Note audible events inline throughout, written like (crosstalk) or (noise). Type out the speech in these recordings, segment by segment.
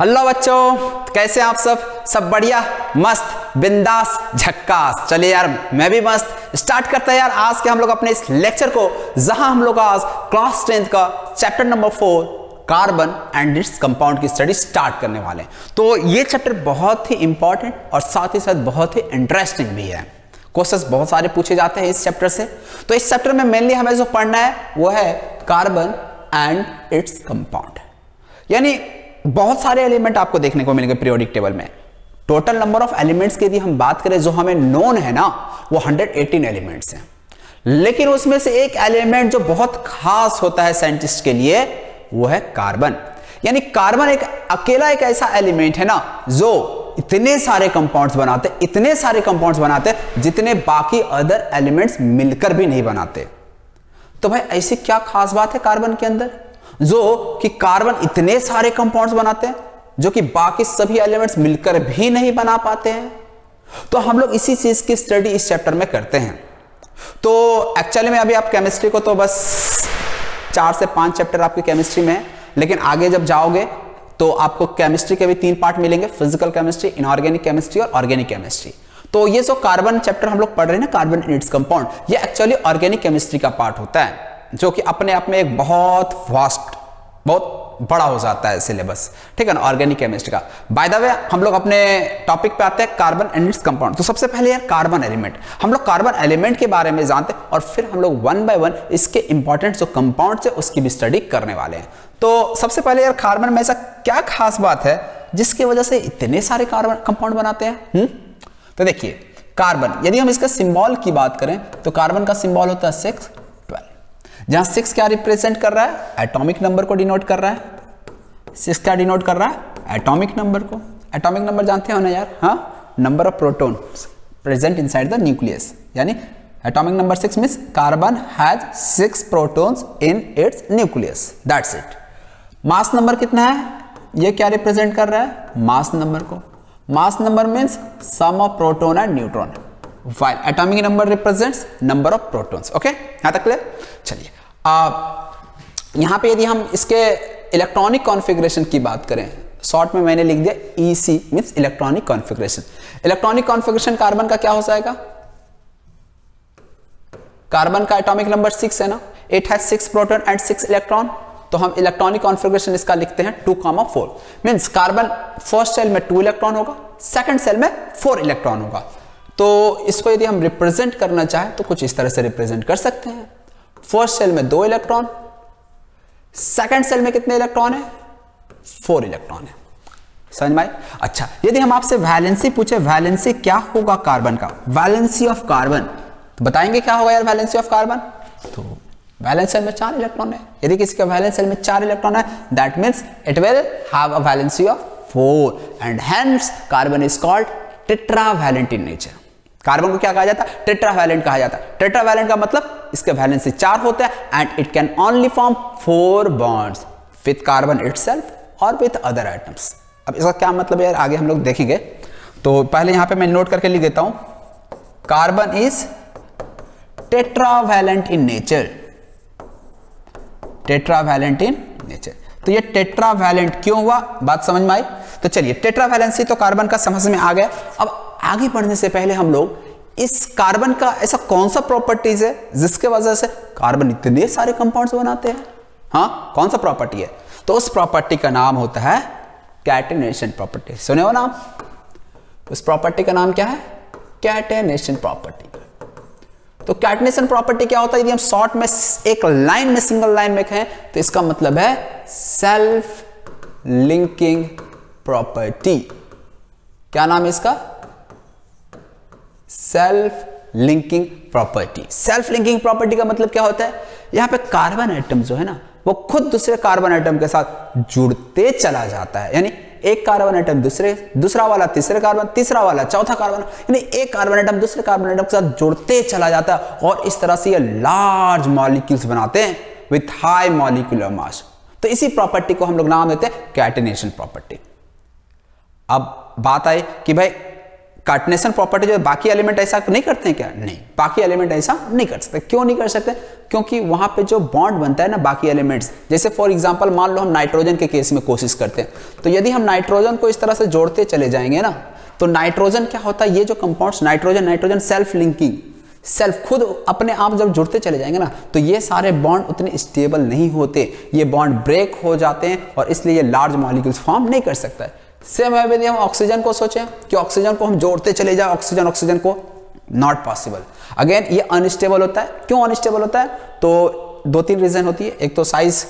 Hello बच्चों, कैसे आप सब? सब बढ़िया? मस्त, बिंदास, झक्कास। चलिए यार, मैं भी मस्त। स्टार्ट करते हैं यार आज के हम लोग अपने इस लेक्चर को, जहाँ हम लोग आज क्लास टेंथ का chapter number four, carbon and its compound की स्टडी स्टार्ट करने वाले हैं। तो ये चैप्टर बहुत ही इंपॉर्टेंट और साथ ही साथ बहुत ही इंटरेस्टिंग भी है। क्वेश्चंस बहुत सारे पूछे जाते हैं इस चैप्टर से। तो इस चैप्टर में मेनली हमें जो पढ़ना है, वो है कार्बन एंड इट्स कंपाउंड यानी बहुत सारे एलिमेंट आपको देखने को मिलेंगे पीरियोडिक टेबल में। टोटल नंबर ऑफ़ एलिमेंट्स की यदि हम बात करें, जो हमें नोन है ना, वो 118 एलिमेंट्स हैं। लेकिन उसमें से एक एलिमेंट जो बहुत खास होता है साइंटिस्ट के लिए, वो है कार्बन यानी कार्बन एक अकेला एक ऐसा एलिमेंट है ना, जो इतने सारे कंपाउंड्स बनाते, इतने सारे कंपाउंड्स बनाते, जितने बाकी अदर एलिमेंट्स मिलकर भी नहीं बनाते। तो भाई, ऐसी क्या खास बात है कार्बन के अंदर? जो कि कार्बन इतने सारे कंपाउंड्स बनाते हैं, जो कि बाकी सभी एलिमेंट्स मिलकर भी नहीं बना पाते हैं। तो हम लोग इसी चीज़ की स्टडी इस चैप्टर में करते हैं। तो एक्चुअली में अभी आप केमिस्ट्री को तो बस चार से पाँच चैप्टर आपकी केमिस्ट्री में है, लेकिन आगे जब जाओगे तो आपको केमिस्ट्री के भी तीन पार्ट मिलेंगे फ़िज़िकल केमिस्ट्री इनऑर्गेनिक केमिस्ट्री और ऑर्गेनिक केमिस्ट्री तो ये जो कार्बन चैप्टर हम लोग पढ़ रहे हैं ना कार्बन इन इट्स कंपाउंड ये एक्चुअली ऑर्गेनिक केमिस्ट्री का पार्ट होता है। जो कि अपने आप में एक बहुत वास्ट बहुत बड़ा हो जाता है सिलेबस ठीक है ना? ऑर्गेनिक केमिस्ट्री का। बाय द वे हम लोग अपने टॉपिक पे आते हैं कार्बन एंड इट्स कंपाउंड तो सबसे पहले यार कार्बन एलिमेंट हम लोग कार्बन एलिमेंट के बारे में जानते हैं और फिर हम लोग वन बाय वन इसके इंपॉर्टेंट जो कंपाउंड है उसकी भी स्टडी करने वाले हैं। तो सबसे पहले यार कार्बन में ऐसा क्या खास बात है जिसकी वजह से इतने सारे कार्बन कंपाउंड बनाते हैं? हुँ? तो देखिए कार्बन यदि हम इसका सिंबल की बात करें तो कार्बन का सिंबल होता है सिक्स जहाँ सिक्स क्या रिप्रेजेंट कर रहा है? एटॉमिक नंबर को डिनोट कर रहा है। सिक्स क्या डिनोट कर रहा है? एटॉमिक नंबर को। एटॉमिक नंबर जानते हो ना यार? हाँ? Number of proton present inside the nucleus यानी atomic number six means carbon has six protons in its nucleus that's it mass number कितना है? ये क्या रिप्रेजेंट कर रहा है? मास नंबर को। Mass number means sum of proton and neutron while atomic number represents number of protons, okay? यहाँ तक क्लियर चलिए यहाँ पे यदि हम इसके इलेक्ट्रॉनिक कॉन्फ़िगरेशन की बात करें शॉर्ट में मैंने लिख दिया EC means electronic configuration electronic configuration carbon का क्या हो जाएगा? कार्बन का एटॉमिक नंबर सिक्स है ना? It has six proton and six electron तो हम इलेक्ट्रॉनिक कॉन्फ़िगरेशन इसका लिखते हैं two comma four means carbon first shell में टू इलेक्ट्रॉन होगा सेकंड सेल में फोर इलेक्ट्रॉन होगा. तो इसको यदि हम रिप्रेजेंट करना चाहें तो कुछ इस तरह से रिप्रेजेंट कर सकते हैं। फ़र्स्ट सेल में दो इलेक्ट्रॉन सेकंड सेल में कितने इलेक्ट्रॉन है? फोर इलेक्ट्रॉन है। समझ में अच्छा यदि हम आपसे वैलेंसी पूछे वैलेंसी क्या होगा कार्बन का? वैलेंसी ऑफ़ कार्बन तो बताएँगे क्या होगा यार वैलेंसी ऑफ़ कार्बन तो वैलेंस सेल में चार इलेक्ट्रॉन है। यदि किसी का वैलेंस सेल में चार इलेक्ट्रॉन है that means it will have a valency of four and hence carbon is called tetravalent in nature carbon को क्या कहा जाता है? टेट्रावैलेंट कहा जाता है। टेट्रावैलेंट का मतलब इसके वैलेंसी चार होते हैं and it can only form four bonds with carbon itself और विथ अदर आइटम्स अब इसका क्या मतलब है यार? आगे हम लोग देखेंगे। तो पहले यहाँ पे मैं नोट करके लिख देता हूँ। Carbon is tetravalent in nature tetravalent in nature तो ये टेट्रावैलेंट क्यों हुआ? बात समझ में आई? तो चलिए टेट्रावैलेंसी तो कार्बन का समझ में आ गया। अब आगे बढ़ने से पहले हम लोग इस कार्बन का ऐसा कौन सा प्रॉपर्टीज़ है, जिसके वजह से कार्बन इतने सारे कंपाउंड्स बनाते हैं? हाँ कौन सा प्रॉपर्टी है? तो उस प्रॉपर्टी का नाम होता है कैटेनेशन प्रॉपर्टी सुने हो नाम? उस प्रॉपर्टी का नाम क्या है? कैटेनेशन प्रॉपर्टी तो कैटनेशन प्रॉपर्टी क्या होता है? यदि हम शॉर्ट में एक लाइन में सिंगल लाइन में कहें तो इसका मतलब है सेल्फ लिंकिंग प्रॉपर्टी क्या नाम है इसका? Self linking property self linking property का मतलब क्या होता है? यहाँ पे कार्बन एटम जो है ना, वो खुद दूसरे कार्बन एटम के साथ जुड़ते चला जाता है। यानी एक कार्बन एटम दूसरे, दूसरा वाला तीसरे कार्बन तीसरा वाला चौथा कार्बन यानी एक कार्बन एटम दूसरे कार्बन एटम के साथ जुड़ते चला जाता है और इस तरह से ये लार्ज मॉलिक्यूल्स बनाते हैं विथ हाई मॉलिक्यूलर मास तो इसी प्रॉपर्टी को हम लोग नाम देते हैं कैटिनेशन प्रॉपर्टी अब बात आई कि भाई कार्टनेशन प्रॉपर्टी जो है, बाकी एलिमेंट ऐसा नहीं करते हैं क्या? नहीं। बाकी एलिमेंट ऐसा नहीं कर सकते। क्यों नहीं कर सकते? क्योंकि वहाँ पे जो बॉन्ड बनता है ना, बाकी एलिमेंट्स जैसे फॉर एग्जांपल मान लो हम नाइट्रोजन के केस में कोशिश करते हैं। तो यदि हम नाइट्रोजन को इस तरह से जोड़ते चले जाएँगे ना तो नाइट्रोजन क्या होता है? ये जो compounds nitrogen nitrogen self linking self खुद अपने आप जब जुड़ते चले जाएँगे ना तो ये सारे बॉन्ड उतने स्टेबल नहीं होते। ये बॉन्ड ब्रेक हो जाते हैं और इसलिए ये लार्ज मॉलिक्यूल्स फॉर्म नहीं कर सकता है। सेम है यदि हम ऑक्सीजन को सोचें कि ऑक्सीजन को हम जोड़ते चले जाए ऑक्सीजन ऑक्सीजन को नॉट पॉसिबल अगेन ये अनस्टेबल होता है। क्यों अनस्टेबल होता है? तो दो तीन रीजन होती है। एक तो साइज़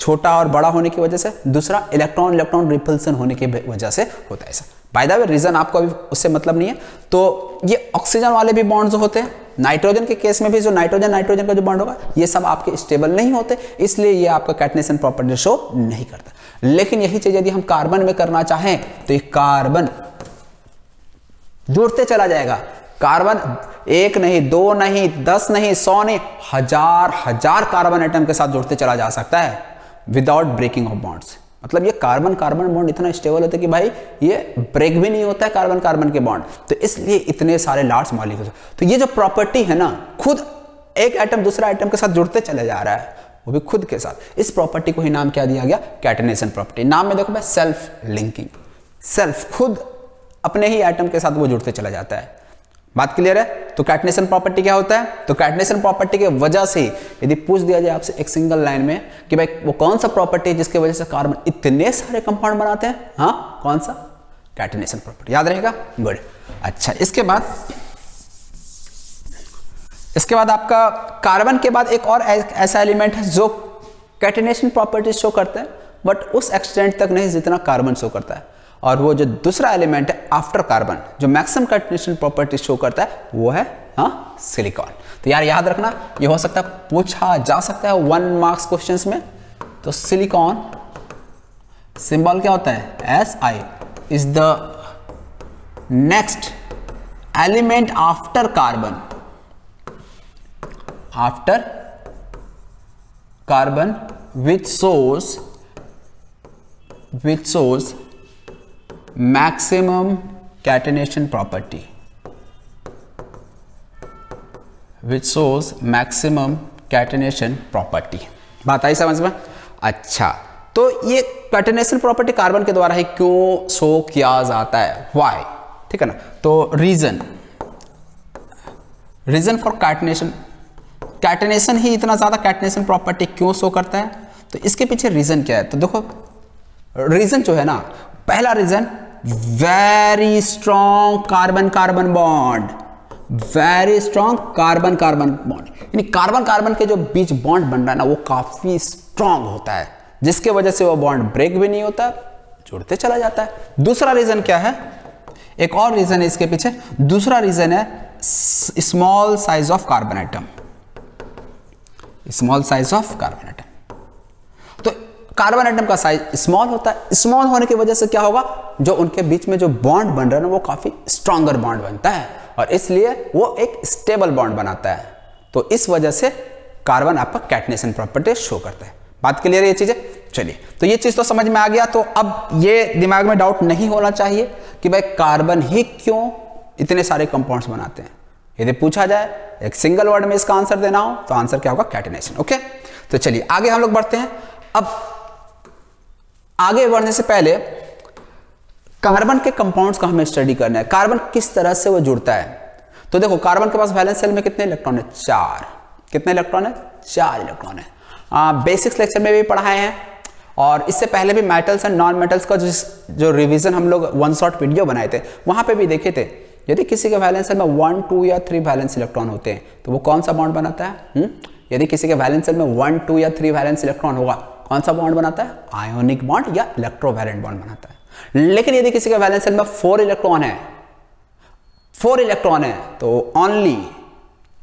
छोटा और बड़ा होने की वजह से, दूसरा इलेक्ट्रॉन इलेक्ट्रॉन रिपल्सन होने की वजह से होता है ऐसा। बाय द वे रीजन आपको अभी उससे मतलब नहीं है। तो ये ऑक्सीजन वाले भी बॉन्ड्स होते हैं। नाइट्रोजन के केस में भी जो नाइट्रोजन नाइट्रोजन का जो बॉन्ड होगा, ये सब आपके स्टेबल नहीं होते। इसलिए ये आपका कैटनेशन प्रॉपर्टी शो नहीं करता। लेकिन यही चीज़ यदि हम कार्बन में करना चाहें तो ये कार्बन जुड़ते चला जाएगा। कार्बन एक नहीं, दो नहीं, दस नहीं, सौ नहीं, हज़ार हज़ार कार्बन एटम के साथ जुड़ते चला जा सकता है विदाउट ब्रेकिंग ऑफ़ बॉन्ड्स मतलब ये कार्बन कार्बन बॉन्ड इतना स्टेबल होता है कि भाई, ये ब्रेक भी नहीं होता है कार्बन कार्बन के बॉन्ड तो इसलिए इतने सारे लार्ज मॉलिक्यूल्स तो ये जो प्रॉपर्टी है ना, खुद एक एटम दूसरा एटम के साथ जुड़ते चले जा रहा है। वो भी खुद के साथ। इस प्रॉपर्टी को ही नाम क्या दिया गया? कैटेनेशन प्रॉपर्टी नाम में देखो भाई सेल्फ लिंकिंग सेल्फ खुद अपने ही एटम के साथ वो जुड़ते चला जाता है। बात क्लियर है? तो कैटनेशन प्रॉपर्टी क्या होता है? तो कैटनेशन प्रॉपर्टी के वजह से यदि पूछ दिया जाए आपसे एक सिंगल लाइन में कि भाई वो कौन सा प्रॉपर्टी है जिसके वजह से कार्बन इतने सारे कंपाउंड बनाते हैं? हाँ कौन सा? कैटनेशन प्रॉपर्टी याद रहेगा? गुड अच्छा इसके बाद इसके बाद आपका कार्बन के बाद एक और ऐसा एलिमेंट है जो कैटेनेशन प्रॉपर्टी शो करते हैं बट उस एक्सटेंट तक नहीं जितना कार्बन शो करता है। और वो जो दूसरा एलिमेंट है आफ्टर कार्बन जो मैक्सिमम कैटेनेशन प्रॉपर्टी शो करता है, वो है हाँ सिलिकॉन तो यार याद रखना, ये हो सकता है, पूछा जा सकता है वन मार्क्स क्वेश्चंस में। तो सिलिकॉन सिंबल क्या होता है? S I is the next element after carbon after carbon which shows which shows maximum catenation property which shows maximum catenation property बात आई समझ में अच्छा तो ये कैटेनेशन प्रॉपर्टी कार्बन के द्वारा ही क्यों शो किया जाता है वाई ठीक है ना तो reason reason for catenation catenation ही इतना ज़्यादा कैटनेशन प्रॉपर्टी क्यों शो करता है? तो इसके पीछे रीज़न क्या है? तो देखो रीज़न जो है ना, पहला reason very strong carbon carbon bond very strong carbon carbon bond यानी कार्बन कार्बन के जो बीच बॉन्ड बन रहा है ना, वो काफ़ी स्ट्रॉन्ग होता है। जिसके वजह से वो बॉन्ड ब्रेक भी नहीं होता, जुड़ते चला जाता है। दूसरा रीज़न क्या है? एक और रीज़न है इसके पीछे। दूसरा रीज़न है small size of carbon atom small size of carbon atom तो कार्बन एटम का साइज़ स्मॉल होता है। स्मॉल होने की वजह से क्या होगा? जो उनके बीच में जो बॉन्ड बन रहा है ना, वो काफ़ी स्ट्रॉन्गर बॉन्ड बनता है। और इसलिए वो एक स्टेबल बॉन्ड बनाता है। तो इस वजह से कार्बन आपका कैटनेशन प्रॉपर्टी शो करता है। बात क्लियर है ये चीज़ें? चलिए तो ये चीज़ तो समझ में आ गया। तो अब ये दिमाग में डाउट नहीं होना चाहिए कि भाई कार्बन ही क्यों इतने सारे कंपाउंड्स बनाते हैं। यदि पूछा जाए, एक सिंगल वर्ड में इसका आंसर देना हो तो आंसर क्या होगा? कैटिनेशन ओके तो चलिए, आगे हम लोग बढ़ते हैं। अब, आगे बढ़ने से पहले कार्बन के कंपाउंड्स का हमें स्टडी करना है। कार्बन किस तरह से वो जुड़ता है? तो देखो कार्बन के पास वैलेंस सेल में कितने इलेक्ट्रॉन है? चार। कितने इलेक्ट्रॉन है? चार इलेक्ट्रॉन है। बेसिक्स लेक्चर में भी पढ़ाए हैं, और इससे पहले भी मेटल्स एंड नॉन मेटल्स का जो जो रिवीजन हम लोग वन शॉट वीडियो बनाए थे, वहाँ पे भी देखे थे। यदि किसी के वैलेंस में वन टू या थ्री वैलेंस इलेक्ट्रॉन होते हैं तो वो कौन सा बॉन्ड बनाता है? हुँ? हम्म? यदि किसी के वैलेंस में वन टू या थ्री वैलेंस इलेक्ट्रॉन होगा, कौन सा बॉन्ड बनाता है? आयोनिक बॉन्ड या इलेक्ट्रोवैलेंट बॉन्ड बनाता है। लेकिन यदि किसी के वैलेंस में फोर इलेक्ट्रॉन है फोर इलेक्ट्रॉन है तो ओनली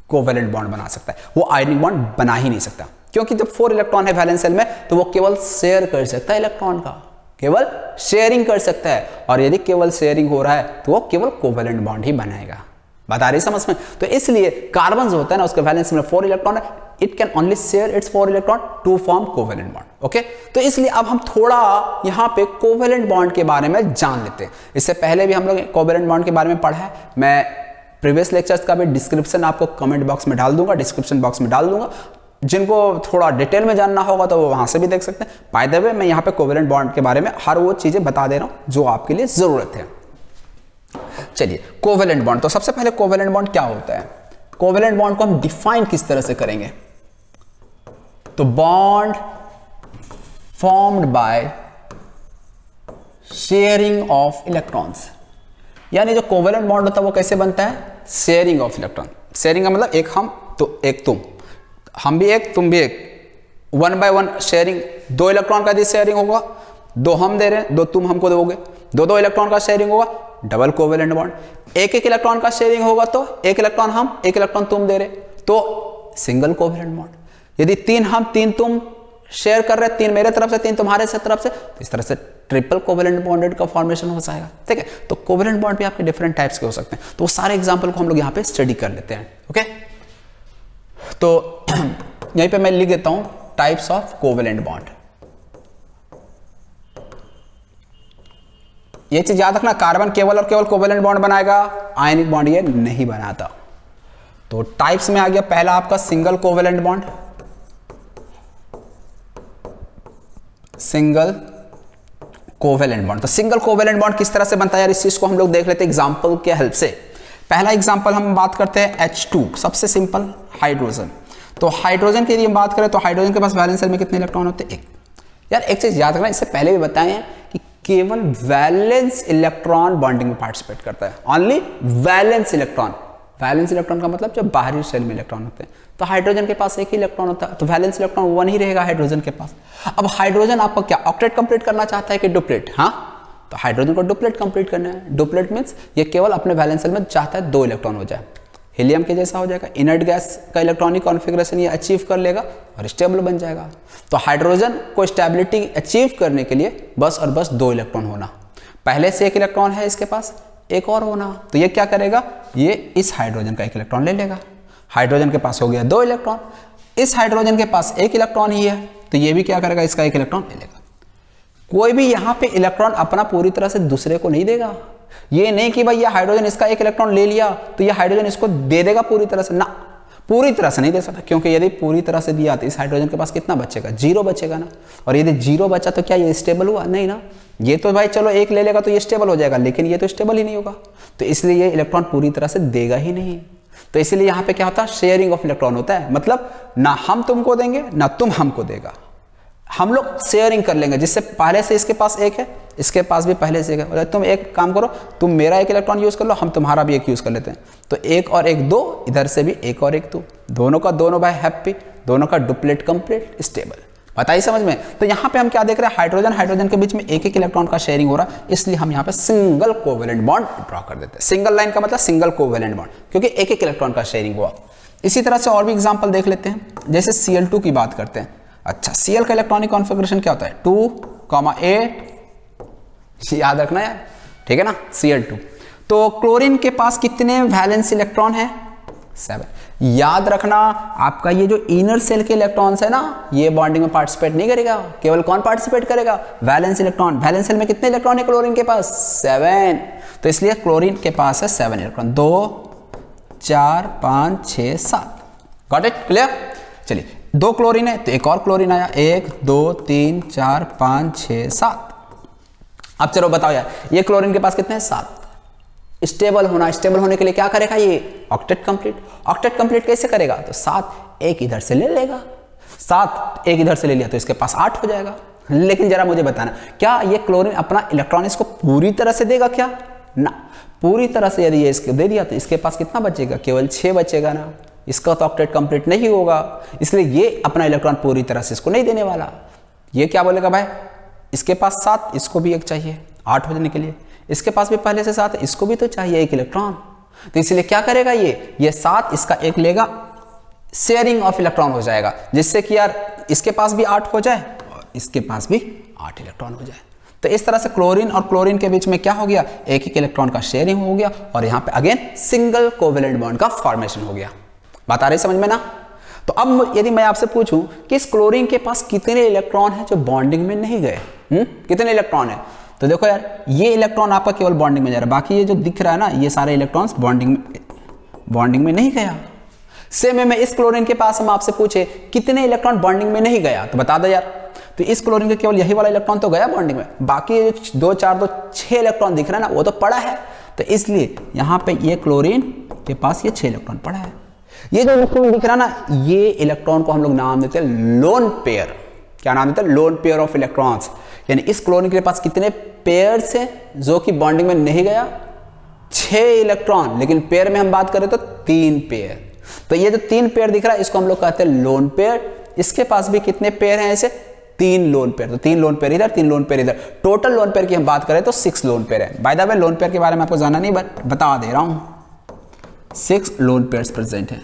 कोवेलेंट बॉन्ड बना सकता है। वो आयोनिक बॉन्ड बना ही नहीं सकता। क्योंकि जब फोर इलेक्ट्रॉन है वैलेंस सेल में तो वो केवल शेयर कर सकता है इलेक्ट्रॉन का। केवल शेयरिंग कर सकता है। और यदि केवल शेयरिंग हो रहा है तो वो केवल कोवेलेंट बॉन्ड ही बनाएगा बता रही समझ में? तो इसलिए कार्बन जो होता है ना, उसके वैलेंस में four electron it can only share its four electron to form covalent bond okay तो इसलिए अब हम थोड़ा यहाँ पे कोवेलेंट बॉन्ड के बारे में जान लेते हैं। इससे पहले भी हम लोग कोवेलेंट बॉन्ड के बारे में पढ़ा है। मैं प्रीवियस लेक्चर्स का भी डिस्क्रिप्शन आपको कमेंट बॉक्स में डाल दूँगा डिस्क्रिप्शन बॉक्स में डाल दूँगा। जिनको थोड़ा डिटेल में जानना होगा तो वो वहाँ से भी देख सकते हैं। बाय द वे मैं यहाँ पे कोवेलेंट बॉन्ड के बारे में हर वो चीज़ें बता दे रहा हूँ जो आपके लिए ज़रूरत है। चलिए कोवेलेंट बॉन्ड तो सबसे पहले कोवेलेंट बॉन्ड क्या होता है? कोवेलेंट बॉन्ड को हम डिफाइन किस तरह से करेंगे? तो bond formed by sharing of electrons यानी जो कोवेलेंट बॉन्ड होता है वो कैसे बनता है? शेयरिंग ऑफ़ इलेक्ट्रॉन शेयरिंग का मतलब एक हम तो एक तुम। हम भी एक, तुम भी एक। वन बाय वन शेयरिंग दो इलेक्ट्रॉन का यदि शेयरिंग होगा, दो हम दे रहे हैं, दो तुम हमको दोगे। दो दो इलेक्ट्रॉन का शेयरिंग होगा डबल कोवेलेंट बॉन्ड एक एक इलेक्ट्रॉन का शेयरिंग होगा तो एक इलेक्ट्रॉन हम, एक इलेक्ट्रॉन तुम दे रहे। तो सिंगल कोवेलेंट बॉन्ड यदि तीन हम, तीन तुम शेयर कर रहे तीन मेरे तरफ़ से, तीन तुम्हारे से तरफ़ से तो इस तरह से ट्रिपल कोवेलेंट बॉन्डेड का फॉर्मेशन हो जाएगा। ठीक है? तो कोवेलेंट बॉन्ड भी आपके डिफरेंट टाइप्स के हो सकते हैं। तो वो सारे एग्ज़ाम्पल को हम लोग यहाँ पे स्टडी कर लेते हैं। ओके तो (clears throat) यहीं पे मैं लिख देता हूँ टाइप्स ऑफ़ कोवेलेंट बॉन्ड ये चीज़ याद रखना कार्बन केवल और केवल कोवेलेंट बॉन्ड बनाएगा आयनिक बॉन्ड ये नहीं बनाता। तो टाइप्स में आ गया पहला आपका single covalent bond single covalent bond तो सिंगल कोवेलेंट बॉन्ड किस तरह से बनता है यार, इस चीज़ को हम लोग देख लेते हैं एग्जांपल के हेल्प से। पहला एग्ज़ाम्पल हम बात करते हैं H2 सबसे सिंपल हाइड्रोजन तो हाइड्रोजन की यदि हम बात करें तो हाइड्रोजन के पास वैलेंस में कितने इलेक्ट्रॉन होते हैं? एक। यार, एक चीज़ याद रखना, इससे पहले भी बताए हैं कि केवल वैलेंस इलेक्ट्रॉन बॉन्डिंग में पार्टिसिपेट करता है। Only valence electron valence electron का मतलब जो बाहरी सेल में इलेक्ट्रॉन होते हैं। तो हाइड्रोजन के पास एक ही इलेक्ट्रॉन होता है तो वैलेंस इलेक्ट्रॉन वन ही रहेगा हाइड्रोजन के पास। अब हाइड्रोजन आपको क्या ऑक्टेट कंप्लीट करना चाहता है कि डुप्लेट हाँ? तो हाइड्रोजन को डुप्लेट कंप्लीट करना है। डुप्लेट मीन्स ये केवल अपने वैलेंस में चाहता है दो इलेक्ट्रॉन हो जाए। हीलियम के जैसा हो जाएगा इनर्ट गैस का इलेक्ट्रॉनिक कॉन्फ़िगरेशन ये अचीव कर लेगा और स्टेबल बन जाएगा। तो हाइड्रोजन को स्टेबिलिटी अचीव करने के लिए बस और बस दो इलेक्ट्रॉन होना। पहले से एक इलेक्ट्रॉन है इसके पास, एक और होना। तो ये क्या करेगा? ये इस हाइड्रोजन का एक इलेक्ट्रॉन ले लेगा। हाइड्रोजन के पास हो गया दो इलेक्ट्रॉन इस हाइड्रोजन के पास एक इलेक्ट्रॉन ही है। तो ये भी क्या करेगा? इसका एक इलेक्ट्रॉन ले लेगा। कोई भी यहाँ पे इलेक्ट्रॉन अपना पूरी तरह से दूसरे को नहीं देगा। ये नहीं कि भाई ये हाइड्रोजन इसका एक इलेक्ट्रॉन ले लिया तो ये हाइड्रोजन इसको दे देगा पूरी तरह से। ना, पूरी तरह से नहीं दे सकता, क्योंकि यदि पूरी तरह से दिया तो इस हाइड्रोजन के पास कितना बचेगा? ज़ीरो बचेगा ना। और यदि ज़ीरो बचा तो क्या ये स्टेबल हुआ? नहीं ना। ये तो भाई चलो एक ले लेगा तो ये स्टेबल हो जाएगा, लेकिन ये तो स्टेबल ही नहीं होगा। तो इसलिए ये इलेक्ट्रॉन पूरी तरह से देगा ही नहीं। तो इसलिए यहाँ पे क्या होता है? शेयरिंग ऑफ़ इलेक्ट्रॉन होता है। मतलब ना हम तुमको देंगे, ना तुम हमको देगा। हम लोग शेयरिंग कर लेंगे। जिससे पहले से इसके पास एक है, इसके पास भी पहले से एक है। तुम एक काम करो, तुम मेरा एक इलेक्ट्रॉन यूज़ कर लो, हम तुम्हारा भी एक यूज़ कर लेते हैं। तो एक और एक दो, इधर से भी एक और एक दो। दोनों का दोनों भाई हैप्पी दोनों का डुप्लेट कंप्लीट स्टेबल बताइए समझ में? तो यहाँ पे हम क्या देख रहे हैं? हाइड्रोजन हाइड्रोजन के बीच में एक एक इलेक्ट्रॉन का शेयरिंग हो रहा है। इसलिए हम यहाँ पे सिंगल कोवेलेंट बॉन्ड ड्रॉ कर देते हैं। सिंगल लाइन का मतलब सिंगल कोवेलेंट बॉन्ड क्योंकि एक एक इलेक्ट्रॉन का शेयरिंग हुआ। इसी तरह से और भी एग्ज़ाम्पल देख लेते हैं। जैसे Cl2 की बात करते हैं। अच्छा Cl का इलेक्ट्रॉनिक कॉन्फ़िगरेशन क्या होता है? टू कॉमा एट याद रखना यार ठीक है ना? Cl2 तो क्लोरीन के पास कितने वैलेंस इलेक्ट्रॉन है? सेवन याद रखना, आपका ये जो इनर सेल के इलेक्ट्रॉन्स है ना, ये बॉन्डिंग में पार्टिसिपेट नहीं करेगा। केवल कौन पार्टिसिपेट करेगा? वैलेंस इलेक्ट्रॉन वैलेंस सेल में कितने इलेक्ट्रॉन है क्लोरीन के पास? सेवन तो इसलिए क्लोरीन के पास है सेवन इलेक्ट्रॉन दो, चार, पाँच छ सात. गॉट इट क्लियर चलिए दो क्लोरीन है तो एक और क्लोरीन आया। एक, दो, तीन, चार, पाँच छ सात। अब चलो बताओ यार, ये क्लोरीन के पास कितने हैं? सात। स्टेबल होना, स्टेबल होने के लिए क्या करेगा ये? Octet complete. ऑक्टेट कंप्लीट कैसे करेगा? तो सात एक इधर से ले लेगा। सात एक इधर से ले लिया तो इसके पास आठ हो जाएगा। लेकिन जरा मुझे बताना, क्या ये क्लोरीन अपना इलेक्ट्रॉन इसको पूरी तरह से देगा क्या? ना, पूरी तरह से यदि ये इसको दे दिया तो इसके पास कितना बचेगा? केवल छः बचेगा ना। इसका तो ऑक्टेट कंप्लीट नहीं होगा। इसलिए ये अपना इलेक्ट्रॉन पूरी तरह से इसको नहीं देने वाला। ये क्या बोलेगा भाई? इसके पास सात, इसको भी एक चाहिए, आठ हो जाने के लिए। इसके पास भी पहले से सात इसको भी तो चाहिए एक इलेक्ट्रॉन। तो इसलिए क्या करेगा ये? ये सात, इसका एक लेगा शेयरिंग ऑफ़ इलेक्ट्रॉन हो जाएगा। जिससे कि यार, इसके पास भी आठ हो जाए और इसके पास भी आठ इलेक्ट्रॉन हो जाए। तो इस तरह से क्लोरीन और क्लोरीन के बीच में क्या हो गया? एक एक इलेक्ट्रॉन का शेयरिंग हो गया और यहाँ पे अगेन सिंगल कोवेलेंट बॉन्ड का फॉर्मेशन हो गया। बात आ रही समझ में ना? तो अब यदि मैं आपसे पूछूँ कि इस क्लोरीन के पास कितने इलेक्ट्रॉन हैं जो बॉन्डिंग में नहीं गए? हुँ? कितने इलेक्ट्रॉन है? तो देखो यार, ये इलेक्ट्रॉन आपका केवल बॉन्डिंग में जा रहा है। बाकी ये जो दिख रहा है ना, ये सारे इलेक्ट्रॉन्स बॉन्डिंग में बॉन्डिंग में नहीं गया। सेम है मैं इस क्लोरीन के पास हम आपसे पूछे, कितने इलेक्ट्रॉन बॉन्डिंग में नहीं गया? तो बता दो यार। तो इस क्लोरीन का केवल यही वाला इलेक्ट्रॉन तो गया बॉन्डिंग में। बाकी जो दो, चार, दो, छह इलेक्ट्रॉन दिख रहा है ना, वो तो पड़ा है। तो इसलिए यहाँ पे ये क्लोरीन के पास ये छह इलेक्ट्रॉन पड़ा है। ये जो दिख रहा ना, ये इलेक्ट्रॉन को हम लोग नाम देते हैं लोन पेयर क्या नाम देते हैं? लोन पेयर ऑफ़ इलेक्ट्रॉन्स यानी इस क्लोरीन के पास कितने पेयर है जो कि बॉन्डिंग में नहीं गया? छह इलेक्ट्रॉन लेकिन पेयर में हम बात करें तो तीन पेयर तो ये जो तीन पेयर दिख रहा है, इसको हम लोग कहते हैं लोन पेयर इसके पास भी कितने पेयर हैं ऐसे? तीन लोन पेयर तो तीन लोन पेयर इधर, तीन लोन पेयर इधर. टोटल लोन पेयर की हम बात करें तो सिक्स लोन पेयर है. By the way lone pair के बारे में आपको जाना नहीं बता दे रहा हूँ. सिक्स लोन पेयर प्रेजेंट है।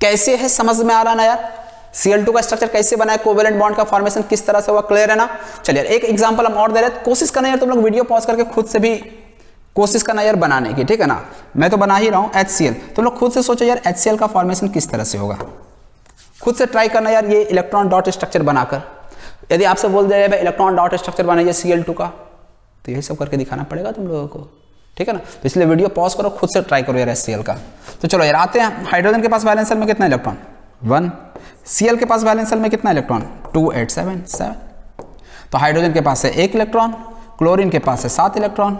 कैसे है समझ में आ रहा ना यार? Cl2 का स्ट्रक्चर कैसे बना है? कोवेलेंट बॉन्ड का फॉर्मेशन किस तरह से हुआ? क्लियर है ना? चलिए एक एग्जांपल हम और दे रहे कोशिश करना यार तुम लोग वीडियो पॉज करके खुद से भी कोशिश करना यार बनाने की, ठीक है ना? मैं तो बना ही रहा हूँ HCl तुम लोग खुद से सोचो यार HCl का फॉर्मेशन किस तरह से होगा? खुद से ट्राई करना यार, ये इलेक्ट्रॉन डॉट स्ट्रक्चर बनाकर। यदि आपसे बोल दिया भाई इलेक्ट्रॉन डॉट स्ट्रक्चर बनाइए सी का। तो यही सब करके दिखाना पड़ेगा तुम लोगों को। ठीक है ना? तो इसलिए वीडियो पॉज करो, खुद से ट्राई करो यार एस का। तो चलो यार, आते हैं। हाइड्रोजन के पास वैलेंस में कितना इलेक्ट्रॉन वन सी के पास वैलेंस में कितना electron two eight seven seven तो हाइड्रोजन के पास है एक इलेक्ट्रॉन क्लोरीन के पास है सात इलेक्ट्रॉन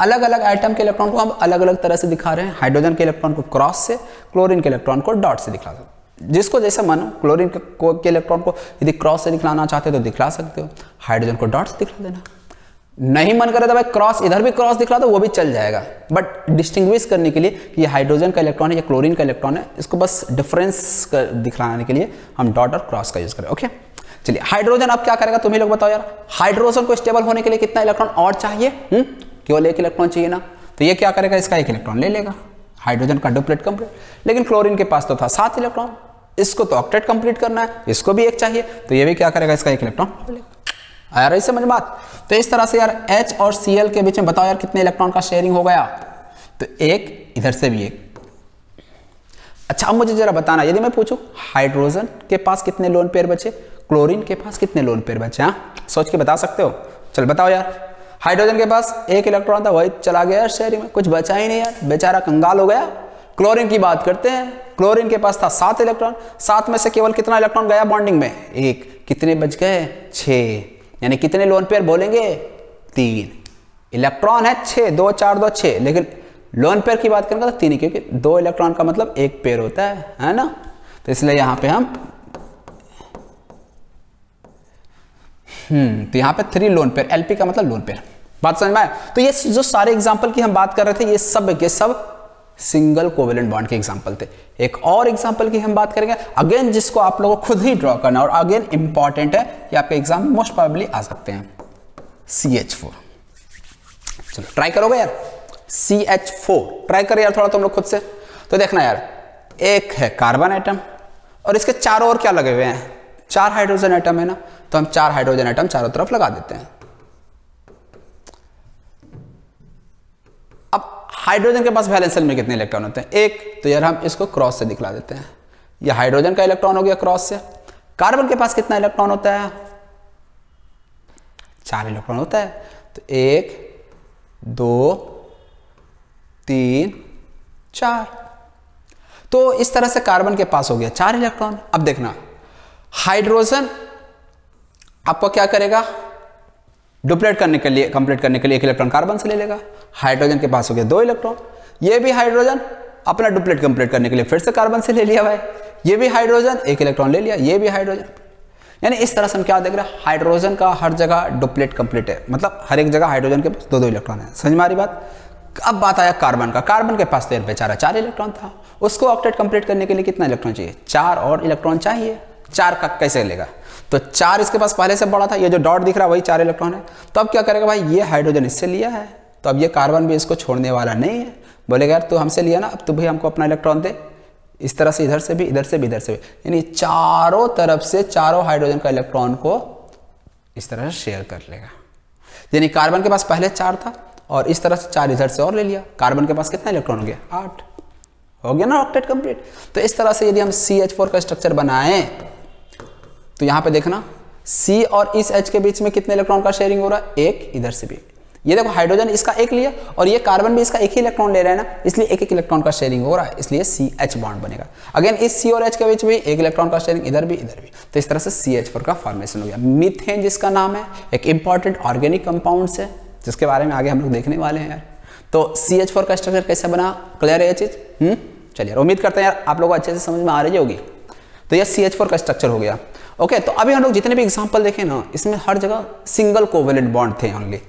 अलग अलग आइटम के इलेक्ट्रॉन को हम अलग अलग तरह से दिखा रहे हैं। हाइड्रोजन के इलेक्ट्रॉन को क्रॉस से क्लोरीन के इलेक्ट्रॉन को डॉट से दिखा सकते जिसको जैसे मानो क्लोरीन के इलेक्ट्रॉन को यदि क्रॉस से दिखलाना चाहते हो तो दिखला सकते हो। हाइड्रोजन को डॉट से दिखला देना। नहीं मन करे तो भाई क्रॉस इधर भी क्रॉस दिखला दो वो भी चल जाएगा। बट डिस्टिंग्विश करने के लिए कि हाइड्रोजन का इलेक्ट्रॉन है, या क्लोरीन का इलेक्ट्रॉन है, इसको बस डिफरेंस दिखलाने के लिए हम डॉट और क्रॉस का यूज़ करें ओके चलिए हाइड्रोजन अब क्या करेगा तुम्हें लोग बताओ यार। हाइड्रोजन को स्टेबल होने के लिए कितना इलेक्ट्रॉन और चाहिए? हुँ? हम्म? केवल एक इलेक्ट्रॉन चाहिए ना। तो ये क्या करेगा, इसका एक इलेक्ट्रॉन ले लेगा। हाइड्रोजन का डुप्लेट कंप्लीट लेकिन क्लोरीन के पास तो था सात इलेक्ट्रॉन इसको तो ऑक्टेट कंप्लीट करना है, इसको भी एक चाहिए। तो ये भी क्या करेगा, इसका एक इलेक्ट्रॉन आया रही समझ बात। तो इस तरह से यार H और Cl के बीच में बताओ यार कितने इलेक्ट्रॉन का शेयरिंग हो गया। तो एक, इधर से भी एक। अच्छा अब मुझे जरा बताना, यदि मैं पूछूँ हाइड्रोजन के पास कितने लोन पेयर बचे? क्लोरीन के पास कितने लोन पेयर बचे हाँ? सोच के बता सकते हो? चल बताओ यार। हाइड्रोजन के पास एक इलेक्ट्रॉन था, वही चला गया यार शेयरिंग में। कुछ बचा ही नहीं यार, बेचारा कंगाल हो गया। क्लोरीन की बात करते हैं। क्लोरीन के पास था सात इलेक्ट्रॉन सात में से केवल कितना इलेक्ट्रॉन गया बॉन्डिंग में? एक। कितने बच गए? छः यानी कितने लोन पेयर बोलेंगे? तीन। इलेक्ट्रॉन है छः दो, चार, दो छः लेकिन लोन पेयर की बात करेंगे तो तीन क्योंकि दो इलेक्ट्रॉन का मतलब एक पेयर होता है है ना? तो इसलिए यहाँ पे हम हम्म तो यहाँ पे थ्री लोन पेयर एलपी का मतलब लोन पेयर। बात समझ में आया? तो ये जो सारे एग्ज़ाम्पल की हम बात कर रहे थे, ये सब के सब सिंगल कोवेलेंट बॉन्ड के एग्ज़ाम्पल थे। एक और एग्ज़ाम्पल की हम बात करेंगे। अगेन जिसको आप लोगों को खुद ही ड्रॉ करना और अगेन इंपॉर्टेंट है कि आपके एग्ज़ाम मोस्ट प्रॉबली आ सकते हैं। सी एच फोर चलो ट्राई करोगे यार? सी एच फोर ट्राई करो यार थोड़ा तुम लोग खुद से। तो देखना यार, एक है कार्बन आइटम और इसके चारों ओर क्या लगे हुए हैं? चार हाइड्रोजन आइटम है ना? तो हम चार हाइड्रोजन आइटम चारों तरफ़ लगा देते हैं। हाइड्रोजन के पास वैलेंस सेल में कितने इलेक्ट्रॉन होते हैं? एक तो यार हम इसको क्रॉस से दिखला देते हैं। यह हाइड्रोजन का इलेक्ट्रॉन हो गया क्रॉस से। कार्बन के पास कितना इलेक्ट्रॉन होता है? चार इलेक्ट्रॉन होता है। तो एक, दो, तीन, चार। तो इस तरह से कार्बन के पास हो गया चार इलेक्ट्रॉन अब देखना हाइड्रोजन आपको क्या करेगा? डुप्लेट करने के लिए कंप्लीट करने के लिए एक इलेक्ट्रॉन कार्बन से ले लेगा। हाइड्रोजन के पास हो गया दो इलेक्ट्रॉन ये भी हाइड्रोजन अपना डुप्लेट कंप्लीट करने के लिए फिर से कार्बन से ले लिया भाई। ये भी हाइड्रोजन एक इलेक्ट्रॉन ले लिया, ये भी हाइड्रोजन यानी इस तरह से हम क्या देख रहे हैं? हाइड्रोजन का हर जगह डुप्लेट कंप्लीट है। मतलब हर एक जगह हाइड्रोजन के पास दो दो इलेक्ट्रॉन है। समझ में आ रही बात? अब बात आया कार्बन का। कार्बन के पास तो बेचारा चार इलेक्ट्रॉन था। उसको ऑक्टेट कंप्लीट करने के लिए कितना इलेक्ट्रॉन चाहिए? चार और इलेक्ट्रॉन चाहिए। चार का कैसे लेगा? तो चार इसके पास पहले से बड़ा था, ये जो डॉट दिख रहा है वही चार इलेक्ट्रॉन है। तो अब क्या करेगा भाई, ये हाइड्रोजन इससे लिया है तो अब ये कार्बन भी इसको छोड़ने वाला नहीं है। बोलेगा यार, तू हमसे लिया ना, अब तो भाई हमको अपना इलेक्ट्रॉन दे। इस तरह से इधर से भी, इधर से भी, इधर से भी। यानी चारों तरफ़ से चारों हाइड्रोजन का इलेक्ट्रॉन को इस तरह से शेयर कर लेगा। यानी कार्बन के पास पहले चार था, और इस तरह से चार इधर से और ले लिया। कार्बन के पास कितना इलेक्ट्रॉन हो गया? आठ। हो गया ना ऑक्टेट कंप्लीट तो इस तरह से यदि हम सी एच फोर का स्ट्रक्चर बनाएँ तो यहाँ पे देखना सी और इस एच के बीच में कितने इलेक्ट्रॉन का शेयरिंग हो रहा है? एक, इधर से भी। ये देखो हाइड्रोजन इसका एक लिया और ये कार्बन भी इसका एक ही इलेक्ट्रॉन ले रहा है ना, इसलिए एक एक इलेक्ट्रॉन का शेयरिंग हो रहा है, इसलिए सी एच बॉन्ड बनेगा। अगेन इस सी और एच के बीच भी एक इलेक्ट्रॉन का शेयरिंग इधर भी इधर भी। तो इस तरह से सी एच फोर का फॉर्मेशन हो गया। मीथेन जिसका नाम है, एक इंपॉर्टेंट ऑर्गेनिक कंपाउंड है, जिसके बारे में आगे हम लोग देखने वाले हैं यार। तो सी एच फोर का स्ट्रक्चर कैसे बना? क्लियर है ये चीज़? हम्म? चलिए उम्मीद करते हैं यार आप लोग अच्छे से समझ में आ रही होगी। तो यह सी एच फोर का स्ट्रक्चर हो गया। ओके तो अभी हम लोग जितने भी एग्ज़ाम्पल देखे ना, इसमें हर जगह सिंगल कोवेलेंट बॉन्ड थे ओनली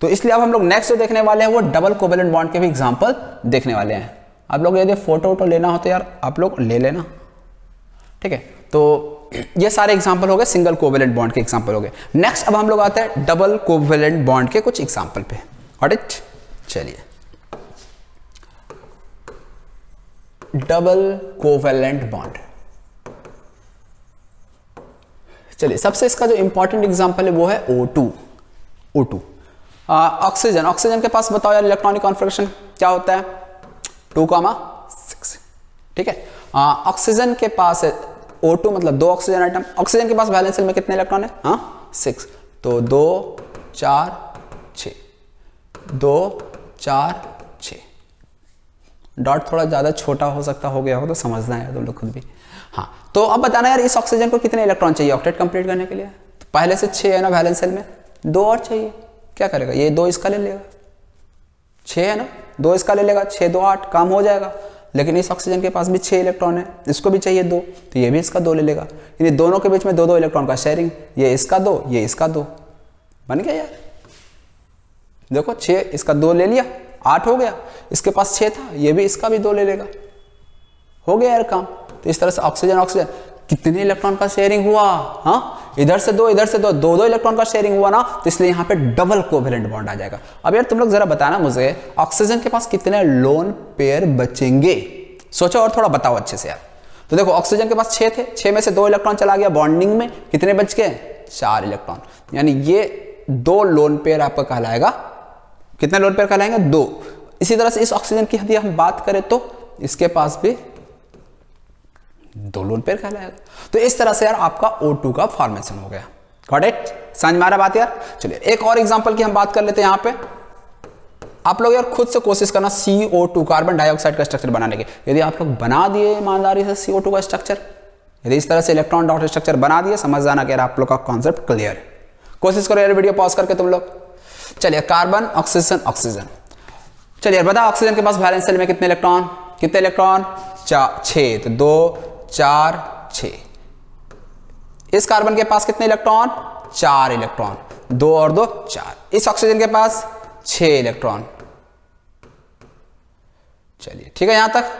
तो इसलिए अब हम लोग नेक्स्ट जो देखने वाले हैं, वो डबल कोवेलेंट बॉन्ड के भी एग्ज़ाम्पल देखने वाले हैं. आप लोग यदि फ़ोटो वोटो लेना हो तो यार, आप लोग ले लेना. ठीक है? तो ये सारे एग्ज़ाम्पल हो गए सिंगल कोवेलेंट बॉन्ड के एग्ज़ाम्पल हो गए. नेक्स्ट अब हम लोग आते हैं डबल कोवेलेंट बॉन्ड के कुछ एग्ज़ाम्पल पे. इट चलिए. डबल कोवेलेंट बॉन्ड चलिए, सबसे इसका जो इंपॉर्टेंट एग्ज़ाम्पल है वो है O2 O2 ऑक्सीजन ऑक्सीजन के पास बताओ यार इलेक्ट्रॉनिक कॉन्फिगरेशन क्या होता है? टू कामा सिक्स ठीक है? ऑक्सीजन के पास है ओ टू मतलब दो ऑक्सीजन आइटम ऑक्सीजन के पास बैलेंस में कितने इलेक्ट्रॉन है? हाँ सिक्स तो दो, चार छ दो, चार छ डॉट थोड़ा ज़्यादा छोटा हो सकता, हो गया हो तो समझना है तुम लोग खुद भी। तो अब बताना यार, इस ऑक्सीजन को कितने इलेक्ट्रॉन चाहिए? ऑक्टेट कंप्लीट करने के लिए? तो पहले से छः है ना वैलेंस सेल में? दो और चाहिए। क्या करेगा? ये दो इसका ले लेगा। छः है ना? दो इसका ले लेगा छः दो आठ, काम हो जाएगा। लेकिन इस ऑक्सीजन के पास भी छः इलेक्ट्रॉन है। इसको भी चाहिए दो। तो ये भी इसका दो ले लेगा। यानी दोनों के बीच में दो दो इलेक्ट्रॉन का शेयरिंग ये इसका दो, ये इसका दो। बन गया यार। देखो छः इसका दो ले लिया। आठ हो गया। इसके पास छः था। ये भी इसका भी दो ले लेगा। हो गया यार काम। तो इस तरह से ऑक्सीजन ऑक्सीजन कितने इलेक्ट्रॉन का शेयरिंग हुआ? हाँ? इधर से दो, इधर से दो दो दो इलेक्ट्रॉन का शेयरिंग हुआ ना तो इसलिए यहाँ पे डबल कोवेलेंट बॉन्ड आ जाएगा। अब यार तुम लोग जरा बताना मुझे ऑक्सीजन के पास कितने लोन पेयर बचेंगे? सोचो और थोड़ा बताओ अच्छे से यार। तो देखो ऑक्सीजन के पास छह थे, छह में से दो इलेक्ट्रॉन चला गया बॉन्डिंग में। कितने बच गए? चार इलेक्ट्रॉन यानी ये दो लोन पेयर आपका कहलाएगा। कितने लोन पेयर कहलाएँगे? दो। इसी तरह से इस ऑक्सीजन की यदि हम बात करें तो इसके पास भी दो लोन पेयर कहलाएगा तो इस तरह से यार आपका O2 का फॉर्मेशन हो गया। गॉट इट समझ में आ रहा बात यार? चलिए, एक और एग्जांपल की हम बात कर लेते हैं यहाँ पे। आप लोग यार खुद से कोशिश करना CO2 कार्बन डाइऑक्साइड का स्ट्रक्चर बनाने के। यदि आप लोग बना दिए ईमानदारी से CO2 का स्ट्रक्चर यदि इस तरह से इलेक्ट्रॉन डॉट स्ट्रक्चर बना दिए, समझ जाना कि यार आप लोग का कॉन्सेप्ट क्लियर है। कोशिश करो यार वीडियो पॉज करके तुम लोग। चलिए कार्बन ऑक्सीजन ऑक्सीजन चलिए बताओ ऑक्सीजन के पास वैलेंस सेल में कितने इलेक्ट्रॉन कितने इलेक्ट्रॉन छः तो दो चार छ इस कार्बन के पास कितने इलेक्ट्रॉन? चार इलेक्ट्रॉन। दो और दो, चार। इस ऑक्सीजन के पास छ इलेक्ट्रॉन। चलिए, ठीक है, यहाँ तक।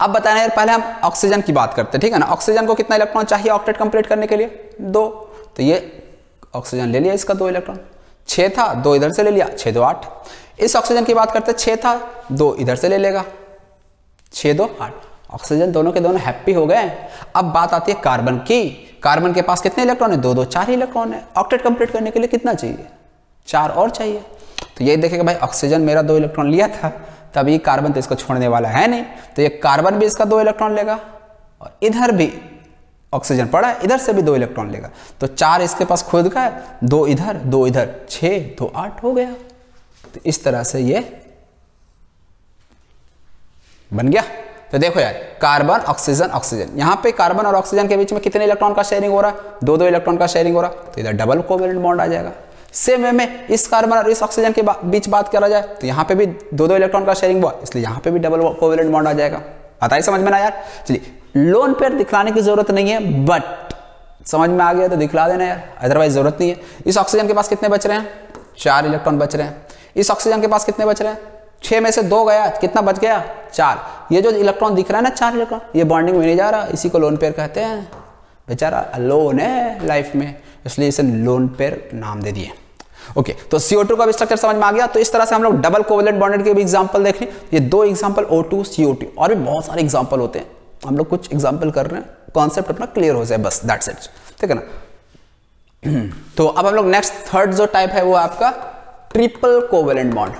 अब बताना यार पहले हम ऑक्सीजन की बात करते हैं, ठीक है ना? ऑक्सीजन को कितना इलेक्ट्रॉन चाहिए ऑक्टेट कंप्लीट करने के लिए? दो। तो ये ऑक्सीजन ले लिया इसका दो इलेक्ट्रॉन। छह था, दो इधर से ले लिया, छह दो आठ। इस ऑक्सीजन की बात करते छह था, दो इधर से ले लेगा। छह दो आठ। ऑक्सीजन दोनों के दोनों हैप्पी हो गए। अब बात आती है कार्बन की। कार्बन के पास कितने इलेक्ट्रॉन है? दो दो चार ही इलेक्ट्रॉन है। ऑक्टेट कंप्लीट करने के लिए कितना चाहिए? चार और चाहिए। तो ये देखेगा भाई, ऑक्सीजन मेरा दो इलेक्ट्रॉन लिया था तब ये कार्बन तो इसको छोड़ने वाला है नहीं। तो ये कार्बन भी इसका दो इलेक्ट्रॉन लेगा और इधर भी ऑक्सीजन पड़ा है इधर से भी दो इलेक्ट्रॉन लेगा। तो चार इसके पास खुद का है, दो इधर दो इधर छः दो आठ हो गया। तो इस तरह से ये बन गया। तो देखो यार कार्बन ऑक्सीजन ऑक्सीजन यहाँ पे कार्बन और ऑक्सीजन के बीच में कितने इलेक्ट्रॉन का शेयरिंग हो रहा है? दो दो इलेक्ट्रॉन का शेयरिंग हो रहा है। तो इधर डबल कोवेलेंट बॉन्ड आ जाएगा। सेम वे में इस कार्बन और इस ऑक्सीजन के बीच बात करा जाए तो यहाँ पे भी दो दो इलेक्ट्रॉन का शेयरिंग हुआ, इसलिए यहाँ पे भी डबल कोवेलेंट बॉन्ड आ जाएगा। आता ही समझ में ना यार? चलिए लोन पेयर दिखलाने की ज़रूरत नहीं है बट समझ में आ गया तो दिखला देना यार। अदरवाइज़ ज़रूरत नहीं है। इस ऑक्सीजन के पास कितने बच रहे हैं? चार इलेक्ट्रॉन बच रहे हैं। इस ऑक्सीजन के पास कितने बच रहे हैं? छह में से दो गया कितना बच गया? चार। ये जो इलेक्ट्रॉन दिख रहा है ना चार इलेक्ट्रॉन ये बॉन्डिंग में नहीं जा रहा इसी को लोन पेयर कहते हैं। बेचारा लोन है लाइफ में इसलिए इसे लोन पेयर नाम दे दिए। ओके okay, तो CO2 का भी स्ट्रक्चर समझ में आ गया तो इस तरह से हम लोग डबल कोवेलेंट बॉन्डेड के भी एग्जांपल देख। लें ये दो एग्जांपल O2 CO2 और भी बहुत सारे एग्जांपल होते हैं। हम लोग कुछ एग्जांपल कर रहे हैं कॉन्सेप्ट अपना क्लियर हो जाए बस दैट्स इट ठीक है ना? (clears throat) तो अब हम लोग नेक्स्ट थर्ड जो टाइप है वो आपका triple covalent bond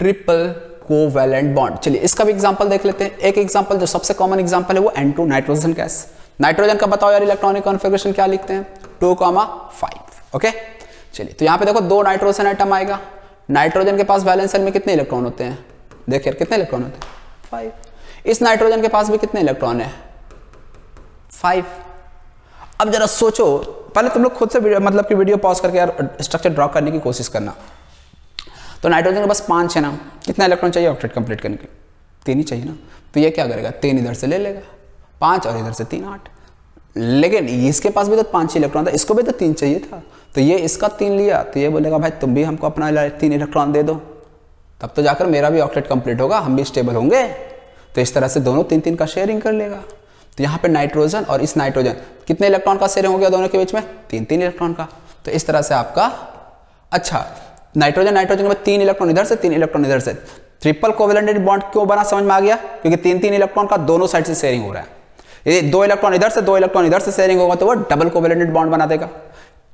triple covalent bond चलिए, इसका भी एग्जांपल देख लेते हैं। एक एग्जांपल जो सबसे कॉमन एग्जांपल है वो N2 नाइट्रोजन गैस नाइट्रोजन का बताओ यार इलेक्ट्रॉनिक कॉन्फ़िगरेशन क्या लिखते हैं? टू कॉमा फाइव ओके चलिए तो यहाँ पे देखो दो नाइट्रोजन आइटम आएगा। नाइट्रोजन के पास वैलेंस में कितने इलेक्ट्रॉन होते हैं? देखिए, कितने इलेक्ट्रॉन होते हैं? फाइव इस नाइट्रोजन के पास भी कितने इलेक्ट्रॉन है? फाइव अब जरा सोचो, पहले तुम लोग खुद से मतलब कि वीडियो पॉज करके यार स्ट्रक्चर ड्रॉ करने की कोशिश करना। तो नाइट्रोजन के पास पाँच है ना कितना इलेक्ट्रॉन चाहिए ऑक्टेट कंप्लीट करने के लिए। तीन ही चाहिए ना। तो ये क्या करेगा? तीन इधर से ले लेगा। पाँच और इधर से तीन, आठ। लेकिन इसके पास भी तो पाँच ही इलेक्ट्रॉन था, इसको भी तो तीन चाहिए था। तो ये इसका तीन लिया तो ये बोलेगा, भाई, तुम भी हमको अपना तीन इलेक्ट्रॉन दे दो। तब तो जाकर मेरा भी ऑक्टेट कंप्लीट होगा, हम भी स्टेबल होंगे। तो इस तरह से दोनों तीन तीन का शेयरिंग कर लेगा। तो यहाँ पे नाइट्रोजन और इस नाइट्रोजन कितने इलेक्ट्रॉन का शेयरिंग हो गया दोनों के बीच में? तीन तीन इलेक्ट्रॉन का। तो इस तरह से आपका अच्छा नाइट्रोजन नाइट्रोजन में तीन इलेक्ट्रॉन इधर से, तीन इलेक्ट्रॉन इधर से। ट्रिपल कोवेलेंटेड बॉन्ड क्यों बना समझ में आ गया? क्योंकि तीन तीन इलेक्ट्रॉन का दोनों साइड से शेयरिंग हो रहा है। यदि दो इलेक्ट्रॉन इधर से, दो इलेक्ट्रॉन इधर से शेयरिंग होगा तो वो डबल कोवेलेंटेड बॉन्ड बना देगा।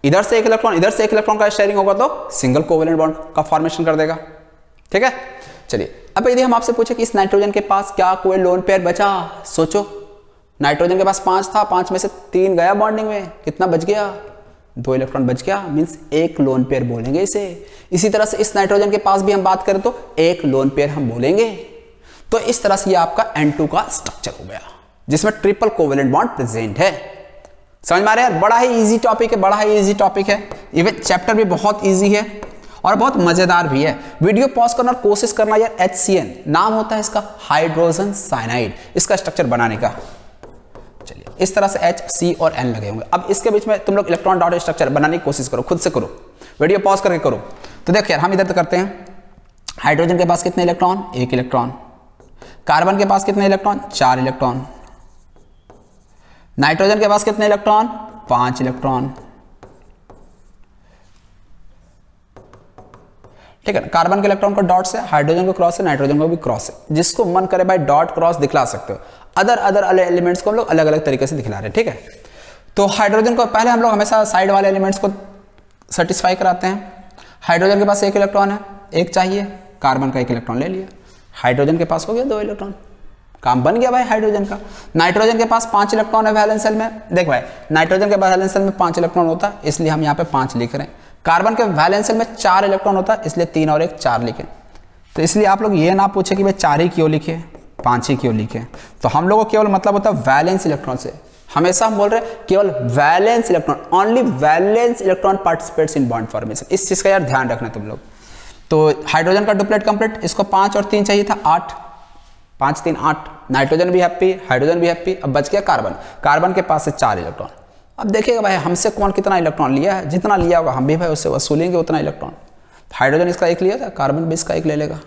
इधर से एक इलेक्ट्रॉन, इधर से एक इलेक्ट्रॉन का शेयरिंग होगा तो सिंगल कोवेलेंट बॉन्ड का फॉर्मेशन कर देगा। ठीक है? चलिए, अब यदि हम आपसे पूछे कि इस नाइट्रोजन के पास क्या कोई लोन पेयर बचा? सोचो। नाइट्रोजन के पास पाँच था, पाँच में से तीन गया बॉन्डिंग में। कितना बच गया? दो इलेक्ट्रॉन बच गया मीन्स एक लोन पेयर बोलेंगे इसे। इसी तरह से इस नाइट्रोजन के पास भी हम बात करें तो एक लोन पेयर हम बोलेंगे। तो इस तरह से ये आपका N2 का स्ट्रक्चर हो गया, जिसमें ट्रिपल कोवेलेंट बॉन्ड प्रेजेंट है। समझ में आ रहे हैं बड़ा ही इजी टॉपिक है, बड़ा ही इजी टॉपिक है। इवन चैप्टर भी बहुत इजी है और बहुत मज़ेदार भी है। वीडियो पॉज करना कोशिश करना यार HCN नाम होता है इसका हाइड्रोजन साइनाइड इसका स्ट्रक्चर बनाने का। इस तरह से एच सी और एन लगे होंगे। अब इसके बीच में तुम लोग इलेक्ट्रॉन डॉट स्ट्रक्चर बनाने की कोशिश करो, खुद से करो। वीडियो पॉज करके करो। तो देखिए हम इधर तो करते हैं। हाइड्रोजन के पास कितने इलेक्ट्रॉन एक इलेक्ट्रॉन कार्बन के पास कितने इलेक्ट्रॉन चार इलेक्ट्रॉन नाइट्रोजन के पास कितने इलेक्ट्रॉन पाँच इलेक्ट्रॉन ठीक है कार्बन के इलेक्ट्रॉन को डॉट से हाइड्रोजन को क्रॉस है नाइट्रोजन को भी क्रॉस है। जिसको मन करे भाई डॉट क्रॉस दिखला सकते हो। अदर अदर अलग एलिमेंट्स को हम लोग अलग अलग तरीके से दिखला रहे हैं, ठीक है? तो हाइड्रोजन को पहले हम लोग हमेशा साइड वाले एलिमेंट्स को सेटिस्फाई कराते हैं। हाइड्रोजन के पास एक इलेक्ट्रॉन है, एक चाहिए कार्बन का एक इलेक्ट्रॉन ले लिया हाइड्रोजन के पास हो गया दो इलेक्ट्रॉन काम बन गया भाई हाइड्रोजन का। नाइट्रोजन के पास पाँच इलेक्ट्रॉन है वैलेंस सेल में। देख भाई नाइट्रोजन के वैलेंस सेल में पाँच इलेक्ट्रॉन होता है इसलिए हम यहाँ पे पाँच लिख रहे हैं। कार्बन के वैलेंस सेल में चार इलेक्ट्रॉन होता है इसलिए तीन और एक चार लिखे। तो इसलिए आप लोग ये ना पूछे कि भाई चार ही क्यों लिखे? पाँच ही क्यों लिखे? तो हम लोगों को केवल मतलब होता है वैलेंस इलेक्ट्रॉन से। हमेशा हम बोल रहे हैं, केवल valence electron only valence electron participates in bond formation इस चीज़ का यार ध्यान रखना तुम लोग। तो हाइड्रोजन का डुप्लेट कंप्लीट इसको पाँच और तीन चाहिए था, आठ। पाँच, तीन, आठ। नाइट्रोजन भी हैप्पी हाइड्रोजन भी हैप्पी अब बच गया कार्बन कार्बन के पास से चार इलेक्ट्रॉन अब देखिएगा भाई, हमसे कौन कितना इलेक्ट्रॉन लिया है? जितना लिया होगा, हम भी भाई उससे वसूलेंगे उतना इलेक्ट्रॉन हाइड्रोजन इसका एक लिया था कार्बन भी इसका एक ले लेगा।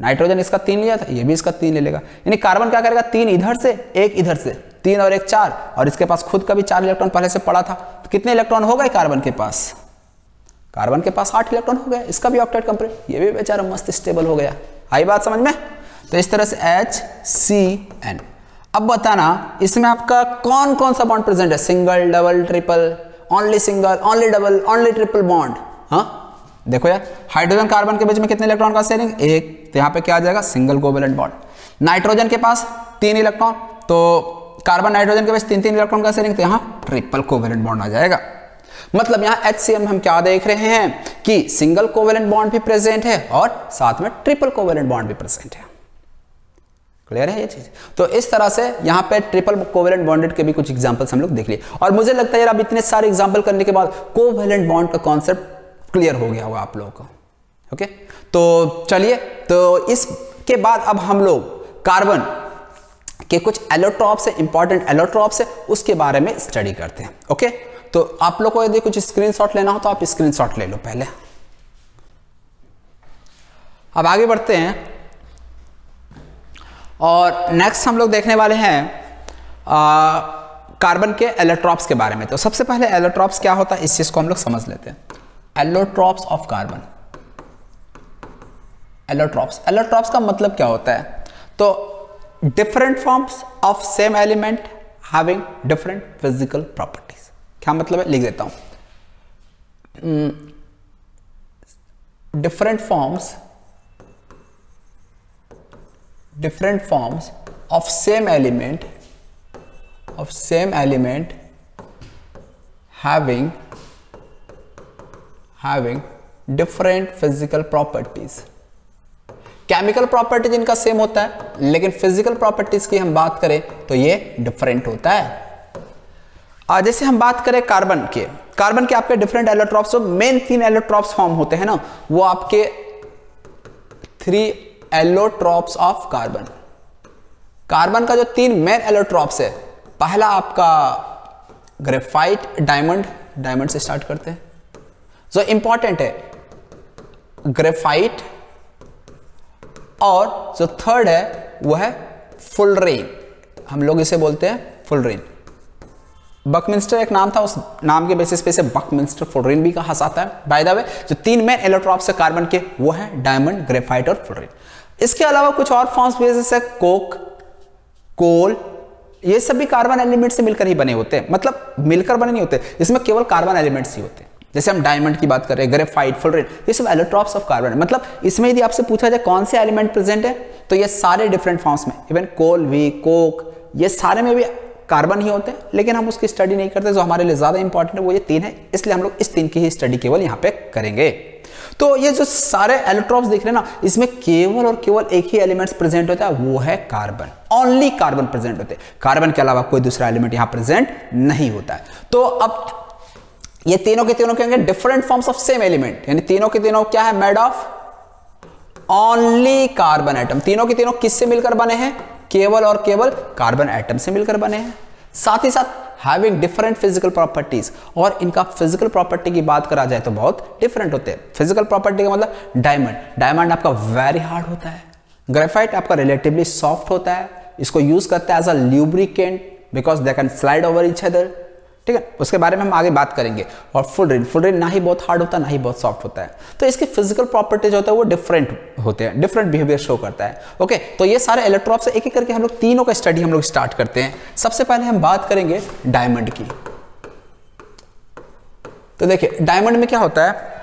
नाइट्रोजन इसका तीन लिया था ये भी इसका तीन ले लेगा। यानी कार्बन क्या करेगा? तीन इधर से, एक इधर से, तीन और एक चार। और इसके पास खुद का भी चार इलेक्ट्रॉन पहले से पड़ा था। तो कितने इलेक्ट्रॉन हो गए कार्बन के पास? कार्बन के पास आठ इलेक्ट्रॉन हो गया इसका भी ऑक्टेट कंप्लीट ये भी बेचारा मस्त स्टेबल हो गया। आई बात समझ में? तो इस तरह से एच सी एन अब बताना, इसमें आपका कौन कौन सा बॉन्ड प्रेजेंट है? Single double triple only single only double only triple bond हाँ? देखो यार हाइड्रोजन कार्बन के बीच में कितने इलेक्ट्रॉन का शेयरिंग एक। तो यहाँ पे क्या आ जाएगा? सिंगल कोवेलेंट बॉन्ड नाइट्रोजन के पास तीन इलेक्ट्रॉन तो कार्बन नाइट्रोजन के बीच तीन तीन इलेक्ट्रॉन का शेयरिंग तो यहाँ ट्रिपल कोवेलेंट बॉन्ड आ जाएगा। मतलब यहाँ एच हम क्या देख रहे हैं कि सिंगल कोवेलेंट बॉन्ड भी प्रेजेंट है और साथ में ट्रिपल कोवेलेंट बॉन्ड भी प्रेजेंट है। क्लियर है ये चीज़? तो इस तरह से यहाँ पे ट्रिपल कोवेलेंट बॉन्डेड के भी कुछ एग्जांपल्स हम लोग देख लिए। और मुझे लगता है यार, अब इतने सारे एग्जांपल करने के बाद कोवेलेंट बॉन्ड का कॉन्सेप्ट क्लियर हो गया होगा आप लोगों को। ओके तो चलिए तो इसके बाद अब हम लोग कार्बन के कुछ एलोट्रॉप से इंपॉर्टेंट एलोट्रॉप से उसके बारे में स्टडी करते हैं। ओके तो आप लोग को यदि कुछ स्क्रीनशॉट लेना हो तो आप स्क्रीनशॉट ले लो पहले। अब आगे बढ़ते हैं। और नेक्स्ट हम लोग देखने वाले हैं कार्बन के एलोट्रॉप्स के बारे में। तो सबसे पहले एलोट्रॉप्स क्या होता है, इस चीज़ को हम लोग समझ लेते हैं। Allotropes of carbon allotropes allotropes का मतलब क्या होता है? तो different forms of same element having different physical properties क्या मतलब है? लिख देता हूँ। Different forms different forms of same element, of same element having having different physical properties. Chemical properties इनका सेम होता है, लेकिन फ़िज़िकल प्रॉपर्टीज़ की हम बात करें तो ये डिफरेंट होता है। आज जैसे हम बात करें कार्बन के कार्बन के आपके डिफरेंट एलोट्रॉप्स मेन तीन एलोट्रॉप्स फॉर्म होते हैं ना, वो आपके three allotropes of carbon carbon का जो तीन मेन एलोट्रॉप्स है, पहला आपका ग्रेफाइट डायमंड डायमंड से स्टार्ट करते हैं। जो इंपॉर्टेंट है। ग्रेफाइट और जो थर्ड है, वो है फुल रेन हम लोग इसे बोलते हैं फुल रेन बकमिंस्टर एक नाम था, उस नाम के बेसिस पे इसे बकमिंस्टर फुलरेन भी कहा जाता है। बाय द वे जो तीन मेन इलेक्ट्रॉप्स है कार्बन के, वो है डायमंड ग्रेफाइट और फुलरेन इसके अलावा कुछ और फॉर्म्स बेसिस है कोक कोल ये सभी कार्बन एलिमेंट से मिलकर ही बने होते हैं। मतलब मिलकर बने नहीं होते, इसमें केवल कार्बन एलिमेंट्स ही होते हैं। जैसे हम डायमंड की बात कर रहे हैं ग्रेफाइट फुलरेन ये सब एलोट्रॉप्स ऑफ़ कार्बन है। मतलब इसमें यदि आपसे पूछा जाए कौन से एलिमेंट प्रेजेंट है तो ये सारे डिफरेंट फॉर्म्स में इवन कोल वी कोक ये सारे में भी कार्बन ही होते हैं, लेकिन हम उसकी स्टडी नहीं करते, जो हमारे लिए ज़्यादा इंपॉर्टेंट है, वो ये तीन है, इसलिए हम लोग इस तीन की ही स्टडी केवल यहाँ पे करेंगे। तो ये जो सारे एलोट्रॉप्स दिख रहे हैं ना, इसमें केवल और केवल एक ही एलिमेंट्स प्रेजेंट होता है, वो है कार्बन ओनली कार्बन प्रेजेंट होते हैं। कार्बन के अलावा कोई दूसरा एलिमेंट यहाँ प्रेजेंट नहीं होता है। तो अब ये तीनों के तीनों क्या different forms of same element यानी तीनों के तीनों क्या है? Made of only carbon atom तीनों के तीनों किससे मिलकर बने हैं? केवल और केवल कार्बन एटम से मिलकर बने हैं। साथ ही साथ हैविंग डिफरेंट फ़िज़िकल प्रॉपर्टीज़ और इनका फ़िज़िकल प्रॉपर्टी की बात करा जाए तो बहुत डिफरेंट होते हैं। फ़िज़िकल प्रॉपर्टी का मतलब डायमंड डायमंड आपका वेरी हार्ड होता है। ग्रेफाइट आपका रिलेटिवली सॉफ्ट होता है। इसको यूज़ करते हैं as a lubricant because they can slide over each other ठीक है? उसके बारे में हम आगे बात करेंगे। और फुल रेन फुल रेन ना ही बहुत हार्ड होता है ना ही बहुत सॉफ्ट होता है। तो इसके फ़िज़िकल प्रॉपर्टीज़ होता है, वो डिफरेंट होते हैं डिफरेंट बिहेवियर शो करता है। ओके तो ये सारे इलेक्ट्रॉप से एक एक करके हम लोग तीनों का स्टडी हम लोग स्टार्ट करते हैं। सबसे पहले हम बात करेंगे डायमंड की। तो देखिए डायमंड में क्या होता है?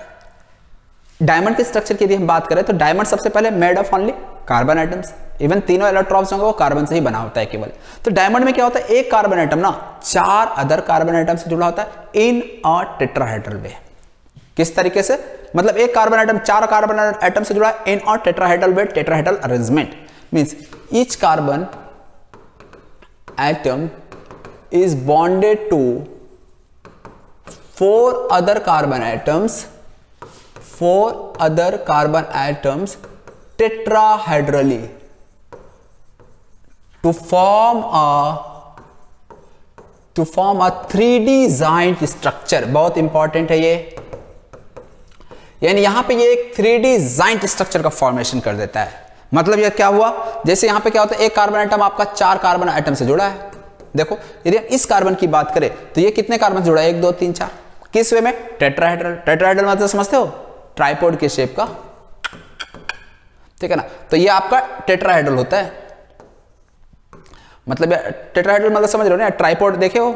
डायमंड के स्ट्रक्चर की यदि हम बात करें तो डायमंड सबसे पहले made of only carbon atoms even तीनों इलेक्ट्रॉन्स होंगे, वो कार्बन से ही बना होता है केवल। तो डायमंड में क्या होता है? एक कार्बन आइटम ना, चार अदर कार्बन आइटम से जुड़ा होता है इन अ टेट्राहाइड्रल वे किस तरीके से? मतलब एक कार्बन आइटम चार कार्बन आइटम से जुड़ा in a tetrahedral way tetrahedral arrangement means each carbon atom is bonded to four other carbon atoms, four other carbon atoms tetrahedrally to form a, to form a 3D giant structure. बहुत important है ये। यानी यहाँ पे ये एक 3D giant structure का formation कर देता है। मतलब ये क्या हुआ? जैसे यहाँ पे क्या होता है, एक कार्बन आइटम आपका चार कार्बन आइटम से जुड़ा है। देखो, यदि इस कार्बन की बात करें तो ये कितने कार्बन जुड़ा है? एक, दो, तीन, चार। किस वे में? टेट्राहाइड्रल टेट्राहाइड्रल मतलब समझते हो? ट्राइपोड के शेप का। ठीक है ना? तो ये आपका टेट्राहाइड्रल होता है। मतलब टेट्राहाइड्रल मतलब समझ रहे हो ना? ट्राइपोड देखे हो?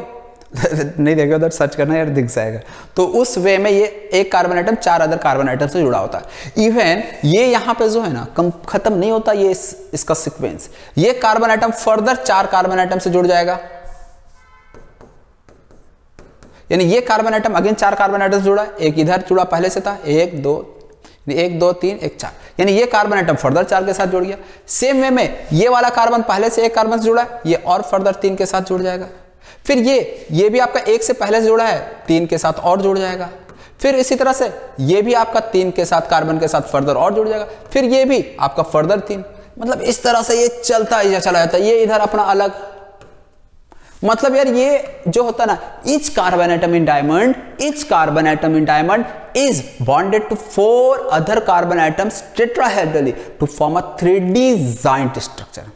(laughs) नहीं देखे उधर सर्च करना यार दिख जाएगा। तो उस वे में ये एक कार्बन आइटम चार अदर कार्बन आइटम से जुड़ा होता है। इवन ये यहाँ पे जो है ना कम खत्म नहीं होता ये इस, इसका सिक्वेंस ये कार्बन आइटम फर्दर चार कार्बन आइटम से जुड़ जाएगा। यानी ये कार्बन आइटम अगेन चार कार्बन आइटम जुड़ा एक इधर जुड़ा पहले से था एक दो एक, दो, तीन, एक, चार। यानी ये कार्बन आइटम फर्दर चार के साथ जुड़ गया। सेम वे में ये वाला कार्बन पहले से एक कार्बन से जुड़ा है, ये और फर्दर तीन के साथ जुड़ जाएगा। फिर ये ये भी आपका एक से पहले से जुड़ा है, तीन के साथ और जुड़ जाएगा। फिर इसी तरह से ये भी आपका तीन के साथ कार्बन के साथ फर्दर और जुड़ जाएगा। फिर ये भी आपका फर्दर तीन। मतलब इस तरह से ये चलता ही चला जाता है। ये इधर अपना अलग मतलब यार ये जो होता है ना each carbon atom in diamond each carbon atom in diamond is bonded to four other carbon atoms tetrahedrally to form a 3D giant structure.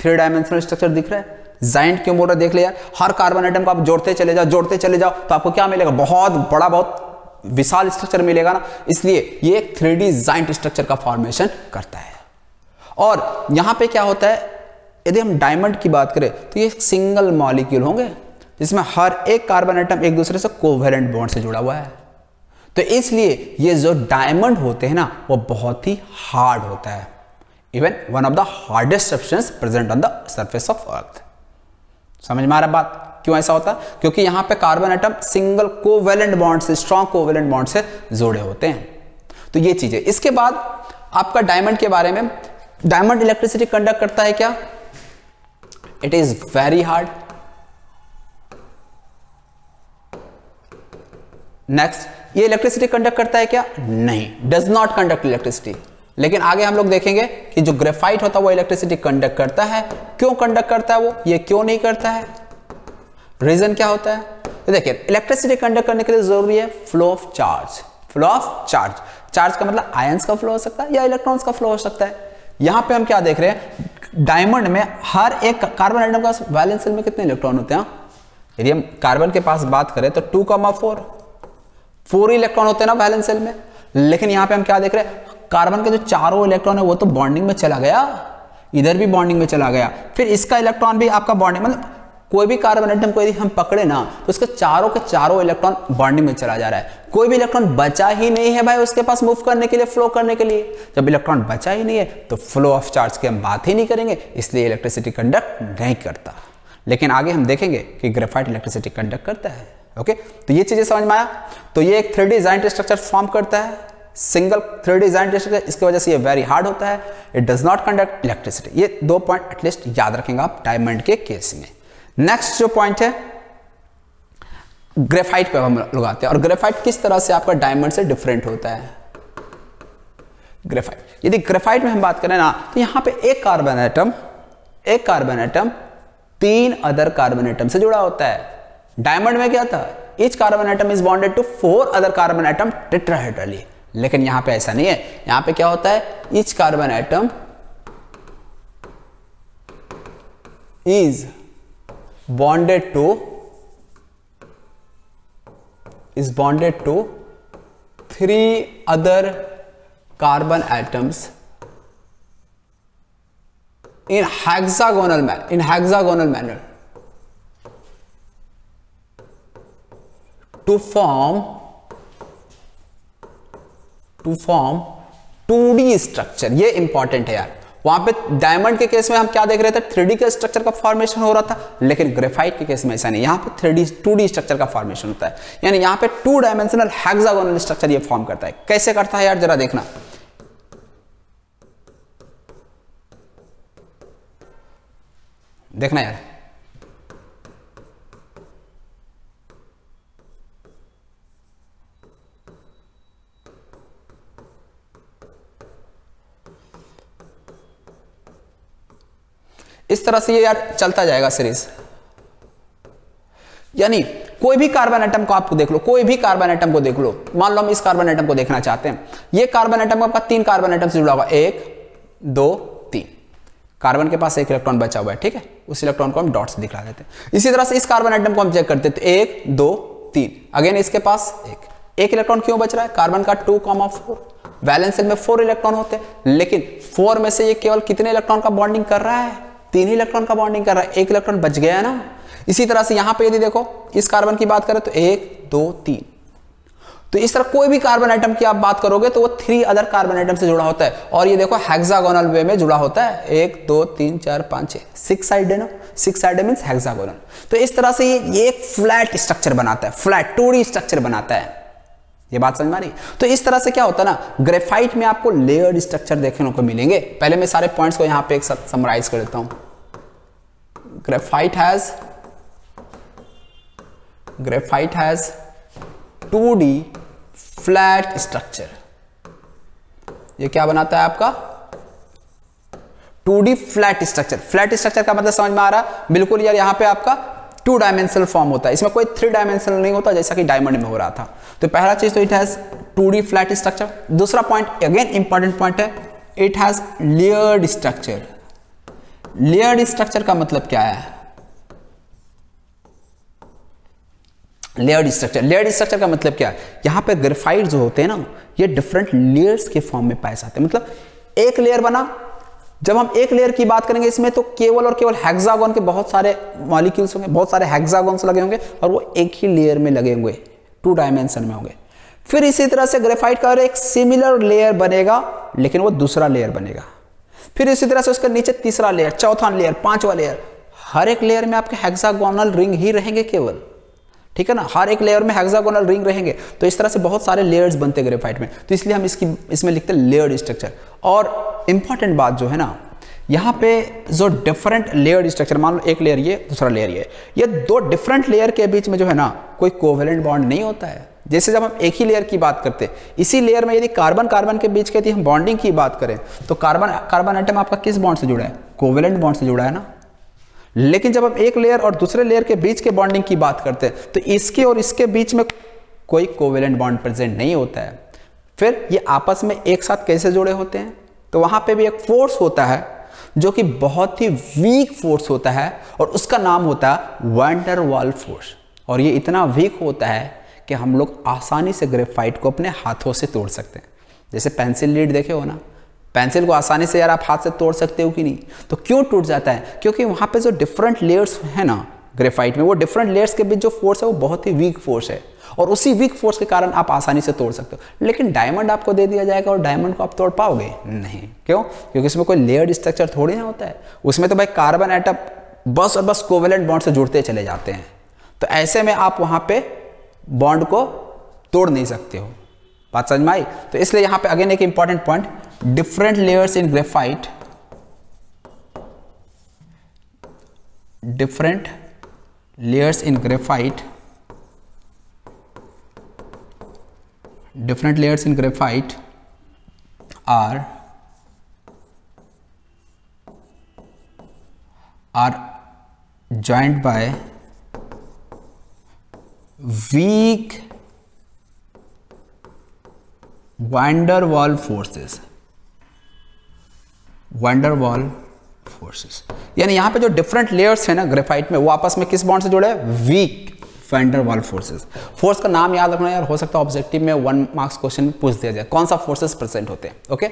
Three dimensional structure दिख रहा है। जाइंट क्यों बोल रहा है? देख लिया हर कार्बन आइटम को आप जोड़ते चले जाओ, जोड़ते चले जाओ तो आपको क्या मिलेगा? बहुत बड़ा, बहुत विशाल स्ट्रक्चर मिलेगा ना। इसलिए ये एक थ्री डी जाइंट स्ट्रक्चर का फॉर्मेशन करता है। और यहाँ पे क्या होता है? यदि हम डायमंड की बात करें तो ये सिंगल मॉलिक्यूल होंगे, जिसमें हर एक कार्बन आइटम एक दूसरे से कोवेलेंट बॉन्ड से जुड़ा हुआ है। तो इसलिए ये जो डायमंड होते हैं ना, वो बहुत ही हार्ड होता है। Even one of the hardest substance present on the surface of earth समझ में आ रहा बात? क्यों ऐसा होता? है क्योंकि यहाँ पे carbon atom single covalent bond से स्ट्रॉन्ग कोवेलेंट बॉन्ड से जोड़े होते हैं। तो ये चीज़। है इसके बाद आपका डायमंड के बारे में डायमंड इलेक्ट्रिसिटी कंडक्ट करता है क्या? It is very hard next ये इलेक्ट्रिसिटी कंडक्ट करता है क्या? नहीं डज नॉट कंडक्ट इलेक्ट्रिसिटी लेकिन आगे हम लोग देखेंगे कि जो ग्रेफाइट होता है, वो इलेक्ट्रिसिटी कंडक्ट करता है। क्यों कंडक्ट करता है वो? ये क्यों नहीं करता है? रीजन क्या होता है? तो देखिए इलेक्ट्रिसिटी कंडक्ट करने के लिए ज़रूरी है flow of charge flow of charge charge का मतलब आयंस का फ्लो हो सकता है या इलेक्ट्रॉन्स का फ्लो हो सकता है। यहाँ पे हम क्या देख रहे हैं? डायमंड में हर एक कार्बन आइटम का वैलेंस में कितने इलेक्ट्रॉन होते हैं? यदि हम कार्बन के पास बात करें तो two comma four four electron होते हैं ना वैलेंस सेल में। लेकिन यहाँ पे हम क्या देख रहे हैं? कार्बन के जो चारों इलेक्ट्रॉन है, वो तो बॉन्डिंग में चला गया। इधर भी बॉन्डिंग में चला गया। फिर इसका इलेक्ट्रॉन भी आपका बॉन्डिंग मतलब कोई भी कार्बन एटम को यदि हम पकड़े ना तो उसके चारों के चारों इलेक्ट्रॉन बॉन्डिंग में चला जा रहा है। कोई भी इलेक्ट्रॉन बचा ही नहीं है भाई उसके पास मूव करने के लिए, फ्लो करने के लिए। जब इलेक्ट्रॉन बचा ही नहीं है तो फ्लो ऑफ़ चार्ज की हम बात ही नहीं करेंगे, इसलिए इलेक्ट्रिसिटी कंडक्ट नहीं करता। लेकिन आगे हम देखेंगे कि ग्रेफाइट इलेक्ट्रिसिटी कंडक्ट करता है, ओके? तो ये चीज़ें समझ में आया? तो ये एक थ्री डी स्ट्रक्चर फॉर्म करता है। सिंगल थ्री डी स्ट्रक्चर, इसकी वजह से ये वेरी हार्ड होता है। It does not conduct electricity. ये दो पॉइंट एटलीस्ट याद रखेंगे आप डायमंड के केस में। नेक्स्ट जो पॉइंट है ग्रेफाइट पे हम लगाते हैं। और ग्रेफाइट किस तरह से आपका डायमंड से डिफरेंट होता है? ग्रेफाइट यदि ग्रेफाइट में हम बात करें ना तो यहाँ पे एक कार्बन एटम एक कार्बन एटम तीन अदर कार्बन एटम से जुड़ा होता है। डायमंड में क्या था? Each carbon atom is bonded to four other carbon atom tetrahedrally लेकिन यहाँ पे ऐसा नहीं है। यहाँ पे क्या होता है? Each carbon atom is bonded to is bonded to three other carbon atoms in hexagonal manner in hexagonal manner to form to form 2D structure ये इंपॉर्टेंट है यार वहाँ पे डायमंड के केस में हम क्या देख रहे थे? थ्री के स्ट्रक्चर का फॉर्मेशन हो रहा था, लेकिन ग्रेफाइट के केस में ऐसा नहीं। यहाँ पे थ्री डी स्ट्रक्चर का फॉर्मेशन होता है। यानी यहाँ पे टू डायमेंशनल हेक्सागोनल स्ट्रक्चर ये फॉर्म करता है। कैसे करता है यार, जरा देखना। देखना यार। इस तरह से ये यार चलता जाएगा सीरीज़ यानी कोई भी कार्बन एटम को आप देख लो, कोई भी कार्बन एटम को देख लो, मान लो हम इस कार्बन एटम को देखना चाहते हैं। ये कार्बन एटम आपका तीन कार्बन एटम से जुड़ा हुआ एक, दो, तीन। कार्बन के पास एक इलेक्ट्रॉन बचा हुआ है, ठीक है? उस इलेक्ट्रॉन को हम डॉट से दिखला देते हैं। इसी तरह से इस कार्बन एटम को हम चेक करते थे एक, दो, तीन। अगेन इसके पास एक। एक इलेक्ट्रॉन क्यों बच रहा है? कार्बन का टू कॉमा फोर वैलेंस में फोर इलेक्ट्रॉन होते हैं, लेकिन फोर में से ये केवल कितने इलेक्ट्रॉन का बॉन्डिंग कर रहा है? तीन ही इलेक्ट्रॉन का बॉन्डिंग कर रहा है। एक इलेक्ट्रॉन बच गया है ना? इसी तरह से यहाँ पे यदि देखो, इस कार्बन की बात करें तो एक, दो, तीन। तो इस तरह कोई भी कार्बन आइटम की आप बात करोगे तो वो थ्री अदर कार्बन आइटम से जुड़ा होता है। और ये देखो हेक्सागोनल वे में जुड़ा होता है। एक, दो, तीन, चार, पाँच, छह। सिक्स साइड है ना? सिक्स साइड मीन हेक्सागोनल तो इस तरह से ये एक फ्लैट स्ट्रक्चर बनाता है। फ्लैट टू स्ट्रक्चर बनाता है। ये बात समझ में आ रही? तो इस तरह से क्या होता है ना ग्रेफाइट में आपको लेयर्ड स्ट्रक्चर देखने को मिलेंगे। पहले मैं सारे पॉइंट्स को यहाँ पे एक साथ समराइज कर देता हूँ। Graphite has graphite has 2D flat structure ये क्या बनाता है आपका? 2D flat structure flat structure का मतलब समझ में आ रहा? बिल्कुल यार, यहाँ पे आपका टू डायमेंशनल फॉर्म होता है। इसमें कोई थ्री डायमेंशनल नहीं होता, जैसा कि डायमंड में हो रहा था। तो पहला चीज़ तो it has two D flat structure दूसरा पॉइंट अगेन इंपॉर्टेंट पॉइंट है it has layered structure layered structure का मतलब क्या है? लेयर्ड स्ट्रक्चर लेयर्ड स्ट्रक्चर का मतलब क्या है? यहाँ पे ग्रेफाइट जो होते हैं ना, ये डिफरेंट लेयर्स के फॉर्म में पाए जाते हैं। मतलब एक लेयर बना जब हम एक लेयर की बात करेंगे इसमें तो केवल और केवल हेक्सागोन के बहुत सारे मॉलिक्यूल्स होंगे, बहुत सारे हेक्सागोन्स लगे होंगे, और वो एक ही लेयर में लगे होंगे टू डायमेंशन में होंगे। फिर इसी तरह से ग्रेफाइट का एक सिमिलर लेयर बनेगा, लेकिन वो दूसरा लेयर बनेगा। फिर इसी तरह से उसके नीचे तीसरा लेयर चौथा लेयर पांचवा लेयर हर एक लेयर में आपके हेक्सागोनल रिंग ही रहेंगे केवल। ठीक है ना? हर एक लेयर में हेक्सागोनल रिंग रहेंगे। तो इस तरह से बहुत सारे लेयर्स बनते ग्रेफाइट में। तो इसलिए हम इसकी, इसमें लिखते हैं लेयर्ड स्ट्रक्चर और इंपॉर्टेंट बात जो है ना, यहाँ पे जो डिफरेंट लेयर स्ट्रक्चर मान लो एक लेयर ये, दूसरा लेयर ये। ये दो डिफरेंट लेयर के बीच में जो है ना, कोई कोवेलेंट बॉन्ड नहीं होता है। जैसे जब हम एक ही लेयर की बात करते हैं, इसी लेयर में यदि कार्बन कार्बन के बीच के यदि हम बॉन्डिंग की बात करें तो कार्बन कार्बन आइटम आपका किस बॉन्ड से जुड़ा है? कोवेलेंट बॉन्ड से जुड़ा है ना? लेकिन जब हम एक लेयर और दूसरे लेयर के बीच के बॉन्डिंग की बात करते हैं तो इसके और इसके बीच में कोई कोवेलेंट बॉन्ड प्रेजेंट नहीं होता है। फिर ये आपस में एक साथ कैसे जुड़े होते हैं? तो वहाँ पे भी एक फोर्स होता है, जो कि बहुत ही वीक फोर्स होता है, और उसका नाम होता है वैंडरवाल फोर्स और ये इतना वीक होता है कि हम लोग आसानी से ग्रेफाइट को अपने हाथों से तोड़ सकते हैं। जैसे पेंसिल लीड देखे हो ना? पेंसिल को आसानी से यार आप हाथ से तोड़ सकते हो कि नहीं? तो क्यों टूट जाता है? क्योंकि वहाँ पे जो डिफरेंट लेयर्स है ना ग्रेफाइट में, वो डिफरेंट लेयर्स के बीच जो फोर्स है, वो बहुत ही वीक फोर्स है। और उसी वीक फोर्स के कारण आप आसानी से तोड़ सकते हो। लेकिन डायमंड आपको दे दिया जाएगा और डायमंड को आप तोड़ पाओगे? नहीं। क्यों? क्योंकि इसमें कोई लेयर्ड स्ट्रक्चर थोड़ी ना होता है। उसमें तो भाई कार्बन एटम बस और बस कोवेलेंट बॉन्ड से जुड़ते चले जाते हैं। तो ऐसे में आप वहाँ पे बॉन्ड को तोड़ नहीं सकते हो। बात समझ में आई? तो इसलिए यहाँ पे अगेन एक important point different layers in graphite different layers in graphite different layers in graphite are are joined by weak van der Waal forces van der Waal forces यानी यहाँ पे जो डिफरेंट लेयर्स है ना ग्रेफाइट में, वो आपस में किस बॉन्ड से जुड़े हैं? वीक वंडरवॉल फोर्सेस फोर्स का नाम याद रखना यार, हो सकता है ऑब्जेक्टिव में वन मार्क्स क्वेश्चन पूछ दिया जाए। कौन सा फोर्सेस प्रेजेंट होते हैं? ओके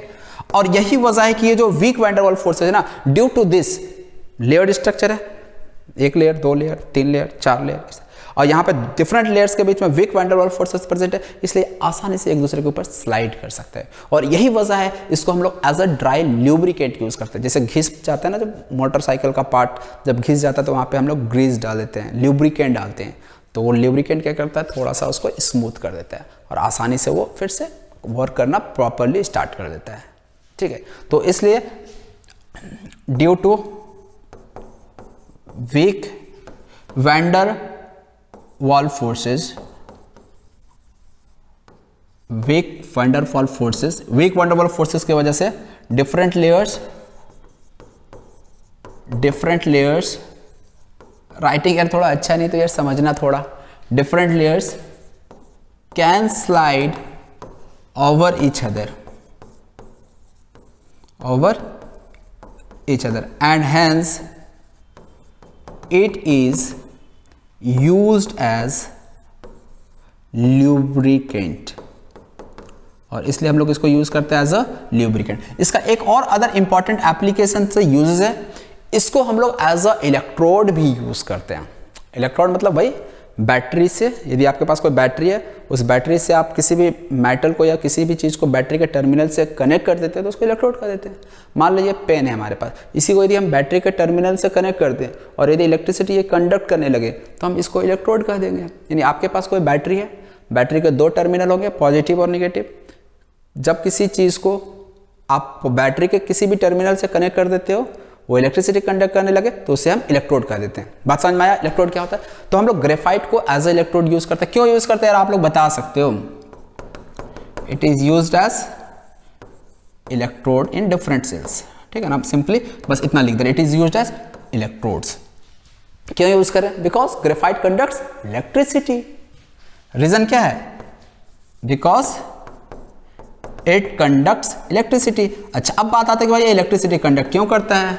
और यही वजह है कि ये जो वीक वंडरवॉल फोर्सेस है ना due to this layer structure है। एक लेयर दो लेयर तीन लेयर चार लेयर और यहाँ पे डिफरेंट लेयर्स के बीच में वीक वैंडरवाल फोर्सेस प्रेजेंट है, इसलिए आसानी से एक दूसरे के ऊपर स्लाइड कर सकते हैं। और यही वजह है, इसको हम लोग as a dry lubricate use करते हैं। जैसे घिस जाता है ना, जब मोटरसाइकिल का पार्ट जब घिस जाता है तो वहाँ पर हम लोग ग्रीस डाल देते हैं ल्यूब्रिकेंट डालते हैं। तो वो ल्यूब्रिकेंट क्या करता है? थोड़ा सा उसको स्मूथ कर देता है और आसानी से वो फिर से वर्क करना प्रॉपरली स्टार्ट कर देता है। ठीक है? तो इसलिए due to weak van der Waal forces weak van der Waal forces weak van der Waal forces की वजह से different layers different layers writing यार थोड़ा अच्छा नहीं तो यार समझना थोड़ा। Different layers can slide over each other over each other and hence it is used as lubricant और इसलिए हम लोग इसको यूज़ करते हैं एज अ ल्यूब्रिकेंट इसका एक और अदर इंपॉर्टेंट एप्लीकेशन से यूज़ है। इसको हम लोग एज अ इलेक्ट्रोड भी यूज़ करते हैं। इलेक्ट्रोड मतलब भाई बैटरी से, यदि आपके पास कोई बैटरी है, उस बैटरी से आप किसी भी मेटल को या किसी भी चीज़ को बैटरी के टर्मिनल से कनेक्ट कर देते हैं तो उसको इलेक्ट्रोड कर देते हैं। मान लीजिए पेन है हमारे पास, इसी को यदि हम बैटरी के टर्मिनल से कनेक्ट कर दें, और यदि इलेक्ट्रिसिटी ये कंडक्ट करने लगे तो हम इसको इलेक्ट्रोड कर देंगे। यानी आपके पास कोई बैटरी है, बैटरी के दो टर्मिनल होंगे पॉजिटिव और निगेटिव जब किसी चीज़ को आप बैटरी के किसी भी टर्मिनल से कनेक्ट कर देते हो वो इलेक्ट्रिसिटी कंडक्ट करने लगे तो उसे हम इलेक्ट्रोड कर देते हैं। बात समझ में आया? इलेक्ट्रोड क्या होता है? तो हम लोग ग्रेफाइट को एज ए इलेक्ट्रोड यूज़ करते हैं। क्यों यूज़ करते हैं? यार, आप लोग बता सकते हो। It is use as electrode in different cells ठीक है ना? सिंपली बस इतना लिख दे it is use as electrodes क्यों यूज़ करें? Because graphite conduct electricity reason क्या है? बिकॉज़ इट कंडक्ट्स इलेक्ट्रिसिटी अच्छा अब बात आती है कि भाई इलेक्ट्रिसिटी कंडक्ट क्यों करता है?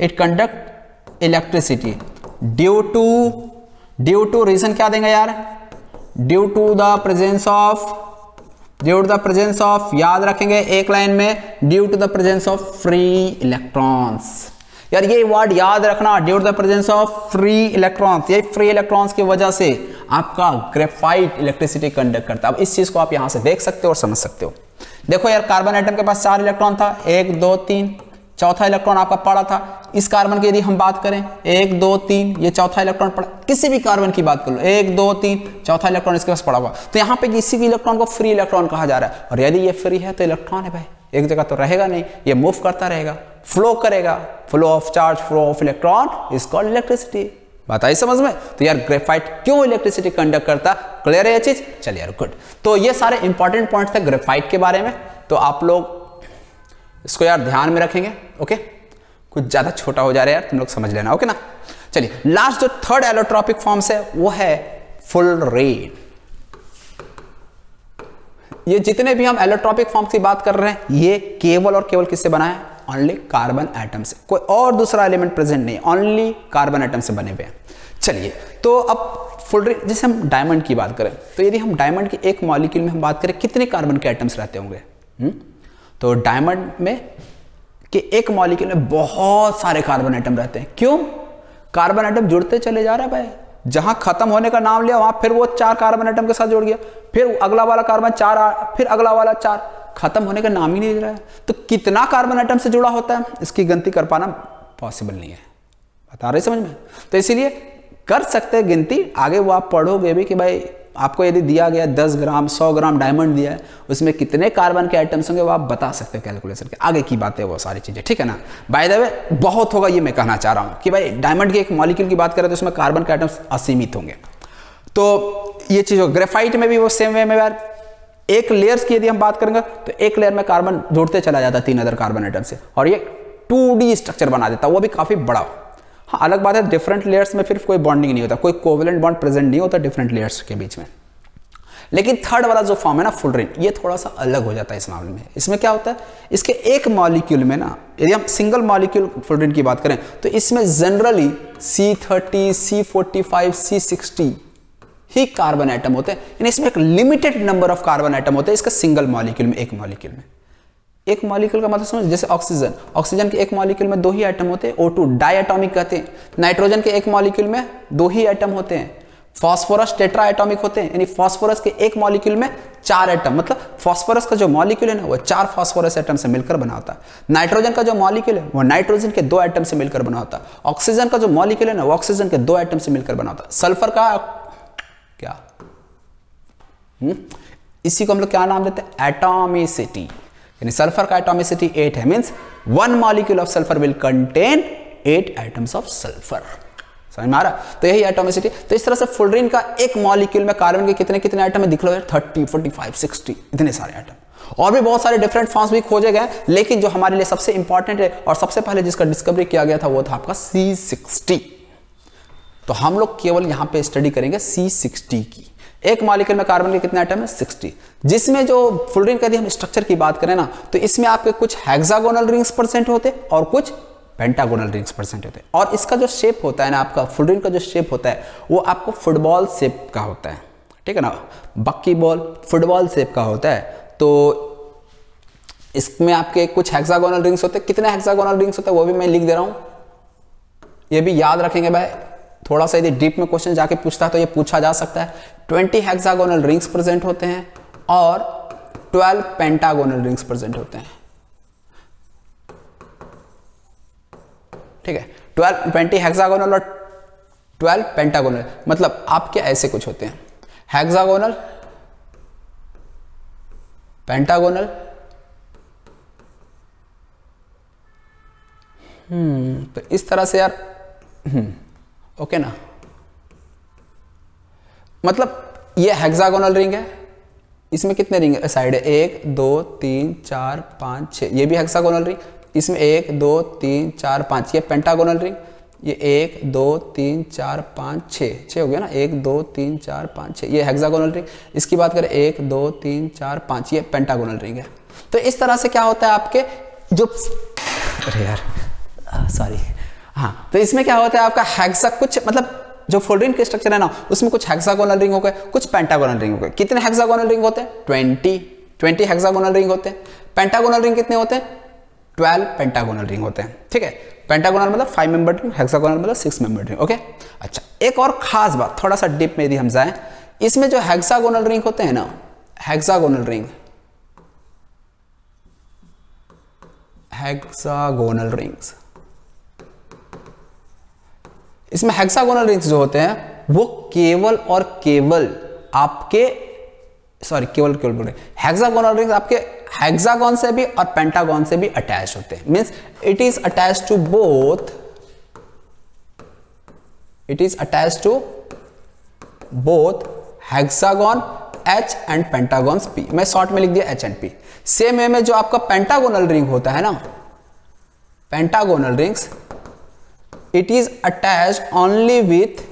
It conduct electricity due to due to reason क्या देंगे यार? Due to the presence of due to the presence of याद रखेंगे एक लाइन में due to the presence of free electrons यार ये वर्ड याद रखना due to the presence of free electrons ये फ्री इलेक्ट्रॉन्स की वजह से आपका ग्रेफाइट इलेक्ट्रिसिटी कंडक्ट करता है। अब इस चीज़ को आप यहाँ से देख सकते हो और समझ सकते हो। देखो यार कार्बन आइटम के पास चार इलेक्ट्रॉन था। एक, दो, तीन। चौथा इलेक्ट्रॉन आपका पड़ा था। इस कार्बन की यदि हम बात करें, एक, दो, तीन, ये चौथा इलेक्ट्रॉन पड़ा, किसी भी कार्बन की बात कर लो, एक, दो, तीन, चौथा इलेक्ट्रॉन इसके पास पड़ा हुआ। तो यहाँ पे किसी भी इलेक्ट्रॉन को फ्री इलेक्ट्रॉन कहा जा रहा है। और यदि ये फ्री है तो इलेक्ट्रॉन है भाई। एक जगह तो रहेगा नहीं, ये मूव करता रहेगा फ्लो करेगा। Flow of charge flow of electron is called electricity बात आई समझ में? तो यार ग्रेफाइट क्यों इलेक्ट्रिसिटी कंडक्ट करता? क्लियर है ये चीज़? चलिए यार गुड तो ये सारे इंपॉर्टेंट पॉइंट्स थे ग्रेफाइट के बारे में। तो आप लोग इसको यार ध्यान में रखेंगे ओके कुछ ज़्यादा छोटा हो जा रहा है यार, तुम लोग समझ लेना ओके ना? चलिए लास्ट जो थर्ड एलोट्रॉपिक फॉर्म्स है वो है फुल रेन ये जितने भी हम एलोट्रॉपिक फॉर्म्स की बात कर रहे हैं, ये केवल और केवल किससे बना है? ओनली कार्बन एटम से। कोई और दूसरा एलिमेंट प्रेजेंट नहीं ओनली कार्बन एटम से बने हुए हैं। चलिए तो अब फुल जैसे हम डायमंड की बात करें तो यदि हम डायमंड के एक मॉलिक्यूल में हम बात करें, कितने कार्बन के एटम्स रहते होंगे? हुँ? तो डायमंड में कि एक मॉलिक्यूल में बहुत सारे कार्बन आइटम रहते हैं। क्यों? कार्बन आइटम जुड़ते चले जा रहे हैं भाई। जहाँ खत्म होने का नाम लिया, वहाँ फिर वो चार कार्बन आइटम के साथ जुड़ गया। फिर अगला वाला कार्बन चार फिर अगला वाला चार। खत्म होने का नाम ही नहीं दे रहा है। तो कितना कार्बन आइटम से जुड़ा होता है? इसकी गिनती कर पाना पॉसिबल नहीं है। बता रहे समझ में? तो इसीलिए कर सकते हैं गिनती। आगे वो आप पढ़ोगे भी कि भाई आपको यदि दिया गया 10 ग्राम 100 ग्राम डायमंड दिया है, उसमें कितने कार्बन के आइटम्स होंगे वो आप बता सकते हो कैलकुलेशन के। आगे की बात है वो सारी चीज़ें, ठीक है ना? बाय द वे बहुत होगा ये मैं कहना चाह रहा हूँ कि भाई डायमंड के एक मॉलिक्यूल की बात करें तो उसमें कार्बन के आइटम्स असीमित होंगे। तो ये चीज़ हो ग्रेफाइट में भी वो सेम वे में यार, एक लेयर्स की यदि हम बात करेंगे तो एक लेयर में कार्बन जोड़ते चला जाता है तीन अदर कार्बन आइटम से। और ये टू स्ट्रक्चर बना देता है, वो भी काफ़ी बड़ा हाँ अलग बात है डिफरेंट लेयर्स में फिर कोई बॉन्डिंग नहीं होता, कोई कोवलेंट बॉन्ड प्रेजेंट नहीं होता डिफरेंट लेयर्स के बीच में। लेकिन थर्ड वाला जो फॉर्म है ना फुल रिंग ये थोड़ा सा अलग हो जाता है इस मामले में। इसमें क्या होता है, इसके एक मॉलिक्यूल में ना, यदि हम सिंगल मॉलिक्यूल फुल रिंग की बात करें तो इसमें generally C thirty C forty five C sixty ही कार्बन आइटम होते हैं। यानी इसमें एक limited number of carbon atom होते हैं, इसका सिंगल मॉलिक्यूल में, एक मॉलिक्यूल में। एक मॉलिक्यूल का मतलब समझ, जैसे ऑक्सीजन ऑक्सीजन के एक मॉलिक्यूल में दो ही आइटम होते हैं ओ टू डाई कहते हैं। नाइट्रोजन के एक मॉलिक्यूल में दो ही आइटम होते हैं। फॉस्फोरस टेट्रा एटॉमिक होते हैं, यानी फॉस्फोरस के एक मॉलिक्यूल में चार एटम मतलब फॉस्फोरस का जो मॉलिक्यूल है ना, वो चार फॉस्फोरस एटम से मिलकर बना होता है। नाइट्रोजन का जो मॉलिक्यूल है, वो नाइट्रोजन के दो एटम से मिलकर बना होता है। ऑक्सीजन का जो मॉलिक्यूल है ना, वो ऑक्सीजन के दो एटम से मिलकर बना होता है। सल्फ़र का क्या? हुँ? हम्म? इसी को हम लोग क्या नाम देते हैं? एटॉमिसिटी यानी सल्फ़र का एटॉमिसिटी एट है means one molecule of sulphur will contain eight atoms of sulphur समझ में आ रहा? तो यही एटोमिसिटी तो इस तरह से फुलड्रीन का एक मॉलिक्यूल में कार्बन के कितने कितने आइटम है? दिख लो थर्टी फोर्टी फाइव सिक्सटी इतने सारे आइटम और भी बहुत सारे डिफरेंट फॉर्म्स भी खोजे गए लेकिन जो हमारे लिए सबसे इंपॉर्टेंट है और सबसे पहले जिसका डिस्कवरी किया गया था, वो था आपका सी सिक्सटी तो हम लोग केवल यहाँ पे स्टडी करेंगे सी सिक्सटी की। एक मॉलिक्यूल में कार्बन के कितने आइटम है? 60 जिसमें जो फुलरिन का यदि हम स्ट्रक्चर की बात करें ना तो इसमें आपके कुछ हेक्सागोनल रिंग्स परसेंट होते और कुछ पेंटागोनल रिंग्स परसेंट होते। और इसका जो शेप होता है ना, आपका फुलरिन का जो शेप होता है, वो आपको फुटबॉल शेप का होता है। ठीक है ना? बक्की बॉल फुटबॉल शेप का होता है। तो इसमें आपके कुछ हेक्सागोनल रिंग्स होते। हैं कितने हेक्सागोनल रिंग्स होते हैं, वो भी मैं लिख दे रहा हूँ। ये भी याद रखेंगे भाई। थोड़ा सा यदि डीप में क्वेश्चन जाके पूछता है तो ये पूछा जा सकता है। ट्वेंटी हेक्सागोनल रिंग्स प्रेजेंट होते हैं और ट्वेल्व पेंटागोनल रिंग्स प्रेजेंट होते हैं। ठीक है? ट्वेल्व, ट्वेंटी हेक्सागोनल और ट्वेल्व पेंटागोनल मतलब आपके ऐसे कुछ होते हैं? हेक्सागोनल पेंटागोनल हम्म तो इस तरह से यार हम्म। ओके ना? मतलब ये हेक्सागोनल रिंग है। इसमें कितने रिंग साइड है एक दो तीन चार पाँच छः ये भी हेक्सागोनल रिंग इसमें एक दो तीन चार पाँच। ये पेंटागोनल रिंग ये एक दो तीन चार पाँच छः छः हो गया ना? एक दो तीन चार पाँच छः ये हेक्सागोनल रिंग इसकी बात करें एक दो तीन चार पाँच। ये पेंटागोनल रिंग है। तो इस तरह से क्या होता है आपके? जो अरे यार सॉरी हाँ तो इसमें क्या होता है, आपका हेक्सा कुछ मतलब जो फोल्डिंग के स्ट्रक्चर है ना, उसमें कुछ हेक्सागोनल रिंग हो गए, कुछ पेंटागोनल रिंग हो गए। कितने हेक्सागोनल रिंग होते हैं? ट्वेंटी ट्वेंटी हेक्सागोनल रिंग होते हैं। पेंटागोनल रिंग कितने होते हैं? ट्वेल्व पेंटागोनल रिंग होते हैं। ठीक है? पेंटागोनल मतलब फाइव मेंबर रिंग हेक्सागोनल मतलब सिक्स मेंबर रिंग ओके अच्छा एक और खास बात, थोड़ा सा डिप में यदि हम जाएँ, इसमें जो हेक्सागोनल रिंग होते हैं ना हेक्सागोनल रिंग हेक्सागोनल रिंग्स इसमें हेक्सागोनल रिंग्स जो होते हैं, वो केवल और केवल आपके सॉरी केवल केवल बोल रहे हेक्सागोनल रिंग्स आपके हेक्सागोन से भी और पेंटागोन से भी अटैच होते हैं। Means it is attach to both it is attach to both hexagon H and pentagon P मैं शॉर्ट में लिख दिया H and P same way में जो आपका पेंटागोनल रिंग होता है ना pentagonal rings it is attach only with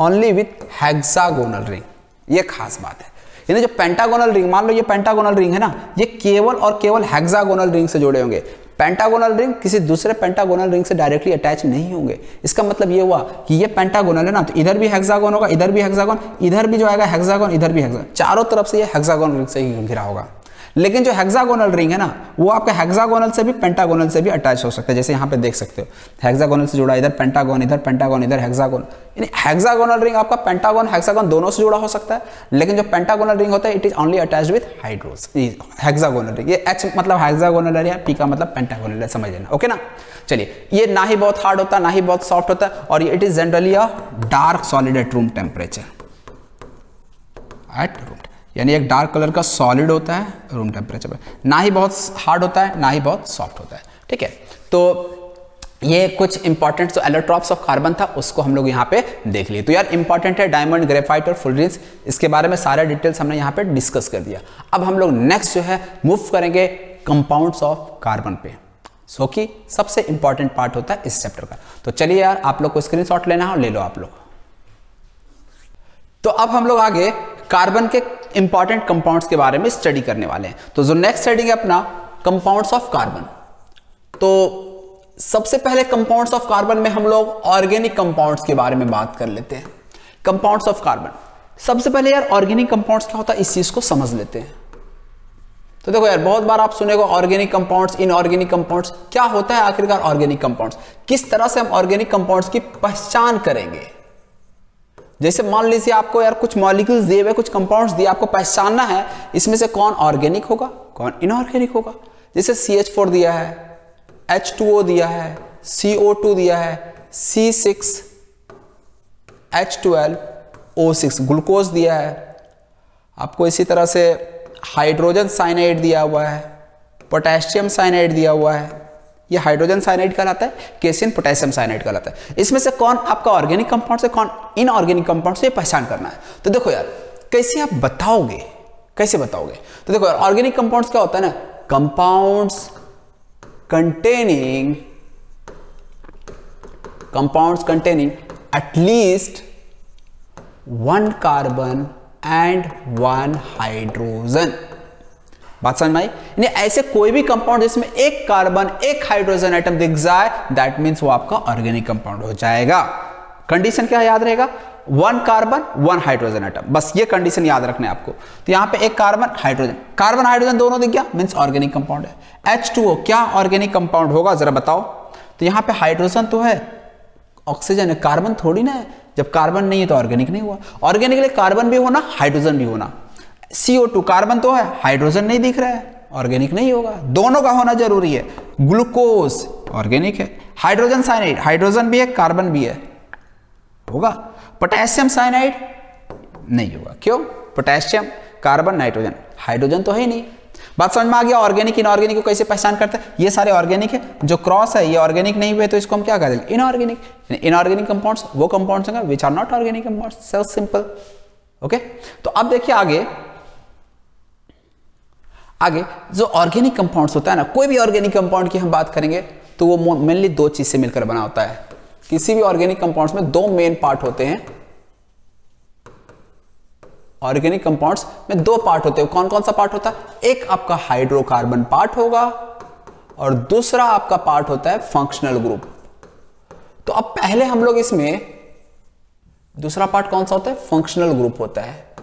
only with hexagonal ring ये खास बात है। यानी जो पेंटागोनल रिंग मान लो ये पेंटागोनल रिंग है ना, ये केवल और केवल हेक्सागोनल रिंग से जुड़े होंगे। पेंटागोनल रिंग किसी दूसरे पेंटागोनल रिंग से डायरेक्टली अटैच नहीं होंगे। इसका मतलब ये हुआ कि ये पेंटागोनल है ना तो इधर भी हेक्सागोन होगा, इधर भी हेक्सागोन इधर भी जो आएगा हेक्सागोन इधर भी हेक्सागोन चारों तरफ़ से ये हेक्सागोन रिंग से ही घिरा होगा। लेकिन जो हेक्सागोनल रिंग है ना, वो आपका हेक्सागोनल से भी पेंटागोनल से भी अटैच हो सकता है, जैसे यहाँ पे देख सकते हो। हेक्सागोनल से जुड़ा इधर पेंटागोन इधर पेंटागोन इधर हेक्सागोन यानी हेक्सागोनल रिंग आपका पेंटागोन हेक्सागोन दोनों से जुड़ा हो सकता है, लेकिन जो पेंटागोनल रिंग होता है it is only attach with हाइड्रोस hexagonal ring ये एच मतलब हेक्सागोनल है पी का मतलब पेंटागोनल है, समझ लेना ओके ना? चलिए, ये ना ही बहुत हार्ड होता, ना ही बहुत सॉफ्ट होता है और it is generally a dark solid at room temperature at room यानी एक डार्क कलर का सॉलिड होता है रूम टेम्परेचर पर ना ही बहुत हार्ड होता है, ना ही बहुत सॉफ्ट होता है, ठीक है? तो ये कुछ इंपॉर्टेंट जो एलोट्रॉप्स ऑफ़ कार्बन था, उसको हम लोग यहाँ पे देख लिए। तो यार इंपॉर्टेंट है डायमंड ग्रेफाइट और फुलरिंस इसके बारे में सारे डिटेल्स हमने यहाँ पे डिस्कस कर दिया। अब हम लोग नेक्स्ट जो है मूव करेंगे कंपाउंड्स ऑफ़ कार्बन पे। सो कि सबसे इंपॉर्टेंट पार्ट होता है इस चैप्टर का। तो चलिए यार, आप लोग को स्क्रीनशॉट लेना है ले लो आप लोग। तो अब हम लोग आगे कार्बन के इंपॉर्टेंट कंपाउंड्स के बारे में स्टडी करने वाले हैं। तो जो नेक्स्ट स्टडी है अपना कंपाउंड्स ऑफ़ कार्बन तो सबसे पहले कंपाउंड्स ऑफ़ कार्बन में हम लोग ऑर्गेनिक कंपाउंड्स के बारे में बात कर लेते हैं। कंपाउंड्स ऑफ़ कार्बन सबसे पहले यार ऑर्गेनिक कंपाउंड्स क्या होता है? इस चीज़ को समझ लेते हैं। तो देखो यार, बहुत बार आप सुनेगा ऑर्गेनिक कंपाउंड्स इनऑर्गेनिक कंपाउंड्स क्या होता है आखिरकार ऑर्गेनिक कंपाउंड्स किस तरह से हम ऑर्गेनिक कंपाउंड्स की पहचान करेंगे? जैसे मान लीजिए आपको यार कुछ मॉलिक्यूल्स दिए हुए कुछ कंपाउंड्स दिए, आपको पहचानना है, इसमें से कौन ऑर्गेनिक होगा, कौन इनऑर्गेनिक होगा? जैसे सी एच फोर दिया है एच टू ओ दिया है सी ओ टू दिया है C six H twelve O six glucose दिया है। आपको इसी तरह से हाइड्रोजन साइनाइड दिया हुआ है पोटेशियम साइनाइड दिया हुआ है। ये हाइड्रोजन साइनाइड कहलाता है केसियन पोटेशियम साइनाइड कहलाता है। इसमें से कौन आपका ऑर्गेनिक कंपाउंड से, कौन इनऑर्गेनिक कंपाउंड से पहचान करना है। तो देखो यार, कैसे आप बताओगे? कैसे बताओगे? तो देखो यार ऑर्गेनिक कंपाउंड्स क्या होता है ना? Compounds containing compounds containing at least one carbon and one hydrogen बात समझ में ऐसे कोई भी कंपाउंड जिसमें एक कार्बन एक हाइड्रोजन आइटम दिख जाए दैट मीन्स वो आपका ऑर्गेनिक कंपाउंड हो जाएगा। कंडीशन क्या याद रहेगा? One carbon one hydrogen atom बस ये कंडीशन याद रखना है आपको। तो यहाँ पे एक कार्बन हाइड्रोजन कार्बन हाइड्रोजन दोनों दिख गया मीन्स ऑर्गेनिक कंपाउंड है। H2O क्या ऑर्गेनिक कंपाउंड होगा? जरा बताओ। तो यहाँ पे हाइड्रोजन तो है ऑक्सीजन है। कार्बन थोड़ी ना है। जब कार्बन नहीं है तो ऑर्गेनिक नहीं हुआ। ऑर्गेनिक लिए कार्बन भी होना हाइड्रोजन भी होना। CO2 कार्बन तो है हाइड्रोजन नहीं दिख रहा है ऑर्गेनिक नहीं होगा। दोनों का होना ज़रूरी है। ग्लूकोज ऑर्गेनिक है। हाइड्रोजन साइनाइड हाइड्रोजन भी है कार्बन भी है। होगा। पोटेशियम साइनाइड नहीं होगा। क्यों? पोटेशियम कार्बन नाइट्रोजन हाइड्रोजन तो है ही नहीं। बात समझ में आ गया? ऑर्गेनिक इनऑर्गेनिक को कैसे पहचान करते हैं? ये सारे ऑर्गेनिक है। जो क्रॉस है, ये ऑर्गेनिक नहीं हुए तो इसको हम क्या कहते हैं? इनऑर्गेनिक इनऑर्गेनिक कंपाउंड्स वो कंपाउंड्स हैं which are not organic compounds so simple okay तो अब देखिए आगे। आगे, जो ऑर्गेनिक कंपाउंड्स होता है ना, कोई भी ऑर्गेनिक कंपाउंड की हम बात करेंगे तो वो मेनली दो चीज़ से मिलकर बना होता है। किसी भी ऑर्गेनिक कंपाउंड्स में दो मेन पार्ट होते हैं। ऑर्गेनिक कंपाउंड्स में दो पार्ट होते हैं। कौन कौन सा पार्ट होता है? एक आपका हाइड्रोकार्बन पार्ट होगा, और दूसरा आपका पार्ट होता है फंक्शनल ग्रुप तो अब पहले हम लोग इसमें दूसरा पार्ट कौन सा होता है? फंक्शनल ग्रुप होता है।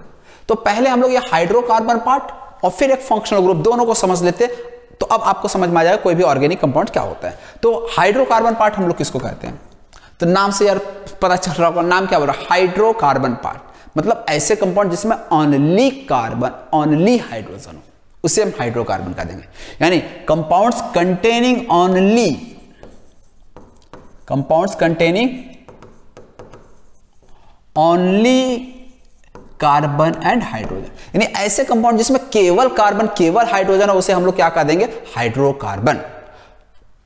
तो पहले हम लोग ये हाइड्रोकार्बन पार्ट और फिर एक फंक्शनल ग्रुप दोनों को समझ लेते तो अब आपको समझ में आ जाएगा कोई भी ऑर्गेनिक कंपाउंड क्या होता है। तो हाइड्रोकार्बन पार्ट हम लोग किसको कहते हैं? तो नाम से यार पता चल रहा होगा, नाम क्या बोल रहा है? हाइड्रोकार्बन पार्ट मतलब ऐसे कंपाउंड जिसमें ऑनली कार्बन ऑनली हाइड्रोजन हो। उसे हम हाइड्रोकार्बन का देंगे। यानी compounds containing only compounds containing only carbon and hydrogen. यानी ऐसे कंपाउंड जिसमें केवल कार्बन, केवल हाइड्रोजन है, उसे हम लोग क्या कह देंगे? हाइड्रोकार्बन।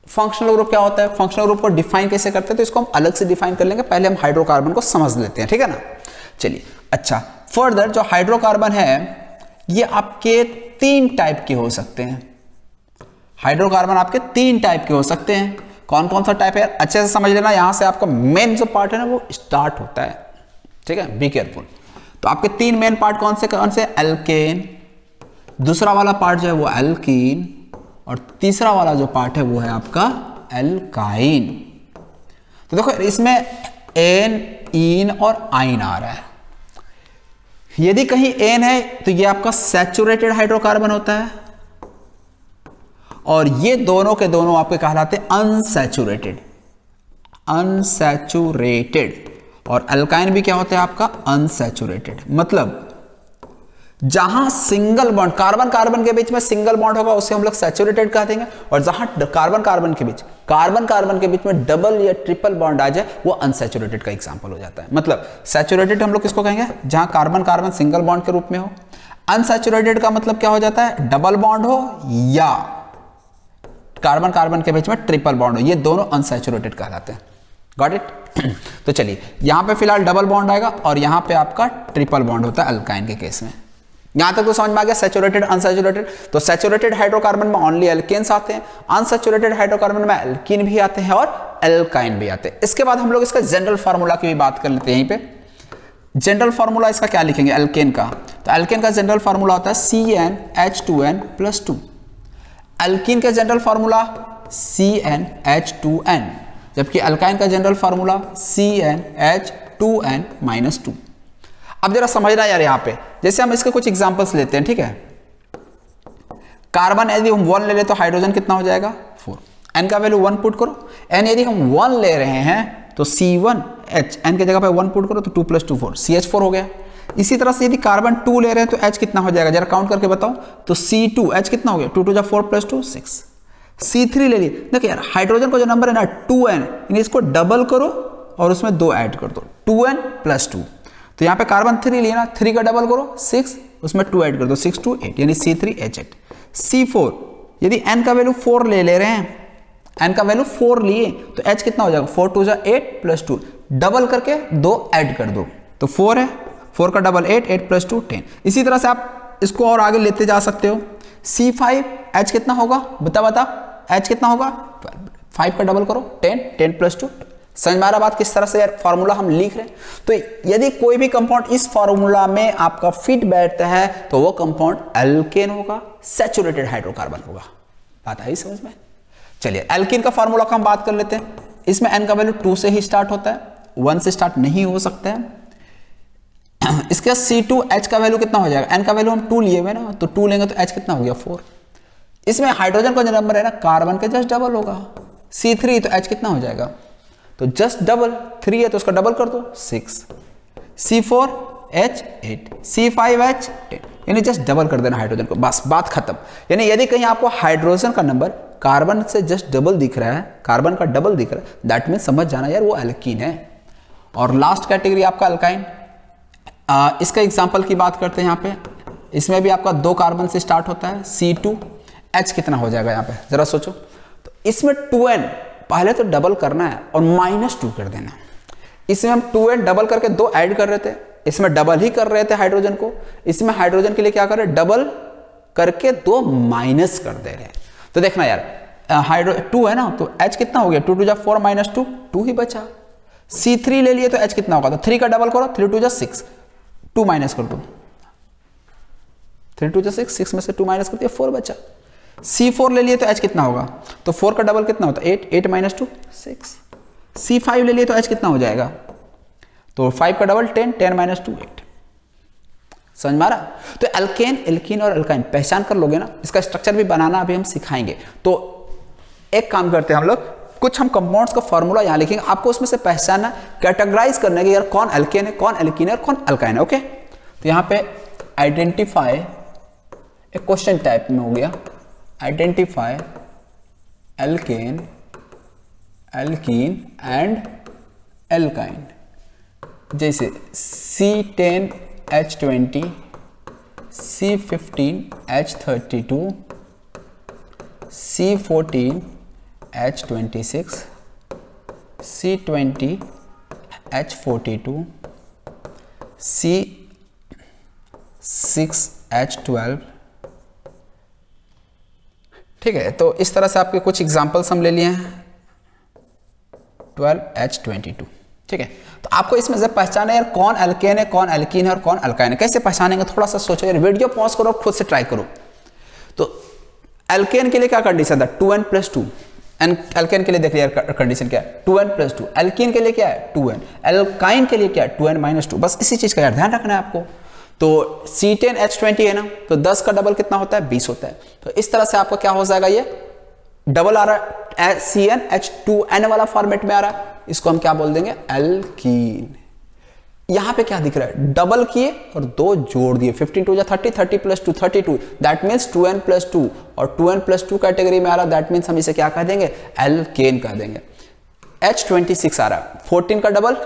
फंक्शनल ग्रुप क्या होता है? फंक्शनल ग्रुप को डिफाइन कैसे करते हैं? तो इसको हम अलग से डिफाइन कर लेंगे। पहले हम हाइड्रोकार्बन को समझ लेते हैं, ठीक है ना? चलिए अच्छा फर्दर जो हाइड्रोकार्बन है, ये आपके तीन टाइप के हो सकते हैं। हाइड्रोकार्बन आपके तीन टाइप के हो सकते हैं। कौन कौन सा टाइप है? अच्छे से समझ लेना। यहाँ से आपका मेन जो पार्ट है ना, वो स्टार्ट होता है। ठीक है? बी केयरफुल तो आपके तीन मेन पार्ट कौन से कौन से? एल्केन दूसरा वाला पार्ट जो है वो एल्कीन और तीसरा वाला जो पार्ट है वो है आपका एल्काइन तो देखो, इसमें एन इन और आइन आ रहा है। यदि कहीं एन है तो ये आपका सैचुरेटेड हाइड्रोकार्बन होता है। और ये दोनों के दोनों आपके कहलाते हैं अनसैचुरेटेड अनसैचुरेटेड और अल्काइन भी क्या होता है आपका? अनसेचुरेटेड मतलब जहाँ सिंगल बॉन्ड कार्बन कार्बन के बीच में सिंगल बॉन्ड होगा, उसे हम लोग सैचुरेटेड कह देंगे। और जहाँ कार्बन कार्बन के बीच कार्बन कार्बन के बीच में डबल या ट्रिपल बॉन्ड आ जाए, वो अनसेचुरेटेड का एग्जांपल हो जाता है। मतलब सैचुरेटेड हम लोग किसको कहेंगे? जहाँ कार्बन कार्बन सिंगल बॉन्ड के रूप में हो। अनसेचुरेटेड का मतलब क्या हो जाता है? डबल बॉन्ड हो या कार्बन कार्बन के बीच में ट्रिपल बॉन्ड हो। ये दोनों अनसेचुरेटेड कहलाते हैं। गॉट इट (clears throat) तो चलिए, यहाँ पे फ़िलहाल डबल बॉन्ड आएगा और यहाँ पे आपका ट्रिपल बॉन्ड होता है अल्काइन के केस में। यहाँ तक तो समझ में आ गया सैचुरेटेड अनसैचुरेटेड तो सेचुरेटेड हाइड्रोकार्बन में ओनली एल्केन्स आते हैं अनसेचुरेटेड हाइड्रोकार्बन में एल्किन भी आते हैं और एल्काइन भी आते हैं। इसके बाद हम लोग इसका जनरल फार्मूला की भी बात कर लेते हैं यहीं पे। जनरल फार्मूला इसका क्या लिखेंगे? एल्केन का। तो एल्केन का जनरल फार्मूला होता है C N H two N plus two alkene का general formula C N H two N जबकि अल्काइन का general formula C N H two N minus two अब जरा समझना यार यहाँ पे। जैसे हम इसके कुछ एग्जांपल्स लेते हैं, ठीक है? कार्बन यदि हम वन ले ले तो हाइड्रोजन कितना हो जाएगा? फोर एन का वैल्यू वन पुट करो। एन यदि हम वन ले रहे हैं तो सी वन एच एन की जगह पे वन पुट करो तो two plus two four C H four हो गया। इसी तरह से यदि कार्बन टू ले रहे हैं तो एच कितना हो जाएगा? जरा काउंट करके बताओ। तो सी टू एच कितना हो गया? टू टू जा four plus two six C three ले लिए। देखिए यार हाइड्रोजन का जो नंबर है ना टू एन इसको डबल करो और उसमें दो ऐड कर दो। टू एन प्लस टू तो यहाँ पे कार्बन थ्री लिया ना थ्री का डबल करो सिक्स उसमें टू ऐड कर दो सिक्स टू एट यानी C three H eight C four यदि एन का वैल्यू फोर ले ले रहे हैं एन का वैल्यू फोर लिए तो एच कितना हो जाएगा? फोर टू जा एट प्लस टू डबल करके दो ऐड कर दो। तो फोर है फोर का double eight eight plus two ten इसी तरह से आप इसको और आगे लेते जा सकते हो। सी फाइव एच कितना होगा? बता बता। एच कितना होगा? फाइव का डबल करो। टेन टेन प्लस टू समझ में आ रहा बात? किस तरह से यार फॉर्मूला हम लिख रहे हैं? तो यदि कोई भी कंपाउंड इस फॉर्मूला में आपका फिट बैठता है तो वो कंपाउंड एल्केन होगा सेचुरेटेड हाइड्रोकार्बन होगा। बात आई समझ में? चलिए एल्किन का फॉर्मूला का हम बात कर लेते हैं। इसमें एन का वैल्यू टू से ही स्टार्ट होता है। वन से स्टार्ट नहीं हो सकता है। (clears throat) इसके सी टू एच का वैल्यू कितना हो जाएगा? एन का वैल्यू हम टू लिए हुए ना तो टू लेंगे तो एच कितना हो गया? फोर इसमें हाइड्रोजन का जो नंबर है ना कार्बन का जस्ट डबल होगा। सी थ्री तो एच कितना हो जाएगा? तो जस्ट डबल थ्री है तो उसका डबल कर दो six C four H eight C five H ten यानी जस्ट डबल कर देना हाइड्रोजन को। बस, बात खत्म। यानी यदि कहीं आपको हाइड्रोजन का नंबर कार्बन से जस्ट डबल दिख रहा है कार्बन का डबल दिख रहा है दैट मीन समझ जाना यार वो एल्कीन है। और लास्ट कैटेगरी आपका अल्काइन इसका एग्ज़ाम्पल की बात करते हैं यहाँ पे। इसमें भी आपका दो कार्बन से स्टार्ट होता है सी टू एच कितना हो जाएगा यहाँ पे? जरा सोचो। तो इसमें टू एन पहले तो डबल करना है और माइनस टू कर देना इसमें हम टू एन डबल करके दो ऐड कर रहे थे। इसमें डबल ही कर रहे थे हाइड्रोजन को। इसमें हाइड्रोजन के लिए क्या कर रहे डबल करके दो माइनस कर दे रहे तो देखना यार हाइड्रो टू है ना? तो एच कितना हो गया? टू टू जा फोर माइनस टू टू ही बचा। सी थ्री ले लिए तो एच कितना होगा? तो थ्री का डबल करो थ्री टू जा सिक्स टू माइनस कर दो। थ्री टू जा सिक्स सिक्स में से टू माइनस कर दिया फोर बचा। सी फोर ले लिए तो एच कितना होगा? तो फोर का डबल कितना होता है? Eight eight minus two six C five ले लिए तो एच कितना हो जाएगा? तो फाइव का double ten ten minus two eight समझ मारा तो एल्केन एल्किन और एल्काइन पहचान कर लोगे ना, इसका स्ट्रक्चर भी बनाना अभी हम सिखाएँगे। तो एक काम करते हैं हम लोग कुछ हम कंपाउंड्स का फॉर्मूला यहाँ लिखेंगे। आपको उसमें से पहचानना कैटेगराइज करने के यार कौन एल्केन है, कौन एल्किन है और कौन अल्काइन है ओके तो यहाँ पे आइडेंटिफाई एक क्वेश्चन टाइप में हो गया। Identify alkane alkene and alkyne जैसे C ten H twenty C fifteen H thirty two C fourteen H twenty six C twenty H forty two C six H twelve ठीक है तो इस तरह से आपके कुछ एग्जाम्पल्स हम ले लिए हैं। ट्वेल्व एच ट्वेंटी टू ठीक है तो आपको इसमें से पहचाने यार कौन एल्केन है, कौन एल्किन है और कौन अल्काइन है। कैसे पहचानेंगे? थोड़ा सा सोचो यार वीडियो पॉज करो खुद से ट्राई करो। तो एल्केन के लिए क्या कंडीशन था? Two N plus two alkane के लिए देख लिया कंडीशन क्या है? Two N plus two alkene के लिए क्या है? टू एन एल्काइन के लिए क्या है? टू एन माइनस टू बस इसी चीज़ का यार ध्यान रखना है आपको। तो सी टेन एच ट्वेंटी है ना? तो दस का डबल कितना होता है? बीस होता है। तो इस तरह से आपका क्या हो जाएगा ये? डबल आ रहा है। C N H two N वाला फॉर्मेट में आ रहा है। इसको हम क्या बोल देंगे? एल्कीन यहाँ पे क्या दिख रहा है? डबल किए और दो जोड़ दिए। 15 टू या 30 30 plus two thirty two that means two N plus two और two N plus two category में आ रहा दैट मीन्स हम इसे क्या कह देंगे? एल्केन कह देंगे। एच ट्वेंटी सिक्स आ रहा। है फोर्टीन का double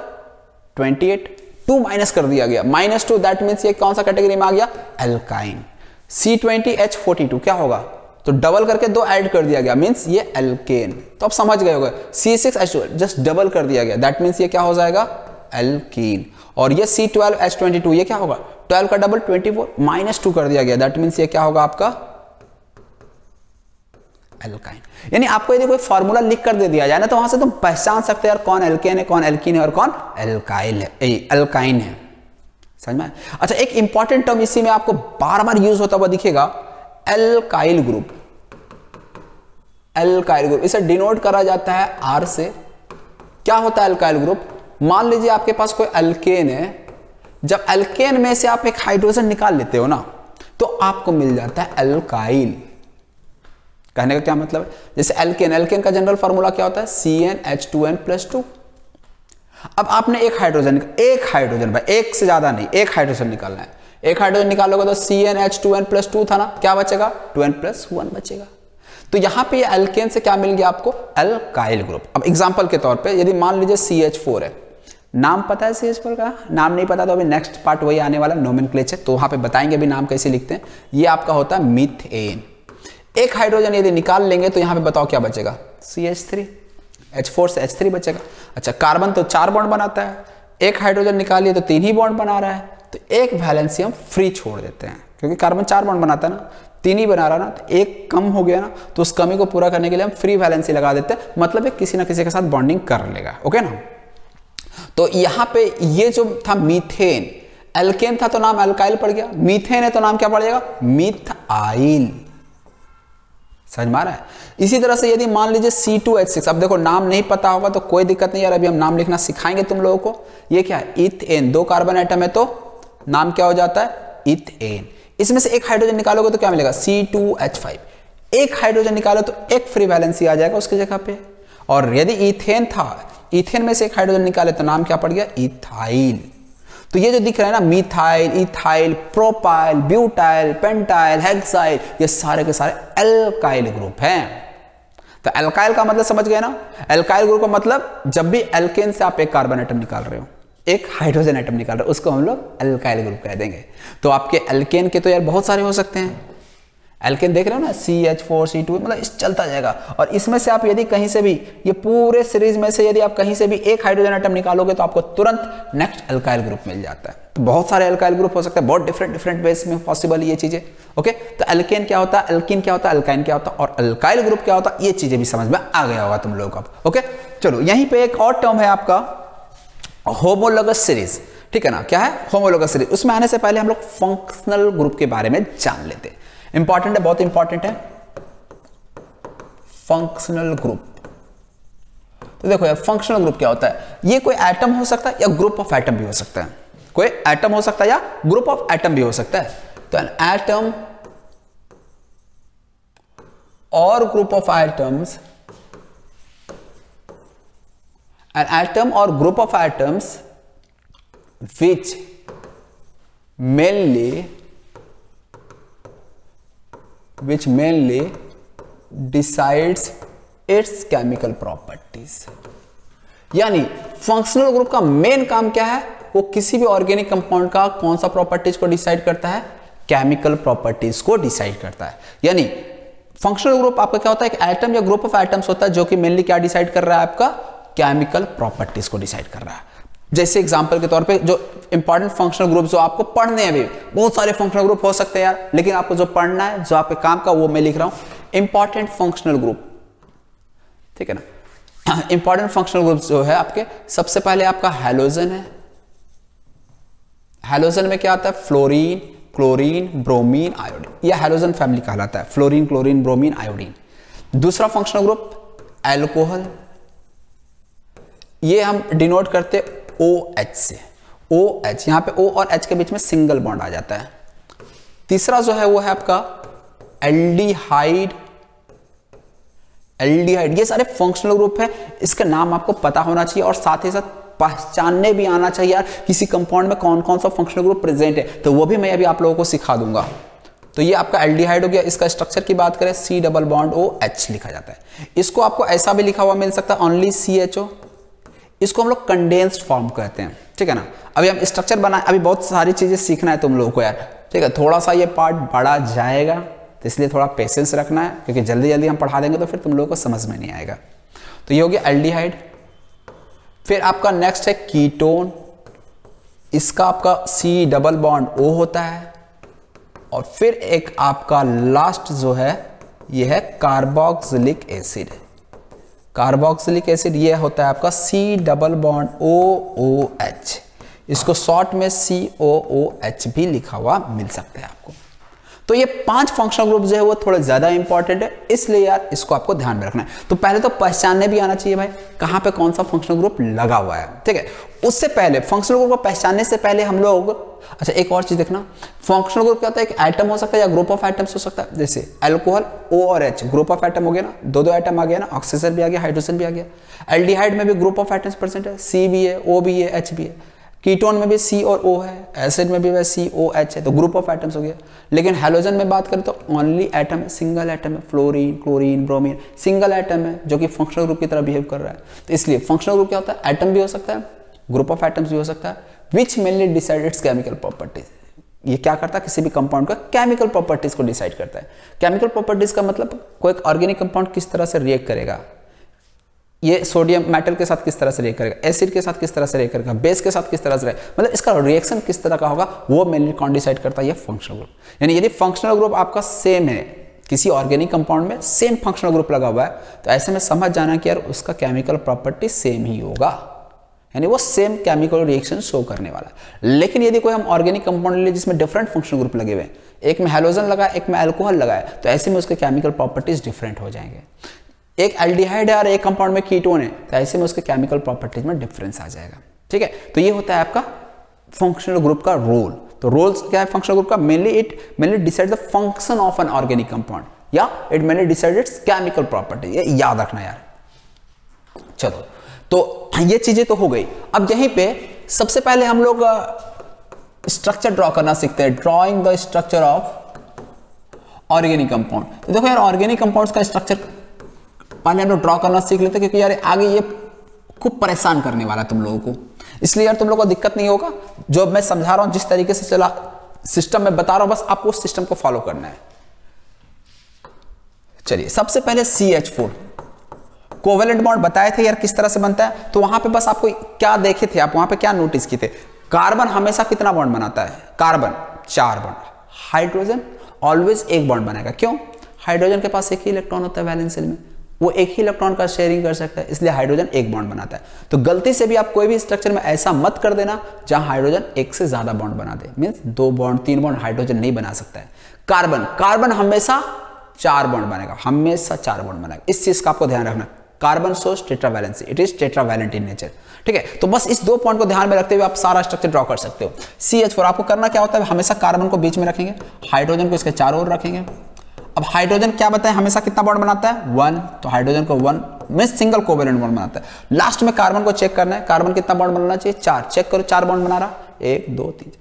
twenty eight two minus कर दिया गया। माइनस टू दैट मीन्स ये कौन सा कैटेगरी में आ गया? Alkyne C twenty H forty two क्या होगा? तो डबल करके दो ऐड कर दिया गया। मीन्स ये एल्केन तो आप समझ गए होगा। C six H just double कर दिया गया। दैट मीन्स ये क्या हो जाएगा? एल्कीन और ये C twelve H twenty two ये क्या होगा? ट्वेल्व का double twenty four minus two कर दिया गया। दैट मीन्स ये क्या होगा आपका? एल्काइन यानी आपको यदि कोई फॉर्मूला लिख कर दे दिया जाए ना तो वहाँ से तुम पहचान सकते हैं यार कौन एल्केन है, कौन एल्कीन है और कौन एल्काइल है। एल्काइन है। समझ में अच्छा एक इंपॉर्टेंट टर्म इसी में आपको बार बार यूज़ होता हुआ दिखेगा। एल्काइल ग्रुप एल्काइल ग्रुप इसे डिनोट करा जाता है आर से। क्या होता है एल्काइल ग्रुप मान लीजिए आपके पास कोई एल्केन है, जब एल्केन में से आप एक हाइड्रोजन निकाल लेते हो ना तो आपको मिल जाता है एल्काइल कहने का क्या मतलब है? जैसे एल्केन एल्केन का जनरल फॉर्मूला क्या होता है? C N H two N plus two अब आपने एक हाइड्रोजन एक हाइड्रोजन भाई, एक से ज़्यादा नहीं, एक हाइड्रोजन निकालना है। एक हाइड्रोजन निकालोगे तो C N H two N plus two था ना, क्या बचेगा? टू एन प्लस वन बचेगा। तो यहाँ पे एल्केन से क्या मिल गया आपको? एल्काइल ग्रुप अब एग्ज़ाम्पल के तौर पर यदि मान लीजिए सी एच फोर है नाम पता है सी एच फोर का? नाम नहीं पता तो अभी नेक्स्ट पार्ट वही आने वाला नोमिन तो वहाँ पे बताएँगे अभी नाम कैसे लिखते हैं। ये आपका होता है मिथेन एक हाइड्रोजन यदि निकाल लेंगे तो यहाँ पे बताओ क्या बचेगा? C H three H four से एच थ्री बचेगा। अच्छा कार्बन तो चार बॉन्ड बनाता है। एक हाइड्रोजन निकालिए तो तीन ही बॉन्ड बना रहा है। तो एक वैलेंसी हम फ्री छोड़ देते हैं। क्योंकि कार्बन चार बॉन्ड बनाता है ना। तीन ही बना रहा है ना तो एक कम हो गया ना तो उस कमी को पूरा करने के लिए हम फ्री वैलेंसी लगा देते हैं। मतलब किसी ना किसी के साथ बॉन्डिंग कर लेगा। ओके ना? तो यहाँ पे ये जो था मीथेन, एल्केन था तो नाम एल्काइल पड़ गया। मीथेन है तो नाम क्या पड़ेगा? मिथाइल। समझ में आ रहा है? इसी तरह से यदि मान लीजिए सी टू एच सिक्स अब देखो नाम नहीं पता होगा तो कोई दिक्कत नहीं यार, अभी हम नाम लिखना सिखाएँगे तुम लोगों को। ये क्या है? इथेन। दो कार्बन आइटम है तो नाम क्या हो जाता है? इथेन। इसमें से एक हाइड्रोजन निकालोगे तो क्या मिलेगा? सी टू एच फाइव एक हाइड्रोजन निकालो तो एक फ्री वैलेंसी आ जाएगा उसकी जगह पे। और यदि इथेन था इथेन में से एक हाइड्रोजन निकाले तो नाम क्या पड़ गया? इथाइल तो ये जो दिख रहा है ना methyl ethyl propyl butyl pentyl hexyl ये सारे के सारे एल्काइल ग्रुप हैं। तो एल्काइल का मतलब समझ गए ना? एल्काइल ग्रुप का मतलब जब भी एल्केन से आप एक कार्बन एटम निकाल रहे हो, एक हाइड्रोजन एटम निकाल रहे हो, उसको हम लोग एल्काइल ग्रुप कह देंगे। तो आपके एल्केन के तो यार बहुत सारे हो सकते हैं। एल्केन देख रहे हो ना? C H four C two मतलब इस चलता जाएगा। और इसमें से आप यदि कहीं से भी, ये पूरे सीरीज़ में से यदि आप कहीं से भी एक हाइड्रोजन एटम निकालोगे तो आपको तुरंत नेक्स्ट एल्काइल ग्रुप मिल जाता है। तो बहुत सारे एल्काइल ग्रुप हो सकते हैं, बहुत डिफरेंट डिफरेंट वेज में पॉसिबल ये चीज़ें। ओके तो एल्केन क्या होता? है एल्किन क्या होता? है एल्काइन क्या होता? है और अल्काइल ग्रुप क्या होता? है ये चीज़ें भी समझ में आ गया होगा तुम लोग अब। ओके चलो, यहीं पर एक और टर्म है आपका होमोलोगस सीरीज़ ठीक है ना? क्या है? होमोलोगस सीरीज़ उसमें आने से पहले हम लोग फंक्शनल ग्रुप के बारे में जान लेते हैं। इंपॉर्टेंट है, बहुत इंपॉर्टेंट है। फंक्शनल ग्रुप तो देखो यार फंक्शनल ग्रुप क्या होता है? ये कोई एटम हो सकता है या ग्रुप ऑफ़ एटम भी हो सकता है। कोई एटम हो सकता है या ग्रुप ऑफ़ एटम भी हो सकता है। तो एन एटम और group of atoms an atom और group of atoms which mainly which mainly decides its chemical properties. यानी फंक्शनल ग्रुप का मेन काम क्या है? वो किसी भी ऑर्गेनिक कंपाउंड का कौन सा प्रॉपर्टीज़ को डिसाइड करता है? केमिकल प्रॉपर्टीज़ को डिसाइड करता है। यानी फंक्शनल ग्रुप आपका क्या होता है? एक एटम या ग्रुप ऑफ़ एटम्स होता है, जो कि मेनली क्या डिसाइड कर रहा है आपका? केमिकल प्रॉपर्टीज़ को डिसाइड कर रहा है। जैसे एग्जांपल के तौर पे जो इंपॉर्टेंट फंक्शनल ग्रुप जो आपको पढ़ने हैं अभी, बहुत सारे फंक्शनल ग्रुप हो सकते हैं यार, लेकिन आपको जो पढ़ना है, जो आपके काम का, वो मैं लिख रहा हूँ इंपॉर्टेंट फंक्शनल ग्रुप ठीक है ना? इंपॉर्टेंट फंक्शनल ग्रुप जो है आपके, सबसे पहले आपका हेलोजन है। हेलोजन में क्या आता है? फ्लोरीन क्लोरीन ब्रोमीन आयोडीन यह हेलोजन फैमिली कहलाता है। फ्लोरीन क्लोरीन ब्रोमीन आयोडीन दूसरा फंक्शनल ग्रुप एल्कोहल ये हम डिनोट करते ओ एच से। ओ एच यहाँ पे ओ और एच के बीच में सिंगल बॉन्ड आ जाता है। तीसरा जो है वो है आपका एल्डिहाइड एल्डिहाइड ये सारे फंक्शनल ग्रुप है। इसका नाम आपको पता होना चाहिए और साथ ही साथ पहचानने भी आना चाहिए यार, किसी कंपाउंड में कौन कौन सा फंक्शनल ग्रुप प्रेजेंट है। तो वो भी मैं अभी आप लोगों को सिखा दूँगा। तो ये आपका एल्डिहाइड हो गया। इसका स्ट्रक्चर की बात करें C double bond O H लिखा जाता है। इसको आपको ऐसा भी लिखा हुआ मिल सकता है ओनली सी एच ओ इसको हम लोग कंडेंस्ड फॉर्म कहते हैं, ठीक है ना? अभी हम स्ट्रक्चर बनाए अभी बहुत सारी चीज़ें सीखना है तुम लोगों को यार, ठीक है? थोड़ा सा ये पार्ट बढ़ा जाएगा तो इसलिए थोड़ा पेशेंस रखना है, क्योंकि जल्दी जल्दी हम पढ़ा देंगे तो फिर तुम लोगों को समझ में नहीं आएगा। तो ये हो गया एल्डिहाइड फिर आपका नेक्स्ट है कीटोन इसका आपका सी डबल बॉन्ड ओ होता है, और फिर एक आपका लास्ट जो है यह है कार्बोक्सिलिक एसिड कार्बोक्सिलिक एसिड ये होता है आपका C double bond O O H इसको शॉर्ट में सी ओ ओ एच भी लिखा हुआ मिल सकता है आपको। तो ये पाँच फंक्शनल ग्रुप जो है वो थोड़ा ज़्यादा इंपॉर्टेंट है, इसलिए यार इसको आपको ध्यान में रखना है। तो पहले तो पहचानने भी आना चाहिए भाई, कहाँ पे कौन सा फंक्शनल ग्रुप लगा हुआ है? ठीक है, उससे पहले फंक्शनल ग्रुप को पहचानने से पहले हम लोग अच्छा एक और चीज़ देखना। फंक्शनल ग्रुप क्या होता है? एक एटम हो सकता है या ग्रुप ऑफ़ एटम्स हो सकता है। जैसे एल्कोहल ओ और एच ग्रुप ऑफ़ एटम हो गया ना, दो दो एटम आ गया ना ऑक्सीजन भी आ गया हाइड्रोजन भी आ गया। एल्डिहाइड में भी ग्रुप ऑफ़ एटम्स प्रेजेंट है सी भी है ओ भी है एच भी है। कीटोन में भी सी और ओ है एसिड में भी वह सी ओ एच है तो ग्रुप ऑफ़ एटम्स हो गया। लेकिन हेलोजन में बात करें तो ओनली एटम है सिंगल एटम है fluorine chlorine bromine single atom है, जो कि फंक्शनल ग्रुप की तरह बिहेव कर रहा है। तो इसलिए फंक्शनल ग्रुप क्या होता है? एटम भी हो सकता है ग्रुप ऑफ़ एटम्स भी हो सकता है। Which mainly decide its chemical properties ये क्या करता है? किसी भी कंपाउंड का केमिकल प्रॉपर्टीज़ को डिसाइड करता है। केमिकल प्रॉपर्टीज़ का मतलब कोई ऑर्गेनिक कंपाउंड किस तरह से रिएक्ट करेगा? ये सोडियम मेटल के साथ किस तरह से रिएक्ट करेगा? एसिड के साथ किस तरह से रिएक्ट करेगा? बेस के साथ किस तरह से मतलब इसका रिएक्शन किस तरह का होगा? वो मेनली कौन डिसाइड करता है? ये फंक्शनल ग्रुप यानी यदि फंक्शनल ग्रुप आपका सेम है, किसी ऑर्गेनिक कंपाउंड में सेम फंक्शनल ग्रुप लगा हुआ है तो ऐसे में समझ जाना कि यार उसका केमिकल प्रॉपर्टी सेम ही होगा। यानी वो सेम केमिकल रिएक्शन शो करने वाला लेकिन यदि कोई हम ऑर्गेनिक कंपाउंड ले जिसमें डिफरेंट फंक्शनल ग्रुप लगे हुए हैं, एक में हेलोजन लगा एक में अल्कोहल लगा तो ऐसे में उसके केमिकल प्रॉपर्टीज़ डिफरेंट हो जाएँगे। एक एल्डिहाइड है और एक कंपाउंड में कीटोन है तो ऐसे में उसके केमिकल प्रॉपर्टीज़ में डिफरेंस आ जाएगा। ठीक है? तो ये होता है आपका फंक्शनल ग्रुप का रोल तो रोल्स क्या है फंक्शनल ग्रुप का? Mainly it mainly decide the function of an organic compound या it mainly decide its chemical property याद रखना यार। चलो। तो ये चीज़ें तो हो गई। अब यहीं पे सबसे पहले हम लोग स्ट्रक्चर ड्रॉ करना सीखते हैं। Drawing the structure of organic compound देखो यार ऑर्गेनिक कंपाउंड्स का स्ट्रक्चर पहले हम लोग ड्रॉ करना सीख लेते क्योंकि यार आगे ये खूब परेशान करने वाला है तुम लोगों को। इसलिए यार तुम लोगों को दिक्कत नहीं होगा। जो मैं समझा रहा हूँ, जिस तरीके से चला सिस्टम में बता रहा हूँ, बस आपको उस सिस्टम को फॉलो करना है। चलिए, सबसे पहले C H four covalent bond बताए थे यार किस तरह से बनता है तो वहाँ पे बस आपको क्या देखे थे आप, वहाँ पे क्या नोटिस किए थे? कार्बन हमेशा कितना बॉन्ड बनाता है? कार्बन, चार बॉन्ड। हाइड्रोजन ऑलवेज एक बॉन्ड बनाएगा। क्यों? हाइड्रोजन के पास एक ही इलेक्ट्रॉन होता है वैलेंस में। वो एक ही इलेक्ट्रॉन का शेयरिंग कर सकता है, इसलिए हाइड्रोजन एक बॉन्ड बनाता है। तो गलती से भी आप कोई भी स्ट्रक्चर में ऐसा मत कर देना जहाँ हाइड्रोजन एक से ज़्यादा बॉन्ड बना दे। मीन्स दो बॉन्ड, तीन बॉन्ड हाइड्रोजन नहीं बना सकता है। कार्बन कार्बन हमेशा चार बॉन्ड बनेगा, हमेशा चार बॉन्ड बनेगा। इस चीज़ का आपको ध्यान रखना carbon source tetravalency it is tetravalent in nature ठीक है? तो बस इस दो पॉइंट को ध्यान में रखते हुए आप सारा स्ट्रक्चर ड्रॉ कर सकते हो। सी एच फोर आपको करना क्या होता है? हमेशा कार्बन को बीच में रखेंगे। हाइड्रोजन को इसके चारों ओर रखेंगे। अब हाइड्रोजन क्या बताए हमेशा कितना बॉन्ड बनाता है? वन तो हाइड्रोजन को वन में सिंगल कोवेलेंट बॉन्ड बनाता है। लास्ट में कार्बन को चेक करना है। कार्बन कितना बॉन्ड बनाना चाहिए? चार. चेक करो, चार बॉन्ड बना रहा। एक, दो, तीन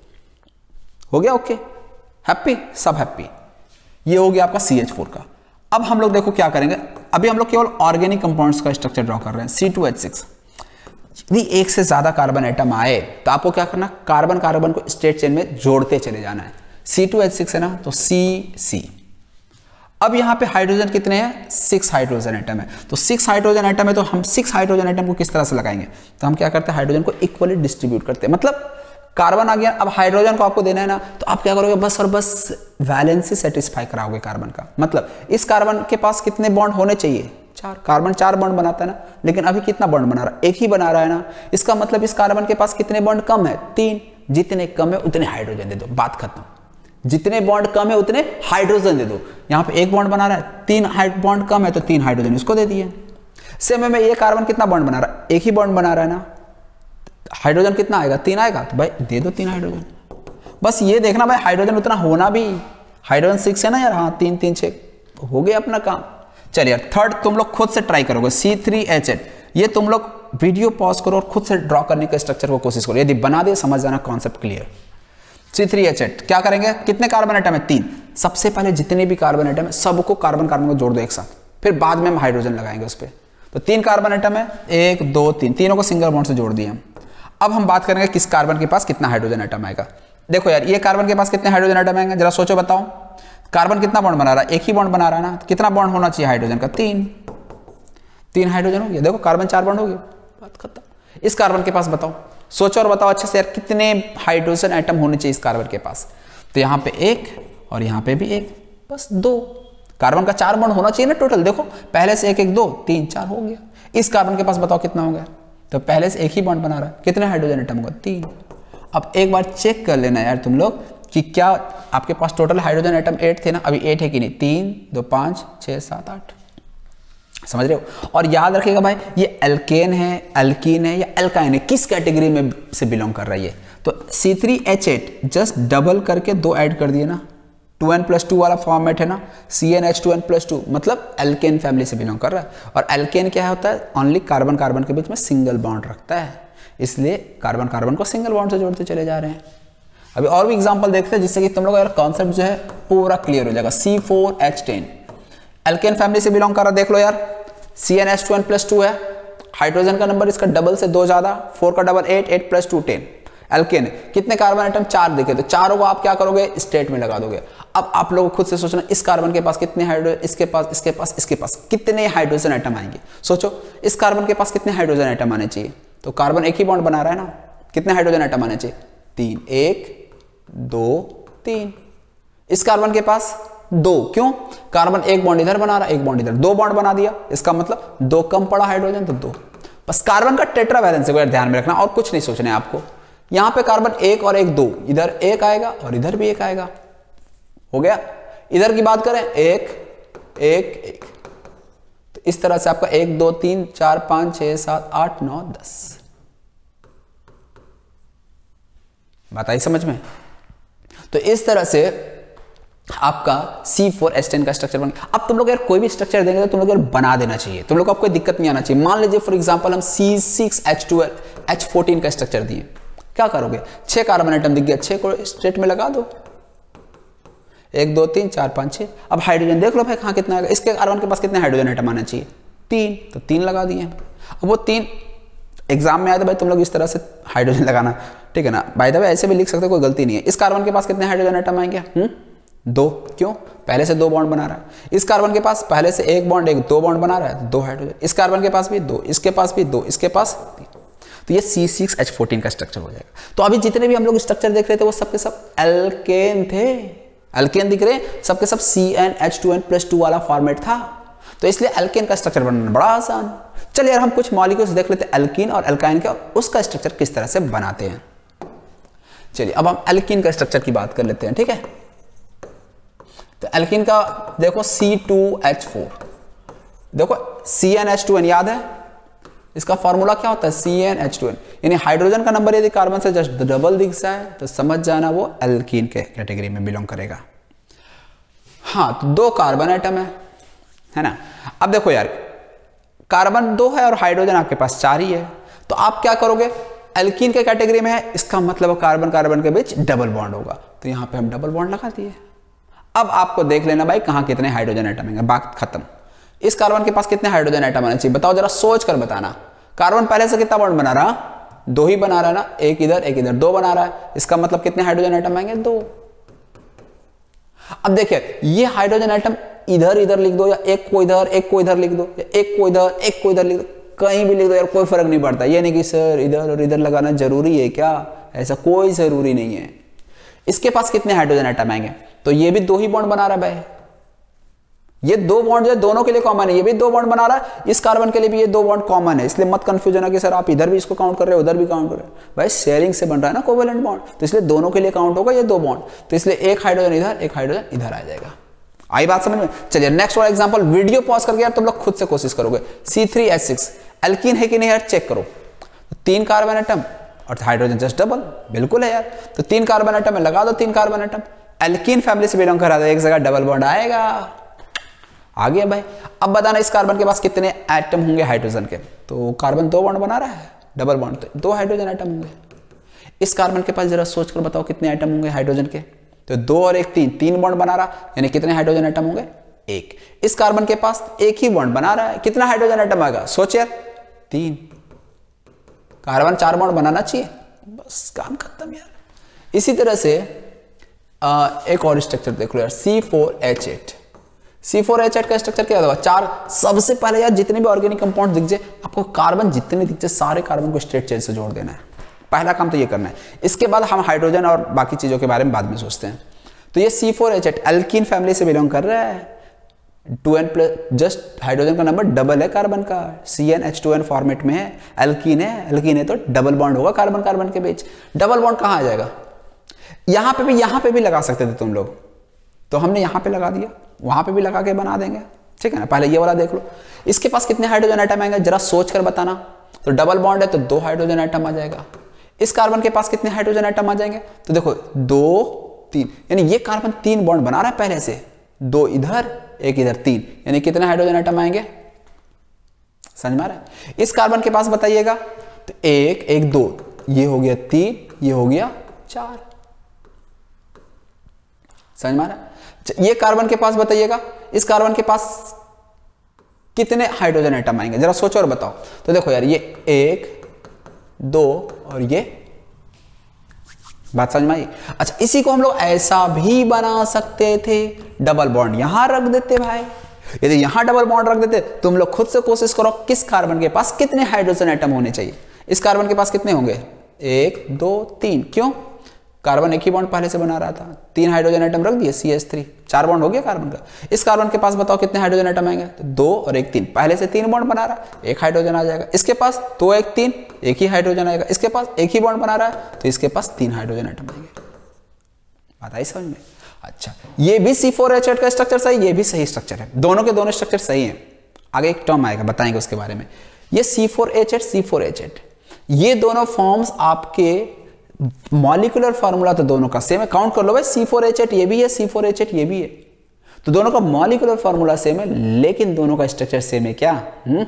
हो गया ओके हैप्पी सब हैप्पी ये हो गया आपका सी एच फोर का। अब हम लोग देखो क्या करेंगे? अभी हम लोग केवल ऑर्गेनिक कंपाउंड्स का स्ट्रक्चर ड्रॉ कर रहे हैं सी टू एच सिक्स यदि एक से ज़्यादा कार्बन आइटम आए तो आपको क्या करना कार्बन कार्बन को स्टेट चेन में जोड़ते चले जाना है। सी टू एच सिक्स है ना तो सी सी अब यहाँ पे हाइड्रोजन कितने हैं? सिक्स हाइड्रोजन आइटम है। तो सिक्स हाइड्रोजन आइटम है तो हम सिक्स हाइड्रोजन आइटम को किस तरह से लगाएँगे? तो हम क्या करते हैं? हाइड्रोजन को इक्वली डिस्ट्रीब्यूट करते हैं। मतलब कार्बन आ गया अब हाइड्रोजन को आपको देना है ना तो आप क्या करोगे? बस और बस वैलेंसी सेटिस्फाई कराओगे कार्बन का। मतलब इस कार्बन के पास कितने बॉन्ड होने चाहिए? चार। कार्बन चार बॉन्ड बनाता है ना लेकिन अभी कितना बॉन्ड बना रहा है? एक ही बना रहा है ना। इसका मतलब इस कार्बन के पास कितने बॉन्ड कम है? तीन। जितने कम है उतने हाइड्रोजन दे दो। बात खत्म। जितने बॉन्ड कम है उतने हाइड्रोजन दे दो। यहाँ पे एक बॉन्ड बना रहा है तीन बॉन्ड कम है तो तीन हाइड्रोजन इसको दे दिए। सेम में ये कार्बन कितना बॉन्ड बना रहा है? एक ही बॉन्ड बना रहा है ना। हाइड्रोजन कितना आएगा? तीन आएगा? तो भाई दे दो तीन हाइड्रोजन। बस ये देखना भाई, हाइड्रोजन उतना होना भी, हाइड्रोजन सिक्स है ना यार? हाँ तीन तीन छः हो गया अपना काम। चलिए यार थर्ड तुम लोग खुद से ट्राई करोगे सी थ्री एच एट ये तुम लोग वीडियो पॉज करो और खुद से ड्रॉ करने के स्ट्रक्चर को कोशिश करो। यदि बना दे समझ जाना concept clear C three H eight क्या करेंगे? कितने कार्बन आइटम है? तीन। सबसे पहले जितने भी कार्बन आइटम है, सबको कार्बन कार्बन को जोड़ दो एक साथ। फिर बाद में हम हाइड्रोजन लगाएँगे उस पर तो तीन कार्बन आइटम है, एक, दो, तीन। तीनों को सिंगल बॉन्ड से जोड़ दिए हम। अब हम बात करेंगे किस कार्बन के पास कितना हाइड्रोजन आइटम आएगा। देखो यार ये कार्बन के पास कितने हाइड्रोजन आइटम आएँगे? जरा सोचो बताओ। कार्बन कितना बॉन्ड बना रहा है? एक ही बॉन्ड बना रहा है ना? कितना बॉन्ड होना चाहिए हाइड्रोजन का? तीन। तीन हाइड्रोजन हो गया। देखो कार्बन चार बॉन्ड हो गया। बात खत्म। इस कार्बन के पास बताओ। सोचो और बताओ अच्छे से यार कितने हाइड्रोजन आइटम होने चाहिए इस कार्बन के पास? तो यहाँ पे एक और यहाँ पे भी एक। बस दो। कार्बन का चार बॉन्ड होना चाहिए ना टोटल? देखो पहले से एक एक दो तीन चार हो गया। इस कार्बन के पास बताओ कितना हो गया? तो पहले से एक ही बॉन्ड बना रहा है। कितने हाइड्रोजन एटम होगा तीन। अब एक बार चेक कर लेना यार तुम लोग कि क्या आपके पास टोटल हाइड्रोजन एटम एट थे ना? अभी एट है कि नहीं? तीन, दो, पाँच छः सात, आठ। समझ रहे हो? और याद रखिएगा भाई, ये एल्केन है एल्कीन है, या एल्काइन है, किस कैटेगरी में से बिलोंग कर रही है तो C3H8 जस्ट डबल करके दो ऐड कर दिए ना। टू एन प्लस टू वाला फॉर्मेट है ना C N H two N plus two मतलब एल्केन फैमिली से बिलोंग कर रहा है। और एल्केन क्या होता है? ओनली कार्बन कार्बन के बीच में सिंगल बॉन्ड रखता है। इसलिए कार्बन कार्बन को सिंगल बॉन्ड से जोड़ते चले जा रहे हैं। अभी और भी एग्ज़ाम्पल देखते हैं, जिससे कि तुम लोग अगर कॉन्सेप्ट जो है पूरा क्लियर हो जाएगा। C four H ten alkane family से बिलोंग कर रहा देख लो यार। C N H two N plus two है। हाइड्रोजन का नंबर इसका डबल से दो ज़्यादा फोर का double eight eight plus two ten alkane कितने कार्बन आइटम चार देखे तो चारों को आप क्या करोगे? स्टेट में लगा दोगे। अब आप लोग खुद से सोचना, इस कार्बन के पास कितने हाइड्रोजन इसके पास इसके पास इसके पास कितने हाइड्रोजन आइटम आएँगे? सोचो, इस कार्बन के पास कितने हाइड्रोजन आइटम आने चाहिए? तो कार्बन एक ही बॉन्ड बना रहा है ना? कितने हाइड्रोजन आइटम आने चाहिए? तीन, एक, दो, तीन। इस कार्बन के पास दो, क्यों? कार्बन एक बॉन्ड इधर बना रहा है एक बॉन्ड इधर। दो बॉन्ड बना दिया, इसका मतलब दो कम पड़ा हाइड्रोजन तो दो। बस कार्बन का टेट्रा वैलेंस ध्यान में रखना और कुछ नहीं सोचना है आपको। यहाँ पे कार्बन एक और एक दो, इधर एक आएगा और इधर भी एक आएगा। हो गया? इधर की बात करें, एक एक एक। तो इस तरह से आपका एक, दो, तीन, चार, पाँच, छह, सात, आठ, नौ, दस। बताइए समझ में? तो इस तरह से आपका C4H10 का स्ट्रक्चर बन अब तुम लोग यार कोई भी स्ट्रक्चर देंगे तो तुम लोग बना देना चाहिए। तुम लोग को कोई दिक्कत नहीं आना चाहिए। मान लीजिए फॉर एग्जांपल हम C6H12 H14 का स्ट्रक्चर दिए। क्या करोगे? छह कार्बन आइटम दिख गया। छह को स्टेट में लगा दो। एक, दो, तीन, चार, पाँच छः अब हाइड्रोजन देख लो भाई कहाँ कितना आएगा। इसके कार्बन के पास कितने हाइड्रोजन आइटम आना चाहिए? तीन। तो तीन लगा दिए। अब वो तीन एग्ज़ाम में आया था भाई, तुम लोग इस तरह से हाइड्रोजन लगाना। ठीक है ना? भाई दबा ऐसे भी लिख सकते कोई गलती नहीं है। इस कार्बन के पास कितने हाइड्रोजन आइटम आएँगे? हुँ? दो। क्यों? पहले से दो बॉन्ड बना रहा है। इस कार्बन के पास पहले से एक बॉन्ड एक दो बॉन्ड बना रहा है, दो हाइड्रोजन इस कार्बन के पास भी दो, इसके पास भी दो, इसके पास तो ये सी सिक्स एच फोर्टीन का स्ट्रक्चर हो जाएगा। तो अभी जितने भी हम लोग स्ट्रक्चर देख रहे थे, वो सबके सब एल्केन थे। एल्केन दिख रहे सबके सब C N H two N plus two वाला फॉर्मेट था। तो इसलिए एल्केन का स्ट्रक्चर बनाना बड़ा आसान। चलिए यार, हम कुछ मॉलिक्यूल्स देख लेते हैं एल्किन और एल्काइन के, और उसका स्ट्रक्चर किस तरह से बनाते हैं। चलिए, अब हम एल्किन का स्ट्रक्चर की बात कर लेते हैं, ठीक है? तो एल्किन का, देखो C2H4 देखो CnH2n याद है? इसका फॉर्मूला क्या होता है? C N H two N यानी हाइड्रोजन का नंबर यदि कार्बन से जस्ट डबल दिख जाए तो समझ जाना वो एल्कीन के कैटेगरी में बिलोंग करेगा। हाँ तो दो कार्बन आइटम है है ना? अब देखो यार कार्बन दो है और हाइड्रोजन आपके पास चार ही है तो आप क्या करोगे? एल्कीन के कैटेगरी में है, इसका मतलब कार्बन कार्बन के बीच डबल बॉन्ड होगा। तो यहाँ पे हम डबल बॉन्ड लगा दिए। अब आपको देख लेना भाई कहाँ कितने हाइड्रोजन आइटम है। बात खत्म। इस कार्बन के पास कितने हाइड्रोजन आइटम आने चाहिए? बताओ जरा सोच कर बताना। कार्बन पहले से कितना बॉन्ड बना रहा? दो ही बना रहा है ना? एक इधर एक इधर, दो बना रहा है। इसका मतलब कितने हाइड्रोजन आइटम आएँगे? दो। अब देखिए, ये हाइड्रोजन आइटम इधर इधर लिख दो या एक को इधर, एक को इधर लिख दो या एक को इधर, एक को इधर लिख दो। कहीं भी लिख दो यार, कोई फ़र्क नहीं पड़ता। ये नहीं कि सर इधर और इधर लगाना ज़रूरी है क्या? ऐसा कोई ज़रूरी नहीं है। इसके पास कितने हाइड्रोजन आइटम आएँगे? तो ये भी दो ही बॉन्ड बना रहा है भाई। ये दो बॉन्ड जो है, दोनों के लिए कॉमन है। ये भी दो बॉन्ड बना रहा है। इस कार्बन के लिए भी ये दो बॉन्ड कॉमन है। इसलिए मत कंफ्यूज होना कि, सर, आप इधर भी इसको काउंट कर रहे हो, उधर भी काउंट कर रहे हो। भाई शेयरिंग से बन रहा है ना कोवेलेंट बॉन्ड तो इसलिए दोनों के लिए काउंट होगा ये दो बॉन्ड तो इसलिए एक हाइड्रोजन इधर, एक हाइड्रोजन इधर आ जाएगा। आई बात समझ में? चलिए नेक्स्ट वाला एग्ज़ाम्पल वीडियो पॉज करके यार तुम लोग खुद से कोशिश करोगे। C three H six alkene है कि नहीं यार? चेक करो। तो तीन कार्बन एटम और हाइड्रोजन जस्ट डबल बिल्कुल है यार। तो तीन कार्बन एटम लगा दो तीन कार्बन एटम एल्किन फैमिली से बिलोंग करा दो। एक जगह डबल बॉन्ड आएगा। आ गया भाई। अब बताना इस कार्बन के पास कितने एटम होंगे हाइड्रोजन के। तो कार्बन दो बॉन्ड बना रहा है डबल बॉन्ड तो दो हाइड्रोजन एटम होंगे। इस कार्बन के पास जरा सोच कर बताओ कितने आइटम होंगे हाइड्रोजन के। तो दो और एक तीन तीन बॉन्ड बना रहा यानी कितने हाइड्रोजन आइटम होंगे? एक। इस कार्बन के पास एक ही बॉन्ड बना रहा है कितना हाइड्रोजन आइटम आएगा? सोच यार। तीन। कार्बन चार बॉन्ड बनाना चाहिए। बस काम खत्म यार। इसी तरह से आ, एक और स्ट्रक्चर देख लो यार C four H eight C four H eight का स्ट्रक्चर क्या होगा चार, सबसे पहले यार जितने भी ऑर्गेनिक कंपाउंड दिख जाए, आपको कार्बन जितने दिख जाए, सारे कार्बन को स्ट्रेट चेन से जोड़ देना है। पहला काम तो ये करना है। इसके बाद हम हाइड्रोजन और बाकी चीज़ों के बारे में बाद में सोचते हैं। तो ये C four H eight alkene family से बिलोंग कर रहा है। Two n plus, just hydrogen का नंबर डबल है कार्बन का। C n H two n format में है एल्किन है। एल्किन है तो डबल बॉन्ड होगा कार्बन कार्बन के बीच। डबल बॉन्ड कहाँ आ जाएगा? यहाँ पे भी, यहाँ पे भी लगा सकते थे तुम लोग। तो हमने यहाँ पे लगा दिया। वहाँ पे भी लगा के बना देंगे। ठीक है ना? पहले ये वाला देख लो। इसके पास कितने हाइड्रोजन आइटम आएँगे? जरा सोच कर बताना। तो डबल बॉन्ड है तो दो हाइड्रोजन आइटम आ जाएगा। इस कार्बन के पास कितने हाइड्रोजन आइटम आ जाएँगे? तो देखो, दो, तीन। यानी ये कार्बन तीन बॉन्ड बना रहा है पहले से। दो इधर, एक इधर, तीन। यानी कितने हाइड्रोजन आइटम आएँगे? समझ में आ रहा है? इस कार्बन के पास बताइएगा। तो एक एक, दो। ये हो गया तीन, ये हो गया चार। समझ में आ रहा ये कार्बन के पास बताइएगा, इस कार्बन के पास कितने हाइड्रोजन आइटम आएँगे? जरा सोचो और बताओ। तो देखो यार, ये एक, दो और ये बात समझ में आई? अच्छा इसी को हम लोग ऐसा भी बना सकते थे। डबल बॉन्ड यहाँ रख देते भाई। यदि यहाँ डबल बॉन्ड रख देते, तुम लोग खुद से कोशिश करो किस कार्बन के पास कितने हाइड्रोजन आइटम होने चाहिए। इस कार्बन के पास कितने होंगे? एक, दो, तीन। क्यों? कार्बन एक ही बॉन्ड पहले से बना रहा था। तीन हाइड्रोजन आइटम रख दिए सी एस थ्री चार बॉन्ड हो गया कार्बन का। इस कार्बन के पास बताओ कितने हाइड्रोजन आइटम आएँगे? तो दो और एक तीन। पहले से तीन बॉन्ड बना रहा है एक हाइड्रोजन आ जाएगा। इसके पास दो, एक, तीन, एक ही हाइड्रोजन आएगा। इसके पास एक ही बॉन्ड बना रहा है तो इसके पास तीन हाइड्रोजन आइटम आएँगे। बात आई समझ में? अच्छा ये भी सी फोर एच का स्ट्रक्चर सही, ये भी सही स्ट्रक्चर है। दोनों के दोनों स्ट्रक्चर सही है। आगे एक टर्म आएगा, बताएँगे उसके बारे में। ये C four H eight C four H eight ये दोनों फॉर्म्स आपके मॉलिकुलर फार्मूला तो दोनों का सेम है। काउंट कर लो भाई सी फोर एच एट ये भी है सी फोर एच एट ये भी है। तो दोनों का मॉलिकुलर फार्मूला सेम है, लेकिन दोनों का स्ट्रक्चर सेम है क्या? हुँ? हम्म?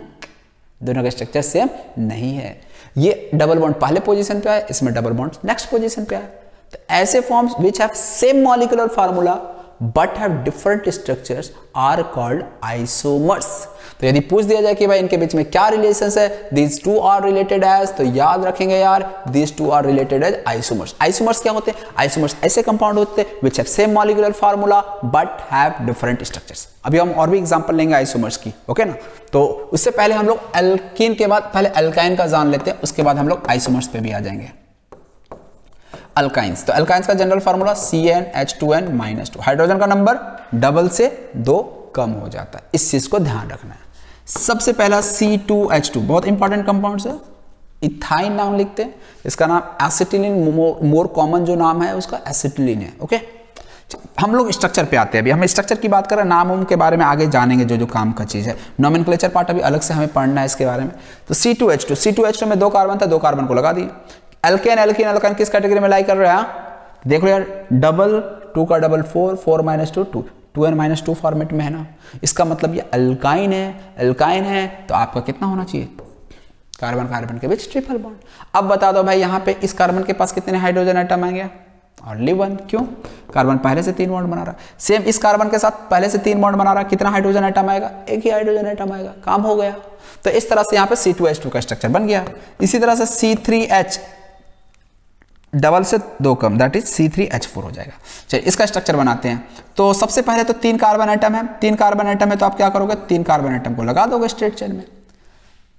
दोनों का स्ट्रक्चर सेम नहीं है। ये डबल बॉन्ड पहले पोजीशन पे आया, इसमें डबल बॉन्ड नेक्स्ट पोजीशन पे आया। तो ऐसे forms which have same molecular formula but have different structures are called isomers तो यदि पूछ दिया जाए कि भाई इनके बीच में क्या रिलेशन है? These two are related as तो याद रखेंगे यार these two are related as isomers isomers क्या होते हैं? आइसोमर्स ऐसे कंपाउंड होते हैं which have same molecular formula but have different structures अभी हम और भी एग्जांपल लेंगे आइसोमर्स की ओके ना? तो उससे पहले हम लोग एल्किन के बाद, पहले एल्काइन का जान लेते हैं, उसके बाद हम लोग आइसोमर्स पे भी आ जाएँगे। अल्काइंस तो अल्काइंस का general formula C n H two n minus two hydrogen का नंबर डबल से दो कम हो जाता है। इस चीज़ को ध्यान रखना है। सबसे पहला C2H2 बहुत इंपॉर्टेंट कंपाउंड है। इथाइन नाम लिखते हैं। इसका नाम एसिटिलिन मोर कॉमन जो नाम है, उसका एसिटिलिन है ओके हम लोग स्ट्रक्चर पे आते हैं। अभी हम स्ट्रक्चर की बात कर रहे हैं, नाम उम के बारे में आगे जानेंगे जो जो काम का चीज़ है। नॉमिन पार्ट अभी अलग से हमें पढ़ना है इसके बारे में। तो C two H two C two H two में दो कार्बन था, दो कार्बन को लगा दिए। एल्केन एल्किन एल्काइन किस कैटेगरी में लाई कर रहे हैं देख लो यार डबल टू का double four four minus two two two n minus two format में है ना? इसका मतलब ये अल्काइन है। अल्काइन है तो आपका कितना होना चाहिए? कार्बन कार्बन के बीच ट्रिपल बॉन्ड अब बता दो भाई, यहाँ पे इस कार्बन के पास कितने हाइड्रोजन आइटम आएँगे? ओनली वन क्यों? कार्बन पहले से तीन बॉन्ड बना रहा। सेम इस कार्बन के साथ पहले से तीन बॉन्ड बना रहा, कितना हाइड्रोजन आइटम आएगा? एक ही हाइड्रोजन आइटम आएगा। काम हो गया। तो इस तरह से यहाँ पे C2H2 का स्ट्रक्चर बन गया। इसी तरह से C3H डबल से दो कम दैट इज़ C3H4 हो जाएगा। चलिए, इसका स्ट्रक्चर बनाते हैं। तो सबसे पहले तो तीन कार्बन आइटम है। तीन कार्बन आइटम है तो आप क्या करोगे? तीन कार्बन आइटम को लगा दोगे स्ट्रेट चेन में।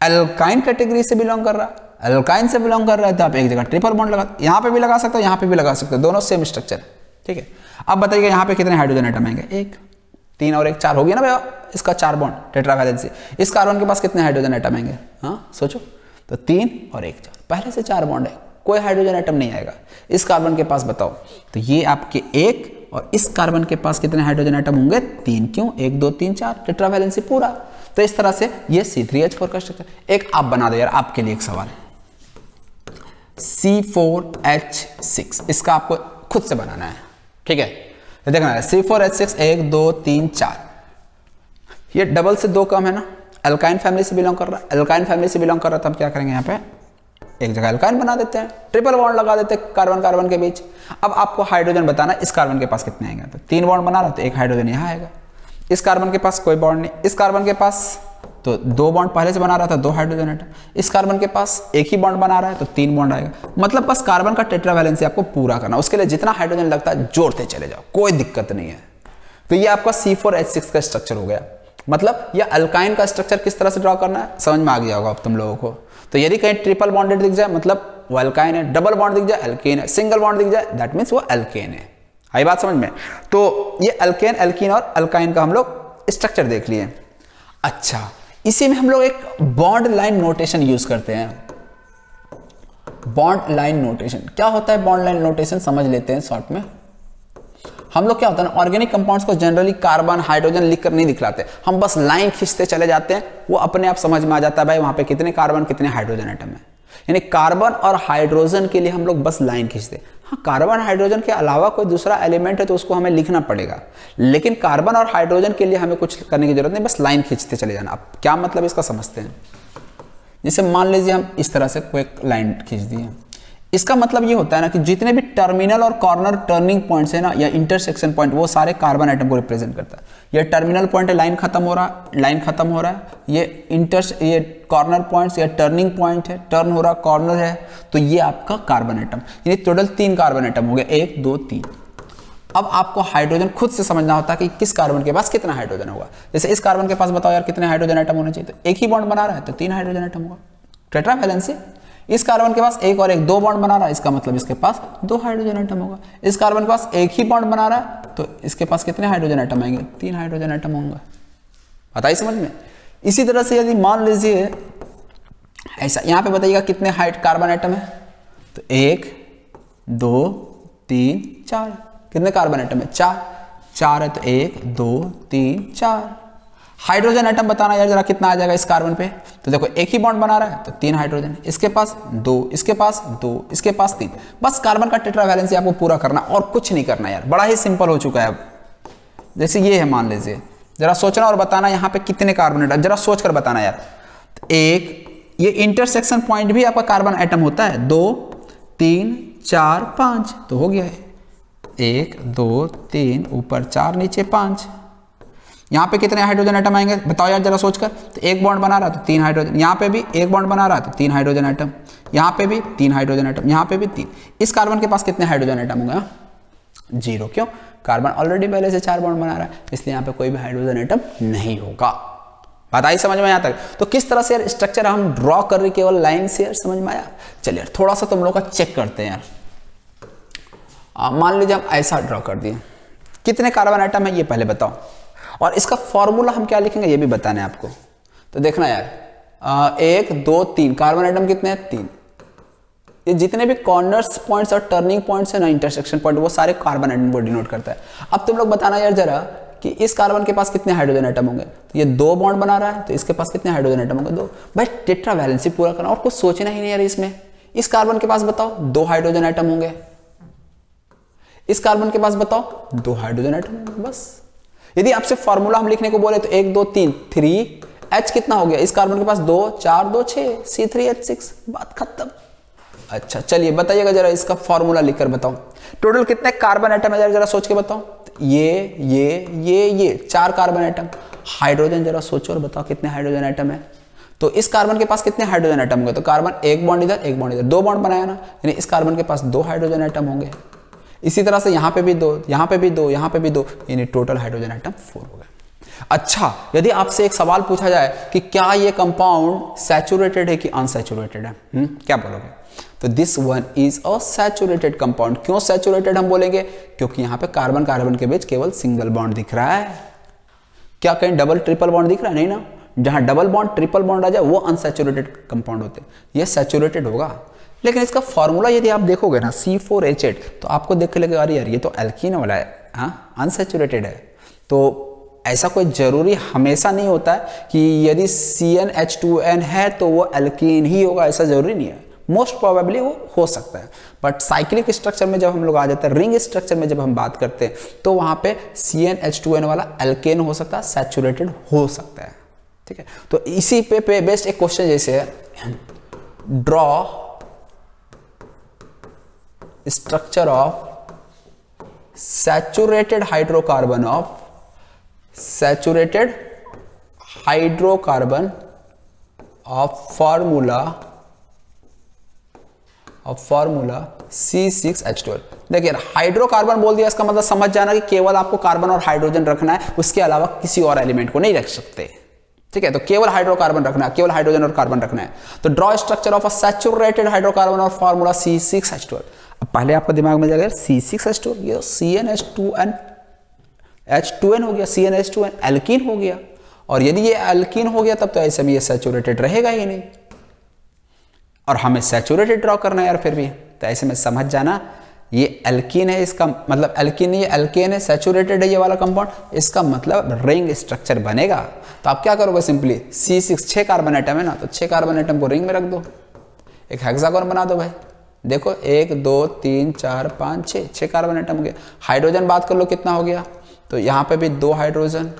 एल्काइन कैटेगरी से बिलोंग कर रहा है। एल्काइन से बिलोंग कर रहा है तो आप एक जगह ट्रिपल बॉन्ड लगा, यहाँ पे भी लगा सकते हो, यहाँ पे भी लगा सकते हो। दोनों सेम स्ट्रक्चर ठीक है? अब बताइए यहाँ पे कितने हाइड्रोजन आइटम आएँगे? एक, तीन और एक, चार। हो गया ना भैया? इसका चार बॉन्ड टेट्रावैलेंसी इस कार्बन के पास कितने हाइड्रोजन आइटम आएँगे? हाँ सोचो। तो तीन और एक, चार। पहले से चार बॉन्ड है। कोई हाइड्रोजन आइटम नहीं आएगा। इस कार्बन के पास बताओ। तो ये आपके एक और इस कार्बन के पास कितने हाइड्रोजन आइटम होंगे? तीन। क्यों? एक, दो, तीन, चार। टेट्रावैलेंसी पूरा। तो इस तरह से ये C3H4 का स्ट्रक्चर एक आप बना दो यार, आपके लिए एक सवाल C4H6 इसका आपको खुद से बनाना है। ठीक है? तो देखना है C4H6 एक, दो, तीन, चार। ये डबल से दो कम है ना? एल्काइन फैमिली से बिलोंग कर रहा है। एल्काइन फैमिली से बिलोंग कर रहा है तो हम क्या करेंगे यहाँ पे? एक जगह एल्काइन बना देते हैं ट्रिपल बॉन्ड लगा देते हैं कार्बन कार्बन के बीच। अब आपको हाइड्रोजन बताना इस कार्बन के पास कितने आएँगे। तो तीन बॉन्ड बना रहा तो एक हाइड्रोजन यहाँ आएगा। इस कार्बन के पास कोई बॉन्ड नहीं। इस कार्बन के पास तो दो बॉन्ड पहले से बना रहा था, दो हाइड्रोजन आइटम इस कार्बन के पास एक ही बॉन्ड बना रहा है तो तीन बॉन्ड आएगा। मतलब बस कार्बन का टेट्रावैलेंसी आपको पूरा करना उसके लिए जितना हाइड्रोजन लगता है, जोड़ते चले जाओ। कोई दिक्कत नहीं है। तो ये आपका C4H6 का स्ट्रक्चर हो गया। मतलब ये अल्काइन का स्ट्रक्चर किस तरह से ड्रॉ करना है? समझ में आ गया होगा अब तुम लोगों को। तो यदि कहीं ट्रिपल बॉन्डेड दिख जाए मतलब वो अल्काइन है डबल बॉन्ड दिख जाए अल्केन है सिंगल बॉन्ड दिख जाए दैट मीन्स वो अल्केन है। आई बात समझ में? तो ये अल्केन अल्कीन और अल्काइन का हम लोग स्ट्रक्चर देख लिए। अच्छा इसी में हम लोग एक बॉन्ड लाइन नोटेशन यूज़ करते हैं। बॉन्ड लाइन नोटेशन क्या होता है बॉन्ड लाइन नोटेशन समझ लेते हैं शॉर्ट में। हम लोग क्या होता है ना ऑर्गेनिक कंपाउंड्स को जनरली कार्बन हाइड्रोजन लिखकर नहीं दिखलाते। हम बस लाइन खींचते चले जाते हैं, वो अपने आप समझ में आ जाता है, भाई वहाँ पे कितने कार्बन कितने हाइड्रोजन आइटम है। यानी कार्बन और हाइड्रोजन के लिए हम लोग बस लाइन खींचते हाँ। कार्बन हाइड्रोजन के अलावा कोई दूसरा एलिमेंट है तो उसको हमें लिखना पड़ेगा। लेकिन कार्बन और हाइड्रोजन के लिए हमें कुछ करने की ज़रूरत नहीं, बस लाइन खींचते चले जाना। अब क्या मतलब इसका समझते हैं? जैसे मान लीजिए हम इस तरह से कोई लाइन खींच दिए। इसका मतलब ये होता है ना कि जितने भी टर्मिनल और कॉर्नर टर्निंग पॉइंट्स है ना, या इंटरसेक्शन पॉइंट वो सारे कार्बन आइटम को रिप्रेजेंट करता है। ये टर्मिनल पॉइंट लाइन खत्म हो रहा है लाइन खत्म हो रहा है। ये इंटर ये कॉर्नर पॉइंट्स या टर्निंग पॉइंट है टर्न हो रहा कॉर्नर है तो ये आपका कार्बन आइटम यानी टोटल तीन कार्बन आइटम हो गए, एक, दो, तीन। अब आपको हाइड्रोजन खुद से समझना होता है कि किस कार्बन के पास कितना हाइड्रोजन होगा। जैसे इस कार्बन के पास बताओ यार कितने हाइड्रोजन आइटम होने चाहिए तो एक ही बॉन्ड बना रहा है तो तीन हाइड्रोजन आइटम होगा। टेट्रा वैलेंसी इस कार्बन के पास एक और एक दो बॉन्ड बना रहा है, इसका मतलब इसके पास दो हाइड्रोजन आइटम होगा। इस कार्बन के पास एक ही बॉन्ड बना रहा है तो इसके पास कितने हाइड्रोजन आइटम आएँगे? तीन हाइड्रोजन आइटम होंगे। बताइए समझ में? इसी तरह से यदि मान लीजिए, ऐसा, यहाँ पे बताइएगा कितने हाइट कार्बन आइटम है? तो एक, दो, तीन, चार। कितने कार्बन आइटम है? चार। चार है तो एक, दो, तीन, चार। हाइड्रोजन आइटम बताना यार जरा कितना आ जाएगा इस कार्बन पे? तो देखो, एक ही बॉन्ड बना रहा है तो तीन हाइड्रोजन इसके पास दो, इसके पास दो, इसके पास तीन। बस कार्बन का टेट्रा वैलेंसी आपको पूरा करना और कुछ नहीं करना यार, बड़ा ही सिंपल हो चुका है अब। जैसे ये है, मान लीजिए, जरा सोचना और बताना यहाँ पे कितने कार्बन आइटम जरा सोच कर बताना यार। एक, ये इंटरसेक्शन पॉइंट भी आपका कार्बन आइटम होता है। दो, तीन, चार, पाँच तो हो गया है। एक, दो, तीन, ऊपर चार, नीचे पाँच। यहाँ पे कितने हाइड्रोजन आइटम आएँगे? बताओ यार जरा सोचकर। तो एक बॉन्ड बना रहा तो तीन हाइड्रोजन यहाँ पे भी एक बॉन्ड बना रहा तो तीन हाइड्रोजन आइटम यहाँ पे भी तीन हाइड्रोजन आइटम यहाँ पे भी तीन। इस कार्बन के पास कितने हाइड्रोजन आइटम होंगे? ज़ीरो क्यों? कार्बन ऑलरेडी पहले से चार बॉन्ड बना रहा है, इसलिए यहाँ पे कोई भी हाइड्रोजन आइटम नहीं होगा। बात आई समझ में यहाँ तक? तो किस तरह से यार स्ट्रक्चर हम ड्रॉ कर रहे केवल लाइन से यार समझ में आया? चलिए थोड़ा सा तुम लोग का चेक करते हैं यार। मान लीजिए हम ऐसा ड्रॉ कर दिए। कितने कार्बन आइटम है ये पहले बताओ? और इसका फॉर्मूला हम क्या लिखेंगे ये भी बताना है आपको। तो देखना यार एक, दो, तीन, कार्बन आइटम कितने हैं? तीन। ये जितने भी कॉर्नर्स पॉइंट्स और टर्निंग पॉइंट्स है ना इंटरसेक्शन पॉइंट वो सारे कार्बन आइटम को डिनोट करता है। अब तुम लोग बताना यार जरा कि इस कार्बन के पास कितने हाइड्रोजन आइटम होंगे? तो ये दो बॉन्ड बना रहा है तो इसके पास कितने हाइड्रोजन आइटम होंगे? दो। भाई टेट्रा वैलेंसी पूरा करना, और कुछ सोचना ही नहीं यार इसमें। इस कार्बन के पास बताओ, दो हाइड्रोजन आइटम होंगे। इस कार्बन के पास बताओ, दो हाइड्रोजन आइटम होंगे, बस। यदि आपसे फॉर्मूला हम लिखने को बोले तो एक, दो, तीन थ्री एच कितना हो गया? इस कार्बन के पास दो, चार, दो, छह सी थ्री एच सिक्स बात खत्म। अच्छा चलिए बताइएगा जरा इसका फॉर्मूला लिखकर बताओ टोटल कितने कार्बन आइटम है? जरा सोच के बताओ ये ये ये ये, चार कार्बन आइटम हाइड्रोजन जरा सोचो और बताओ कितने हाइड्रोजन आइटम है। तो इस कार्बन के पास कितने हाइड्रोजन आइटम होंगे? तो कार्बन एक बॉन्ड इधर, एक बॉन्ड इधर। दो बॉन्ड बनाया ना, यानी इस कार्बन के पास दो हाइड्रोजन आइटम होंगे। इसी तरह से यहाँ पे भी दो यहाँ पे भी दो यहाँ पे भी दो यानी टोटल हाइड्रोजन आइटम फोर हो गए अच्छा यदि आपसे एक सवाल पूछा जाए कि क्या ये कंपाउंड सैचुरेटेड है कि अनसैचुरेटेड है? हुँ? हम्म, क्या बोलोगे? तो this one is a saturated compound क्यों सैचुरेटेड हम बोलेंगे? क्योंकि यहाँ पे कार्बन कार्बन के बीच केवल सिंगल बॉन्ड दिख रहा है। क्या कहीं डबल ट्रिपल बॉन्ड दिख रहा है? नहीं ना। जहाँ डबल बॉन्ड ट्रिपल बॉन्ड आ जाए वो अनसेचुरेटेड कंपाउंड होते ये सैचुरेटेड होगा। लेकिन इसका फॉर्मूला यदि आप देखोगे ना सी फोर एच एट तो आपको देख के लगेगा अरे यार ये तो एल्किन वाला है हाँ अनसेचुरेटेड है। तो ऐसा कोई ज़रूरी हमेशा नहीं होता है कि यदि C n H two n है तो वो एल्किन ही होगा ऐसा ज़रूरी नहीं है। मोस्ट प्रोबेबली वो हो सकता है। बट साइक्लिक स्ट्रक्चर में जब हम लोग आ जाते हैं रिंग स्ट्रक्चर में जब हम बात करते हैं तो वहाँ पे C n H two n वाला एल्केन हो सकता है सैचुरेटेड हो सकता है। ठीक है? तो इसी पे, पे बेस्ट एक क्वेश्चन जैसे है draw structure of saturated hydrocarbon of saturated hydrocarbon of formula of formula C6H12 देखिए हाइड्रोकार्बन बोल दिया, इसका मतलब समझ जाना कि केवल आपको कार्बन और हाइड्रोजन रखना है, उसके अलावा किसी और एलिमेंट को नहीं रख सकते। ठीक है तो केवल हाइड्रोकार्बन रखना है, केवल हाइड्रोजन और कार्बन रखना है। तो draw structure of a saturated hydrocarbon और फॉर्मूला C6H12 पहले आपको दिमाग में जाएगा C6H12 ये CnH2n H2n हो गया CnH2n एल्कीन हो गया और यदि ये एल्कीन हो गया, तब तो ऐसे में ये सैचुरेटेड रहेगा ही नहीं। और हमें सैचुरेटेड ड्रॉ करना है यार फिर भी। तो ऐसे में समझ जाना, ये एल्किन है इसका मतलब एल्कीन ये एल्केन है सैचुरेटेड है ये वाला कंपाउंड इसका मतलब रिंग स्ट्रक्चर बनेगा। तो आप क्या करोगे सिंपली सी सिक्स छः कार्बन आइटम है ना तो छः कार्बन आइटम को रिंग में रख दो। एक हेक्सागोन बना दो भाई। देखो, एक, दो, तीन, चार, पाँच छः छः कार्बन आइटम हो गया। हाइड्रोजन बात कर लो, कितना हो गया? तो यहाँ पे भी दो हाइड्रोजन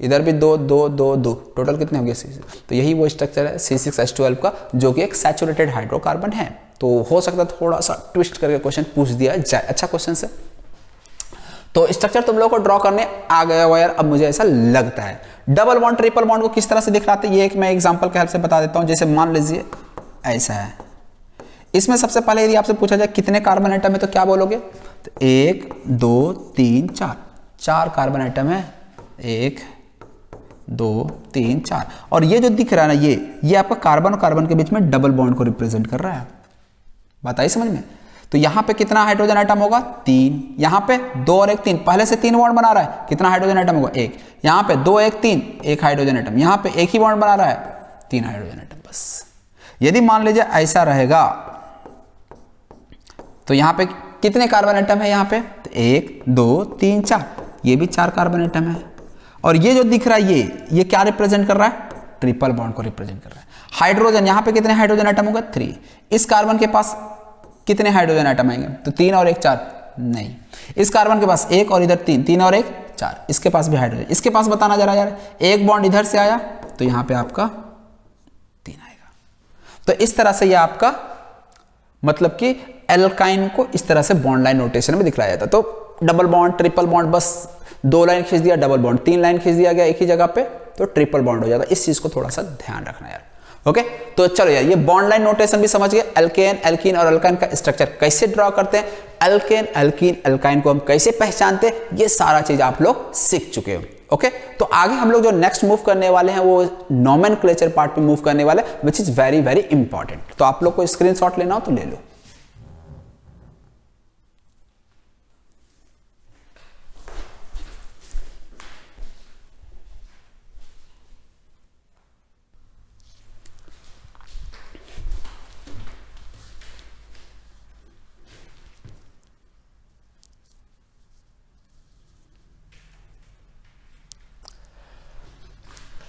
इधर भी दो दो दो दो। टोटल कितने हो गए? सी तो यही वो स्ट्रक्चर है सी सिक्स एच ट्वेल्व का, जो कि एक सैचुरेटेड हाइड्रोकार्बन है। तो हो सकता है थोड़ा सा ट्विस्ट करके क्वेश्चन पूछ दिया जाए। अच्छा क्वेश्चन से तो स्ट्रक्चर तुम लोग को ड्रॉ करने आ गया हुआ यार। अब मुझे ऐसा लगता है। डबल बॉन्ड ट्रिपल बॉन्ड को किस तरह से दिख रहा था ये एक मैं एग्जांपल के हेल्प से बता देता हूँ। जैसे मान लीजिए, ऐसा है। इसमें सबसे पहले यदि आपसे पूछा जाए कितने कार्बन आइटम है तो क्या बोलोगे? तो एक, दो, तीन, चार। चार कार्बन आइटम है। एक, दो, तीन, चार। और ये जो दिख रहा है ना, ये ये आपका कार्बन और कार्बन के बीच में डबल बॉन्ड को रिप्रेजेंट कर रहा है। बताइए समझ में। तो यहाँ पे कितना हाइड्रोजन आइटम होगा? तीन। यहाँ पे दो और एक तीन। पहले से तीन बॉन्ड बना रहा है। कितना हाइड्रोजन आइटम होगा? एक। यहाँ पे दो, एक, तीन। एक हाइड्रोजन आइटम यहाँ पे एक ही बॉन्ड बना रहा है। तीन हाइड्रोजन आइटम बस। यदि मान लीजिए ऐसा रहेगा तो यहाँ पे कितने कार्बन आइटम है यहाँ पे? तो एक, दो, तीन, चार। ये भी चार कार्बन आइटम है। और ये जो दिख रहा है ये ये क्या रिप्रेजेंट कर रहा है? ट्रिपल बॉन्ड को रिप्रेजेंट कर रहा है। हाइड्रोजन यहाँ पे कितने हाइड्रोजन आइटम होगा? थ्री इस कार्बन के पास कितने हाइड्रोजन आइटम आएँगे? तो तीन और एक चार? नहीं। इस कार्बन के पास एक और इधर तीन तीन और एक चार। इसके पास भी हाइड्रोजन इसके पास बताना जा जरा यार, एक बॉन्ड इधर से आया तो यहाँ पे आपका तीन आएगा। तो इस तरह से यह आपका मतलब कि एल्काइन को इस तरह से बॉन्ड लाइन नोटेशन में दिखलाया जाता तो डबल बॉन्ड ट्रिपल बॉन्ड बस दो लाइन खींच दिया डबल बॉन्ड तीन लाइन खींच दिया गया एक ही जगह पे तो ट्रिपल बॉन्ड हो जाता। इस चीज़ को थोड़ा सा ध्यान रखना यार। ओके तो चलो यार, ये बॉन्ड लाइन नोटेशन भी समझ गए। एल्केन एल्कीन और अल्काइन का स्ट्रक्चर कैसे ड्रॉ करते हैं? एल्केन एल्कीन अल्काइन को हम कैसे पहचानते हैं? ये सारा चीज़ आप लोग सीख चुके हो। ओके तो आगे हम लोग जो नेक्स्ट मूव करने वाले हैं, वो नॉमन पार्ट पे मूव करने वाले which is very very important तो आप लोग को स्क्रीनशॉट लेना हो तो ले लो।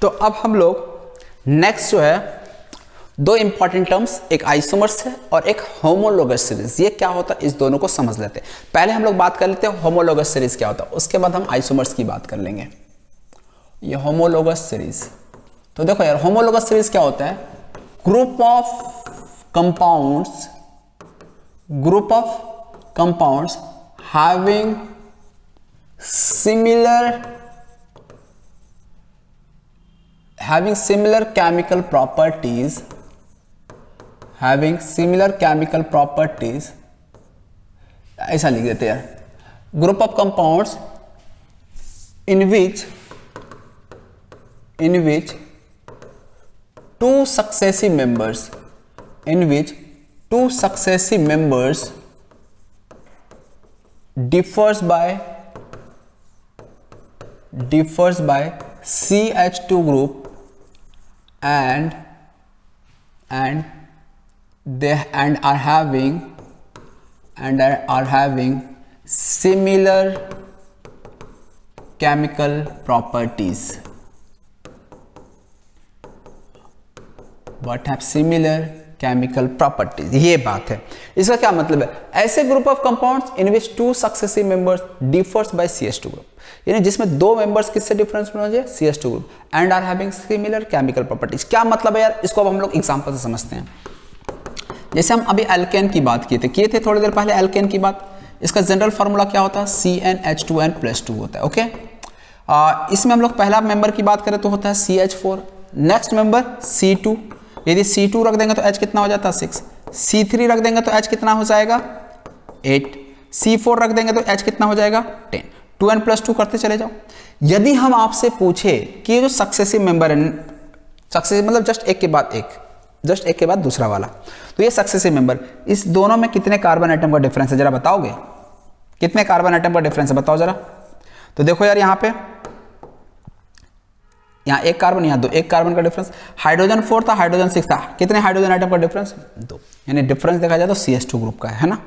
तो अब हम लोग नेक्स्ट जो है, दो इंपॉर्टेंट टर्म्स एक आइसोमर्स है और एक होमोलोगस सीरीज़ ये क्या होता है? इस दोनों को समझ लेते हैं. पहले हम लोग बात कर लेते हैं होमोलोगस सीरीज़ क्या होता है. उसके बाद हम आइसोमर्स की बात कर लेंगे. ये होमोलोगस सीरीज़ तो देखो यार होमोलोगस सीरीज़ क्या होता है? Group of compounds group of compounds having similar having similar chemical properties having similar chemical properties ऐसा लिख देते हैं group of compounds in which in which two successive members in which two successive members differs by differs by CH2 group and and they and are having and are, having similar chemical properties what have similar ये बात है इसका क्या मतलब है ऐसे group of compounds in which two successive members differs by C S two group यानी जिसमें दो मेंबर्स किससे डिफरेंस होना चाहिए? C S two group and are having similar chemical properties क्या मतलब है यार? इसको अब हम लोग एग्ज़ाम्पल से समझते हैं। जैसे हम अभी एल्केन की बात किए थे। किए थे थोड़ी देर पहले एल्केन की बात। इसका जनरल फॉर्मूला क्या होता है? C n H two n plus two होता है। ओके इसमें हम लोग पहला मेंबर की बात करें तो होता है C H four next member C two यदि सी टू रख देंगे तो एच कितना हो जाता है? सिक्स सी थ्री रख देंगे तो एच कितना हो जाएगा? एट सी फोर रख देंगे तो एच कितना हो जाएगा? Ten two n plus two करते चले जाओ। यदि हम आपसे पूछे कि ये जो सक्सेसिव मेंबर है सक्सेसिव मतलब जस्ट एक के बाद एक जस्ट एक के बाद दूसरा वाला तो ये सक्सेसिव मेंबर इस दोनों में कितने कार्बन आइटम का डिफरेंस है? जरा बताओगे? कितने कार्बन आइटम का डिफरेंस है? बताओ जरा। तो देखो यार यहाँ पे, यहाँ एक कार्बन यहाँ दो, एक कार्बन का डिफरेंस हाइड्रोजन फोर था हाइड्रोजन सिक्स था। कितने हाइड्रोजन आइटम का डिफरेंस दो। यानी डिफरेंस देखा जाए तो सी ग्रुप का है ना?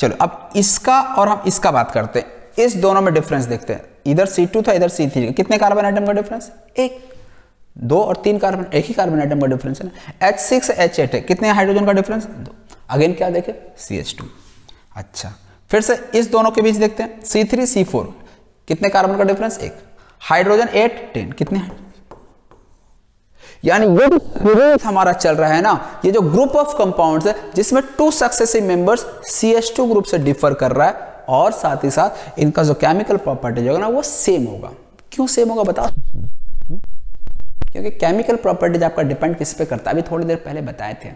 चलो, अब इसका और हम इसका बात करते हैं। इस दोनों में डिफरेंस देखते हैं। इधर सी टू था इधर सी थ्री कितने कार्बन आइटम का डिफरेंस एक। दो और तीन कार्बन एक ही कार्बन आइटम का डिफरेंस है ना? एच सिक्स एच एट है। कितने हाइड्रोजन का डिफरेंस दो। अगेन क्या देखे? सी एच टू अच्छा। फिर से इस दोनों के बीच देखते हैं। सी थ्री सी फोर कितने कार्बन का डिफरेंस एक। हाइड्रोजन एट टेन कितने यानी ये जो सीरीज़ हमारा चल रहा है ना ये जो ग्रुप ऑफ़ कंपाउंड्स है जिसमें two successive members C H two group से डिफर कर रहा है और साथ ही साथ इनका जो केमिकल प्रॉपर्टी होगा ना, वो सेम होगा। क्यों सेम होगा बताओ? क्योंकि केमिकल प्रॉपर्टीज़ आपका डिपेंड किस पे करता है? अभी थोड़ी देर पहले बताए थे।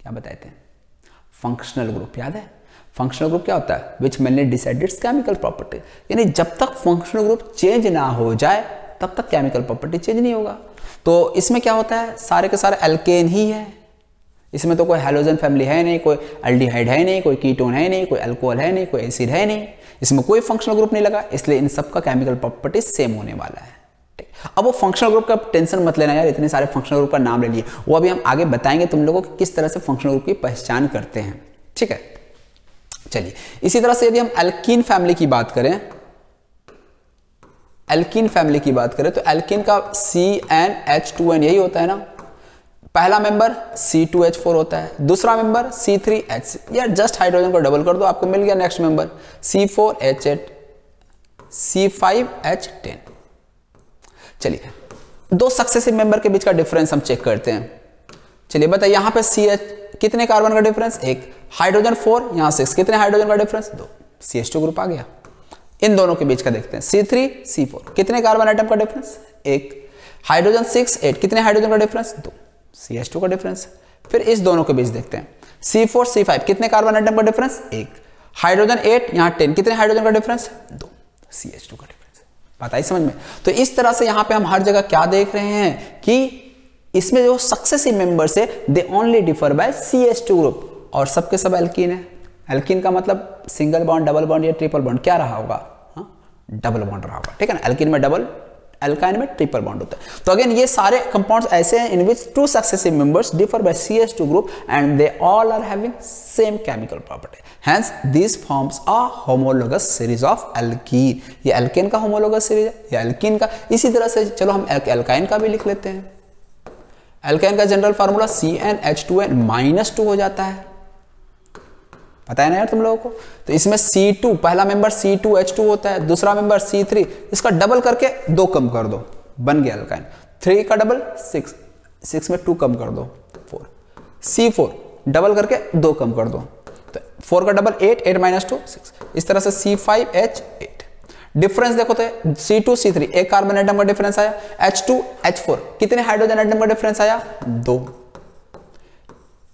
क्या बताए थे? फंक्शनल ग्रुप याद है? फंक्शनल ग्रुप क्या होता है? Which mainly decided chemical property यानी जब तक फंक्शनल ग्रुप चेंज ना हो जाए, तब तक केमिकल प्रॉपर्टी चेंज नहीं होगा। तो इसमें क्या होता है? सारे के सारे एल्केन ही है। इसमें तो कोई हेलोजन फैमिली है नहीं, कोई एल्डिहाइड है नहीं, कोई कीटोन है नहीं, कोई अल्कोहल है नहीं, कोई एसिड है नहीं। इसमें कोई फंक्शनल ग्रुप नहीं लगा, इसलिए इन सब का केमिकल प्रॉपर्टी सेम होने वाला है। अब वो फंक्शनल ग्रुप का टेंशन मत लेना यार, इतने सारे फंक्शनल ग्रुप का नाम ले लिए। वो अभी हम आगे बताएँगे तुम लोगों को किस तरह से फंक्शनल ग्रुप की पहचान करते हैं। ठीक है? चलिए, इसी तरह से यदि हम एल्किन फैमिली की बात करें एल्किन फैमिली की बात करें तो एल्किन का C n H two n यही होता है ना? पहला member C two H four होता है। दूसरा मेंबर सी थ्री एच या जस्ट हाइड्रोजन को डबल कर दो, आपको मिल गया next member C four H eight C five H ten चलिए, दो सक्सेसिव मेंबर के बीच का डिफरेंस हम चेक करते हैं। चलिए, बताइए, यहाँ पे सी एच कितने कार्बन का डिफरेंस एक। हाइड्रोजन फोर यहाँ सिक्स कितने हाइड्रोजन का डिफरेंस दो। सी एच टू ग्रुप आ गया। इन दोनों के बीच का देखते हैं। सी थ्री सी फोर कितने कार्बन आइटम का डिफरेंस एक। हाइड्रोजन सिक्स एट कितने हाइड्रोजन का डिफरेंस दो। सी एच टू का डिफरेंस फिर इस दोनों के बीच देखते हैं। सी फोर सी फाइव कितने कार्बन आइटम का डिफरेंस एक। हाइड्रोजन एट यहाँ टेन कितने हाइड्रोजन का डिफरेंस दो। सी एच टू का डिफरेंस पता ही समझ में। तो इस तरह से यहाँ पे हम हर जगह क्या देख रहे हैं कि इसमें जो सक्सेसिव मेंबर्स है they only differ by C H two group और सबके सब एल्कीन है। एल्कीन का मतलब सिंगल बॉन्ड डबल बॉन्ड या ट्रिपल बॉन्ड क्या रहा होगा? डबल बॉन्ड रहा होगा। ठीक है ना? एल्किन में डबल एल्काइन में ट्रिपल बॉन्ड होता है। तो अगेन ये सारे कंपाउंड्स ऐसे हैं in which two successive members differ by C two group and they all are having same chemical property hence this forms a homologous series of alkene ये alkane का homologous series है, या alkene का। इसी तरह से चलो हम एल्काइन का भी लिख लेते हैं। एल्काइन का general formula C n H two n minus two हो जाता है। पता है ना यार तुम लोगों को? तो इसमें C2 पहला मेंबर C2H2 होता है, दूसरा मेंबर C3 इसका डबल करके दो कम कर दो, बन गया अल्काइन थ्री का डबल सिक्स सिक्स में टू कम कर दो फोर सी फोर डबल करके दो कम कर दो तो फोर का double eight eight minus two six इस तरह से C five H eight difference देखो तो सी टू सी थ्री एक कार्बन एटम का डिफरेंस आया एच टू एच फोर कितने हाइड्रोजन एटम का डिफरेंस आया? दो।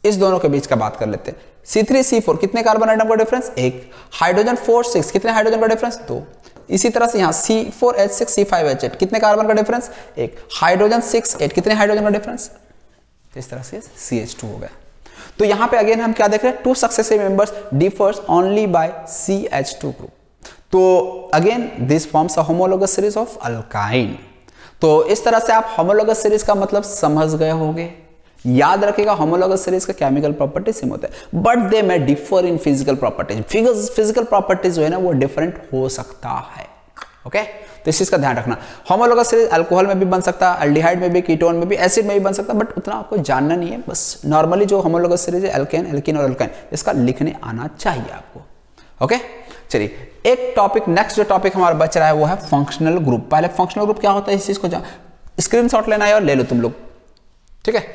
इस दोनों के बीच का बात कर लेते हैं। सी थ्री सी फोर कितने कार्बन आइटम का डिफरेंस एक. हाइड्रोजन फोर सिक्स कितने हाइड्रोजन का डिफरेंस दो. इसी तरह से यहाँ C four H six C five H eight कितने कार्बन का डिफरेंस एक. हाइड्रोजन सिक्स एट कितने हाइड्रोजन का डिफरेंस इस तरह से सी एच टू हो गया. तो यहाँ पे अगेन हम क्या देख रहे हैं? Two successive members differs only by C H two group तो again this forms a homologous series of alkyne तो इस तरह से आप होमोलोगस सीरीज़ का मतलब समझ गए होंगे. याद रखेगा होमोलोगस सीरीज़ का केमिकल प्रॉपर्टी सेम होता है। But they may differ in physical properties physical properties जो है ना, वो डिफरेंट हो सकता है। Okay okay? तो इस चीज़ का ध्यान रखना। होमोलोगस सीरीज़ अल्कोहल में भी बन सकता है अल्डिहाइड में भी कीटोन में भी एसिड में भी बन सकता है बट उतना आपको जानना नहीं है। बस नॉर्मली जो होमोलोगस सीरीज़ है एल्केन एल्किन और अल्काइन इसका लिखने आना चाहिए आपको। Okay okay? चलिए, एक टॉपिक नेक्स्ट जो टॉपिक हमारा बच रहा है, वो है फंक्शनल ग्रुप पहले फंक्शनल ग्रुप क्या होता है? इस चीज़ को स्क्रीन शॉट लेना है और ले लो तुम लोग। ठीक है?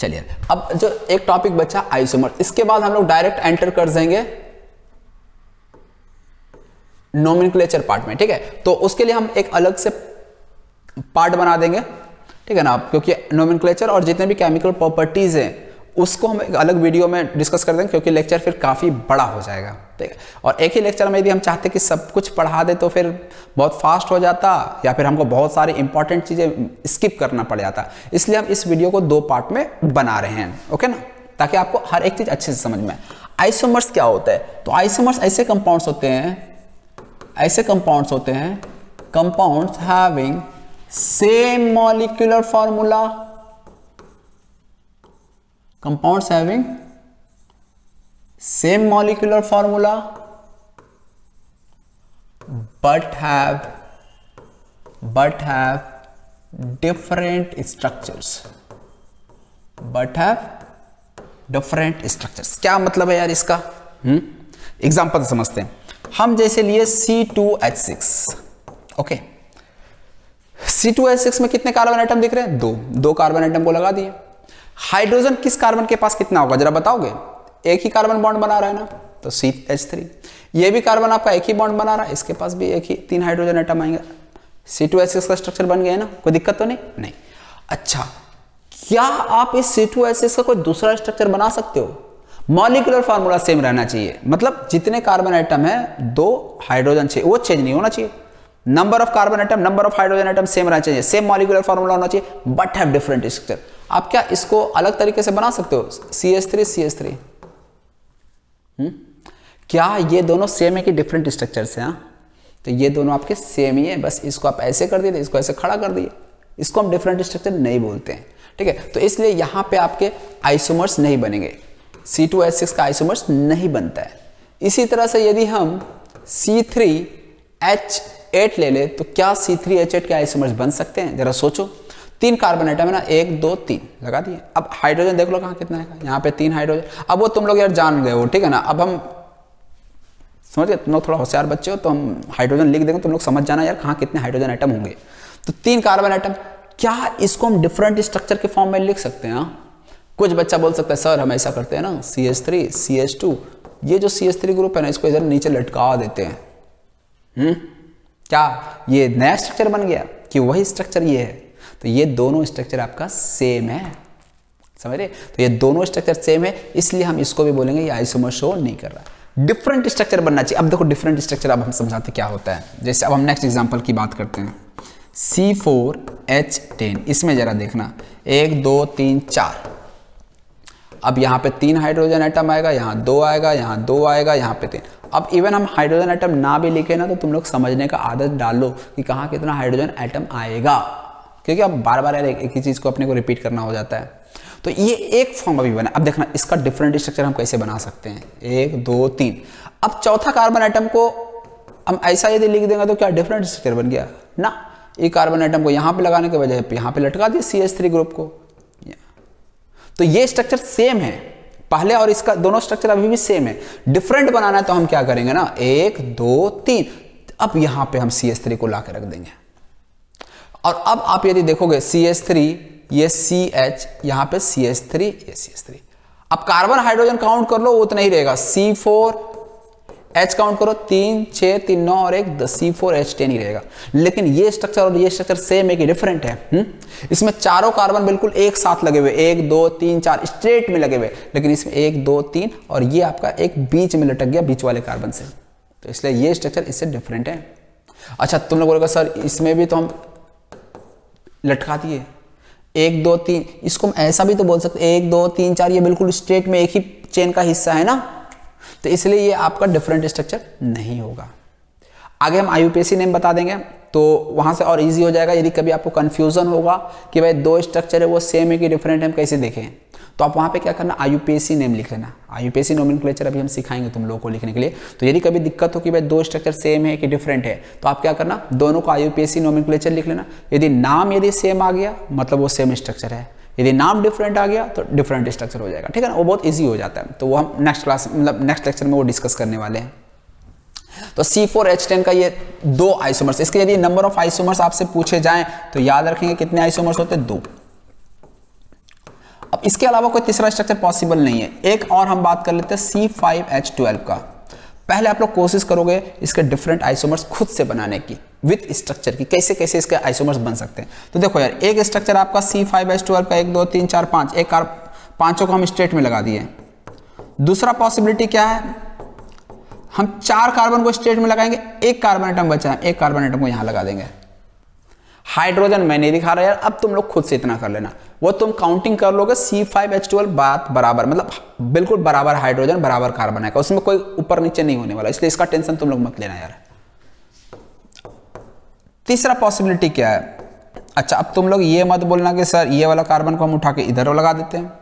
चलिए, अब जो एक टॉपिक बचा आइसोमर इसके बाद हम लोग डायरेक्ट एंटर कर देंगे नोमिनक्लेचर पार्ट में, ठीक है? तो उसके लिए हम एक अलग से पार्ट बना देंगे, ठीक है ना? क्योंकि नोमिनक्लेचर और जितने भी केमिकल प्रॉपर्टीज़ हैं उसको हम एक अलग वीडियो में डिस्कस कर देंगे, क्योंकि लेक्चर फिर काफ़ी बड़ा हो जाएगा, ठीक है? और एक ही लेक्चर में यदि हम चाहते कि सब कुछ पढ़ा दे तो फिर बहुत फास्ट हो जाता, या फिर हमको बहुत सारी इंपॉर्टेंट चीज़ें स्किप करना पड़ जाता। इसलिए हम इस वीडियो को दो पार्ट में बना रहे हैं ओके ना? ताकि आपको हर एक चीज़ अच्छे से समझ में आइसोमर्स क्या होता है? तो आइसोमर्स ऐसे कंपाउंड्स होते हैं, ऐसे कंपाउंड्स होते हैं compounds having same molecular formula compounds having same molecular formula but have but have different structures but have different structures क्या मतलब है यार इसका हम्म एग्ज़ाम्पल समझते हैं हम जैसे लिए C2H6 ओके C2H6 में कितने कार्बन आइटम दिख रहे हैं दो दो कार्बन आइटम को लगा दिए हाइड्रोजन किस कार्बन के पास कितना होगा? जरा बताओगे? एक ही कार्बन बॉन्ड बना रहा है ना? तो सी एच थ्री ये भी कार्बन आपका एक ही बॉन्ड बना रहा है, इसके पास भी एक ही तीन हाइड्रोजन आइटम आएँगे। सी टू एच सिक्स का स्ट्रक्चर बन गया ना? कोई दिक्कत तो नहीं? नहीं। अच्छा क्या आप इस सी टू एच सिक्स का कोई दूसरा स्ट्रक्चर बना सकते हो? मॉलिकुलर फार्मूला सेम रहना चाहिए। मतलब जितने कार्बन आइटम है, दो हाइड्रोजन चाहिए। वो चेंज नहीं होना चाहिए। Number of carbon atom number of hydrogen atom same रहना चाहिए। सेम मॉलिकुलर फार्मूला होना चाहिए बट हैव डिफरेंट स्ट्रक्चर आप क्या इसको अलग तरीके से बना सकते हो? C S three C S three क्या ये दोनों सेम है कि डिफरेंट स्ट्रक्चर से हाँ? तो ये दोनों आपके सेम ही है, बस इसको आप ऐसे कर दिए इसको ऐसे खड़ा कर दिए इसको हम डिफरेंट स्ट्रक्चर नहीं बोलते हैं, ठीक है? तो इसलिए यहाँ पे आपके आइसोमर्स नहीं बनेंगे। सी टू एस सिक्स का आइसोमर्स नहीं बनता है। इसी तरह से यदि हम सी थ्री एच एट ले ले तो क्या सी थ्री एच एट के आइसोमर्स बन सकते हैं? जरा सोचो। तीन कार्बन आइटम है ना एक, दो, तीन लगा दिए। अब हाइड्रोजन देख लो कहाँ कितना है। यहाँ पे तीन हाइड्रोजन अब वो तुम लोग यार जान गए हो, ठीक है ना? अब हम समझ गए? तुम लोग थोड़ा होशियार बच्चे हो तो हम हाइड्रोजन लिख देंगे। तुम लोग समझ जाना यार कहाँ कितने हाइड्रोजन आइटम होंगे। तो तीन कार्बन आइटम क्या इसको हम डिफरेंट स्ट्रक्चर के फॉर्म में लिख सकते हैं हाँ? कुछ बच्चा बोल सकता है, सर, हम ऐसा करते हैं ना C H three C H two ये जो सी एच थ्री ग्रुप है ना, इसको इधर नीचे लटका देते हैं। हुँ? हम्म? क्या ये नया स्ट्रक्चर बन गया? कि वही स्ट्रक्चर ये है? तो ये दोनों स्ट्रक्चर आपका सेम है। समझ रहे? तो ये दोनों स्ट्रक्चर सेम है, इसलिए हम इसको भी बोलेंगे, ये आइसोमर शो नहीं कर रहा। डिफरेंट स्ट्रक्चर बनना चाहिए। अब देखो डिफरेंट स्ट्रक्चर अब हम समझाते क्या होता है। जैसे अब हम नेक्स्ट एग्ज़ाम्पल की बात करते हैं। सी फोर एच टेन इसमें जरा देखना। एक, दो, तीन, चार। अब यहाँ पे तीन हाइड्रोजन आइटम आएगा, यहाँ दो आएगा, यहाँ दो आएगा, यहाँ पे तीन। अब इवन हम हाइड्रोजन आइटम ना भी लिखे ना तो तुम लोग समझने का आदत डालो कि कहाँ कितना हाइड्रोजन आइटम आएगा। क्योंकि अब बार बार एक, एक ही चीज़ को अपने को रिपीट करना हो जाता है। तो ये एक फॉर्म अभी बना अब देखना इसका डिफरेंट स्ट्रक्चर हम कैसे बना सकते हैं। एक दो तीन। अब चौथा कार्बन आइटम को हम ऐसा यदि लिख देंगे तो क्या डिफरेंट स्ट्रक्चर बन गया? ना ये कार्बन आइटम को यहाँ पे लगाने के बजाय यहाँ पे लटका दिया सी एस थ्री ग्रुप को। तो ये स्ट्रक्चर सेम है। पहले और इसका दोनों स्ट्रक्चर अभी भी सेम है। डिफरेंट बनाना है तो हम क्या करेंगे ना? एक दो तीन। अब यहाँ पे हम सी एस थ्री को ला के रख देंगे। और अब आप यदि देखोगे सी एस थ्री ये सी एच यहाँ पे सी एच थ्री ये सी एच थ्री अब कार्बन हाइड्रोजन काउंट कर लो उतना ही रहेगा। सी फोर एच काउंट करो, तीन छः तीन, नौ और एक, दस। सी फोर एच टेन ही रहेगा। लेकिन ये स्ट्रक्चर और ये स्ट्रक्चर सेम है कि डिफरेंट है हुँ? हम्म? इसमें चारों कार्बन बिल्कुल एक साथ लगे हुए, एक, दो, तीन, चार स्ट्रेट में लगे हुए। लेकिन इसमें एक, दो, तीन और ये आपका एक बीच में लटक गया बीच वाले कार्बन से। तो इसलिए ये स्ट्रक्चर इससे डिफरेंट है। अच्छा तुम लोग बोलेगा सर, इसमें भी तो हम लटका दिए। एक, दो, तीन, इसको हम ऐसा भी तो बोल सकते एक, दो, तीन, चार, ये बिल्कुल स्ट्रेट में एक ही चेन का हिस्सा है ना? तो इसलिए ये आपका डिफरेंट स्ट्रक्चर नहीं होगा। आगे हम आईयूपीएसी नेम बता देंगे तो वहाँ से और इजी हो जाएगा। यदि कभी आपको कन्फ्यूज़न होगा कि भाई दो स्ट्रक्चर है, वो सेम है कि डिफरेंट है, हम कैसे देखें? तो आप वहाँ पे क्या करना आई नेम लिख लेना। आई नोमिनक्लेचर अभी हम सिखाएँगे तुम लोगों को लिखने के लिए। तो यदि कभी दिक्कत हो कि भाई दो स्ट्रक्चर सेम है कि डिफरेंट है तो आप क्या करना, दोनों को आयुपेसी नोमिनक्लेचर लिख लेना। यदि नाम यदि सेम आ गया मतलब वो सेम स्ट्रक्चर है। यदि नाम डिफरेंट आ गया तो डिफरेंट स्ट्रक्चर हो जाएगा। ठीक है ना? वो बहुत ईजी हो जाता है। तो वो हम नेक्स्ट क्लास मतलब नेक्स्ट लेक्चर में वो डिस्कस करने वाले हैं। तो C4H10 का ये दो आइसोमर्स इसके यदि नंबर ऑफ़ आइसोमर्स आपसे पूछे जाएँ तो याद रखेंगे कितने आइसोमर्स होते हैं? दो। अब इसके अलावा कोई तीसरा स्ट्रक्चर पॉसिबल नहीं है। एक और हम बात कर लेते हैं सी फाइव एच ट्वेल्व का। पहले आप लोग कोशिश करोगे इसके डिफरेंट आइसोमर्स खुद से बनाने की विथ स्ट्रक्चर की, कैसे कैसे इसके आइसोमर्स बन सकते हैं। तो देखो यार, एक स्ट्रक्चर आपका सी फाइव एच ट्वेल्व का एक, दो, तीन, चार, पाँच, एक कार पाँचों को हम स्ट्रेट में लगा दिए। दूसरा पॉसिबिलिटी क्या है? हम चार कार्बन को स्ट्रेट में लगाएँगे, एक कार्बन एटम बचा है, एक कार्बन एटम को यहाँ लगा देंगे। हाइड्रोजन मैं नहीं दिखा रहा यार, अब तुम लोग खुद से इतना कर लेना। वो तुम काउंटिंग कर लोगे सी फाइव एच ट्वेल्व बात बराबर मतलब बिल्कुल बराबर हाइड्रोजन, बराबर कार्बन है। उसमें कोई ऊपर नीचे नहीं होने वाला, इसलिए इसका टेंशन तुम लोग मत लेना यार। तीसरा पॉसिबिलिटी क्या है? अच्छा अब तुम लोग ये मत बोलना कि सर, ये वाला कार्बन को हम उठा के इधर लगा देते हैं।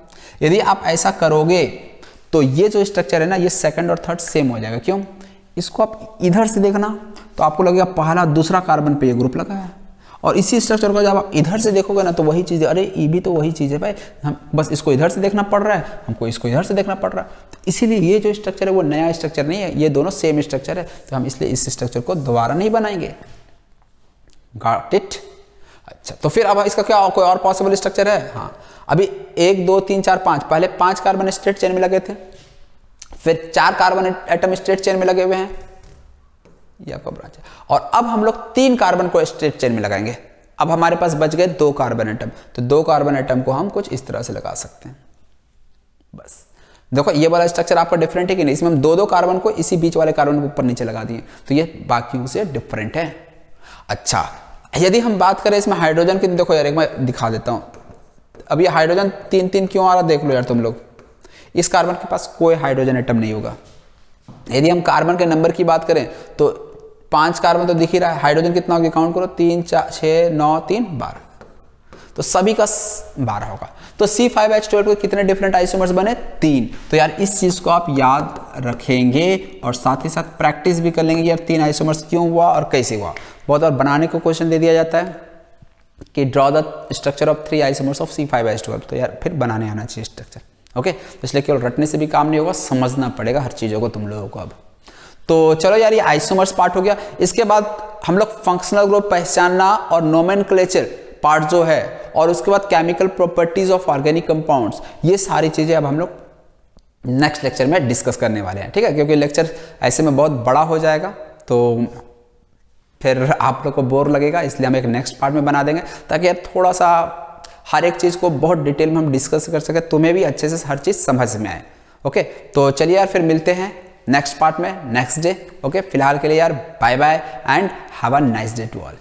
यदि आप ऐसा करोगे तो ये जो स्ट्रक्चर है ना, ये सेकंड और थर्ड सेम हो जाएगा। क्यों? इसको आप इधर से देखना तो आपको लगेगा पहला दूसरा कार्बन पे ये ग्रुप लगा है। और इसी स्ट्रक्चर को जब आप इधर से देखोगे ना तो वही चीज़, अरे, ये भी तो वही चीज़ है भाई। हम बस इसको इधर से देखना पड़ रहा है, हमको इसको इधर से देखना पड़ रहा है। तो इसीलिए ये जो स्ट्रक्चर है, वो नया स्ट्रक्चर नहीं है, ये दोनों सेम स्ट्रक्चर है। तो हम इसलिए इस स्ट्रक्चर को दोबारा नहीं बनाएँगे। गॉट इट अच्छा तो फिर अब इसका क्या, कोई और पॉसिबल स्ट्रक्चर है? हाँ। अभी एक, दो, तीन, चार, पाँच। पहले पाँच कार्बन स्ट्रेट चेन में लगे थे। फिर चार कार्बन एटम स्ट्रेट चेन में लगे हुए हैं। ये आपका ब्रांच है। और अब हम लोग तीन कार्बन को स्ट्रेट चेन में लगाएँगे। अब हमारे पास बच गए दो कार्बन एटम तो दो कार्बन एटम को हम कुछ इस तरह से लगा सकते हैं। बस। देखो, ये वाला स्ट्रक्चर आपका डिफरेंट है कि नहीं? इसमें हम दो दो कार्बन को इसी बीच वाले कार्बन को ऊपर नीचे लगा दिए। तो ये बाकियों से डिफरेंट है। अच्छा यदि हम बात करें इसमें हाइड्रोजन की तो देखो यार, एक मैं दिखा देता हूँ। अब ये हाइड्रोजन तीन तीन क्यों आ रहा देख लो यार तुम लोग। इस कार्बन के पास कोई हाइड्रोजन एटम नहीं होगा। यदि हम कार्बन के नंबर की बात करें तो पाँच कार्बन तो दिख ही रहा है। हाइड्रोजन कितना होगा? काउंट करो। तीन, चार छः नौ, तीन, बारह। तो सभी का बारह होगा। तो सी फाइव एच ट्वेल्व के कितने डिफरेंट आइसोमर्स बने? तीन। तो यार, इस चीज़ को आप याद रखेंगे और साथ ही साथ प्रैक्टिस भी कर लेंगे यार, तीन आइसोमर्स क्यों हुआ और कैसे हुआ। बहुत बार बनाने को क्वेश्चन दे दिया जाता है कि draw the structure of three isomers of C five H twelve तो यार, फिर बनाने आना चाहिए स्ट्रक्चर ओके तो इसलिए केवल रटने से भी काम नहीं होगा, समझना पड़ेगा हर चीज़ों को तुम लोगों को अब। तो चलो यार, ये आइसोमर्स पार्ट हो गया। इसके बाद हम लोग फंक्शनल ग्रुप पहचानना और नोमेन पार्ट जो है, और उसके बाद chemical properties of organic compounds ये सारी चीज़ें अब हम लोग नेक्स्ट लेक्चर में डिस्कस करने वाले हैं, ठीक है? क्योंकि लेक्चर ऐसे में बहुत बड़ा हो जाएगा तो फिर आप लोग को बोर लगेगा, इसलिए हम एक नेक्स्ट पार्ट में बना देंगे, ताकि यार थोड़ा सा हर एक चीज़ को बहुत डिटेल में हम डिस्कस कर सकें, तुम्हें भी अच्छे से हर चीज़ समझ में आए, ओके? तो चलिए यार, फिर मिलते हैं नेक्स्ट पार्ट में नेक्स्ट डे ओके? फ़िलहाल के लिए यार bye bye and have a nice day to all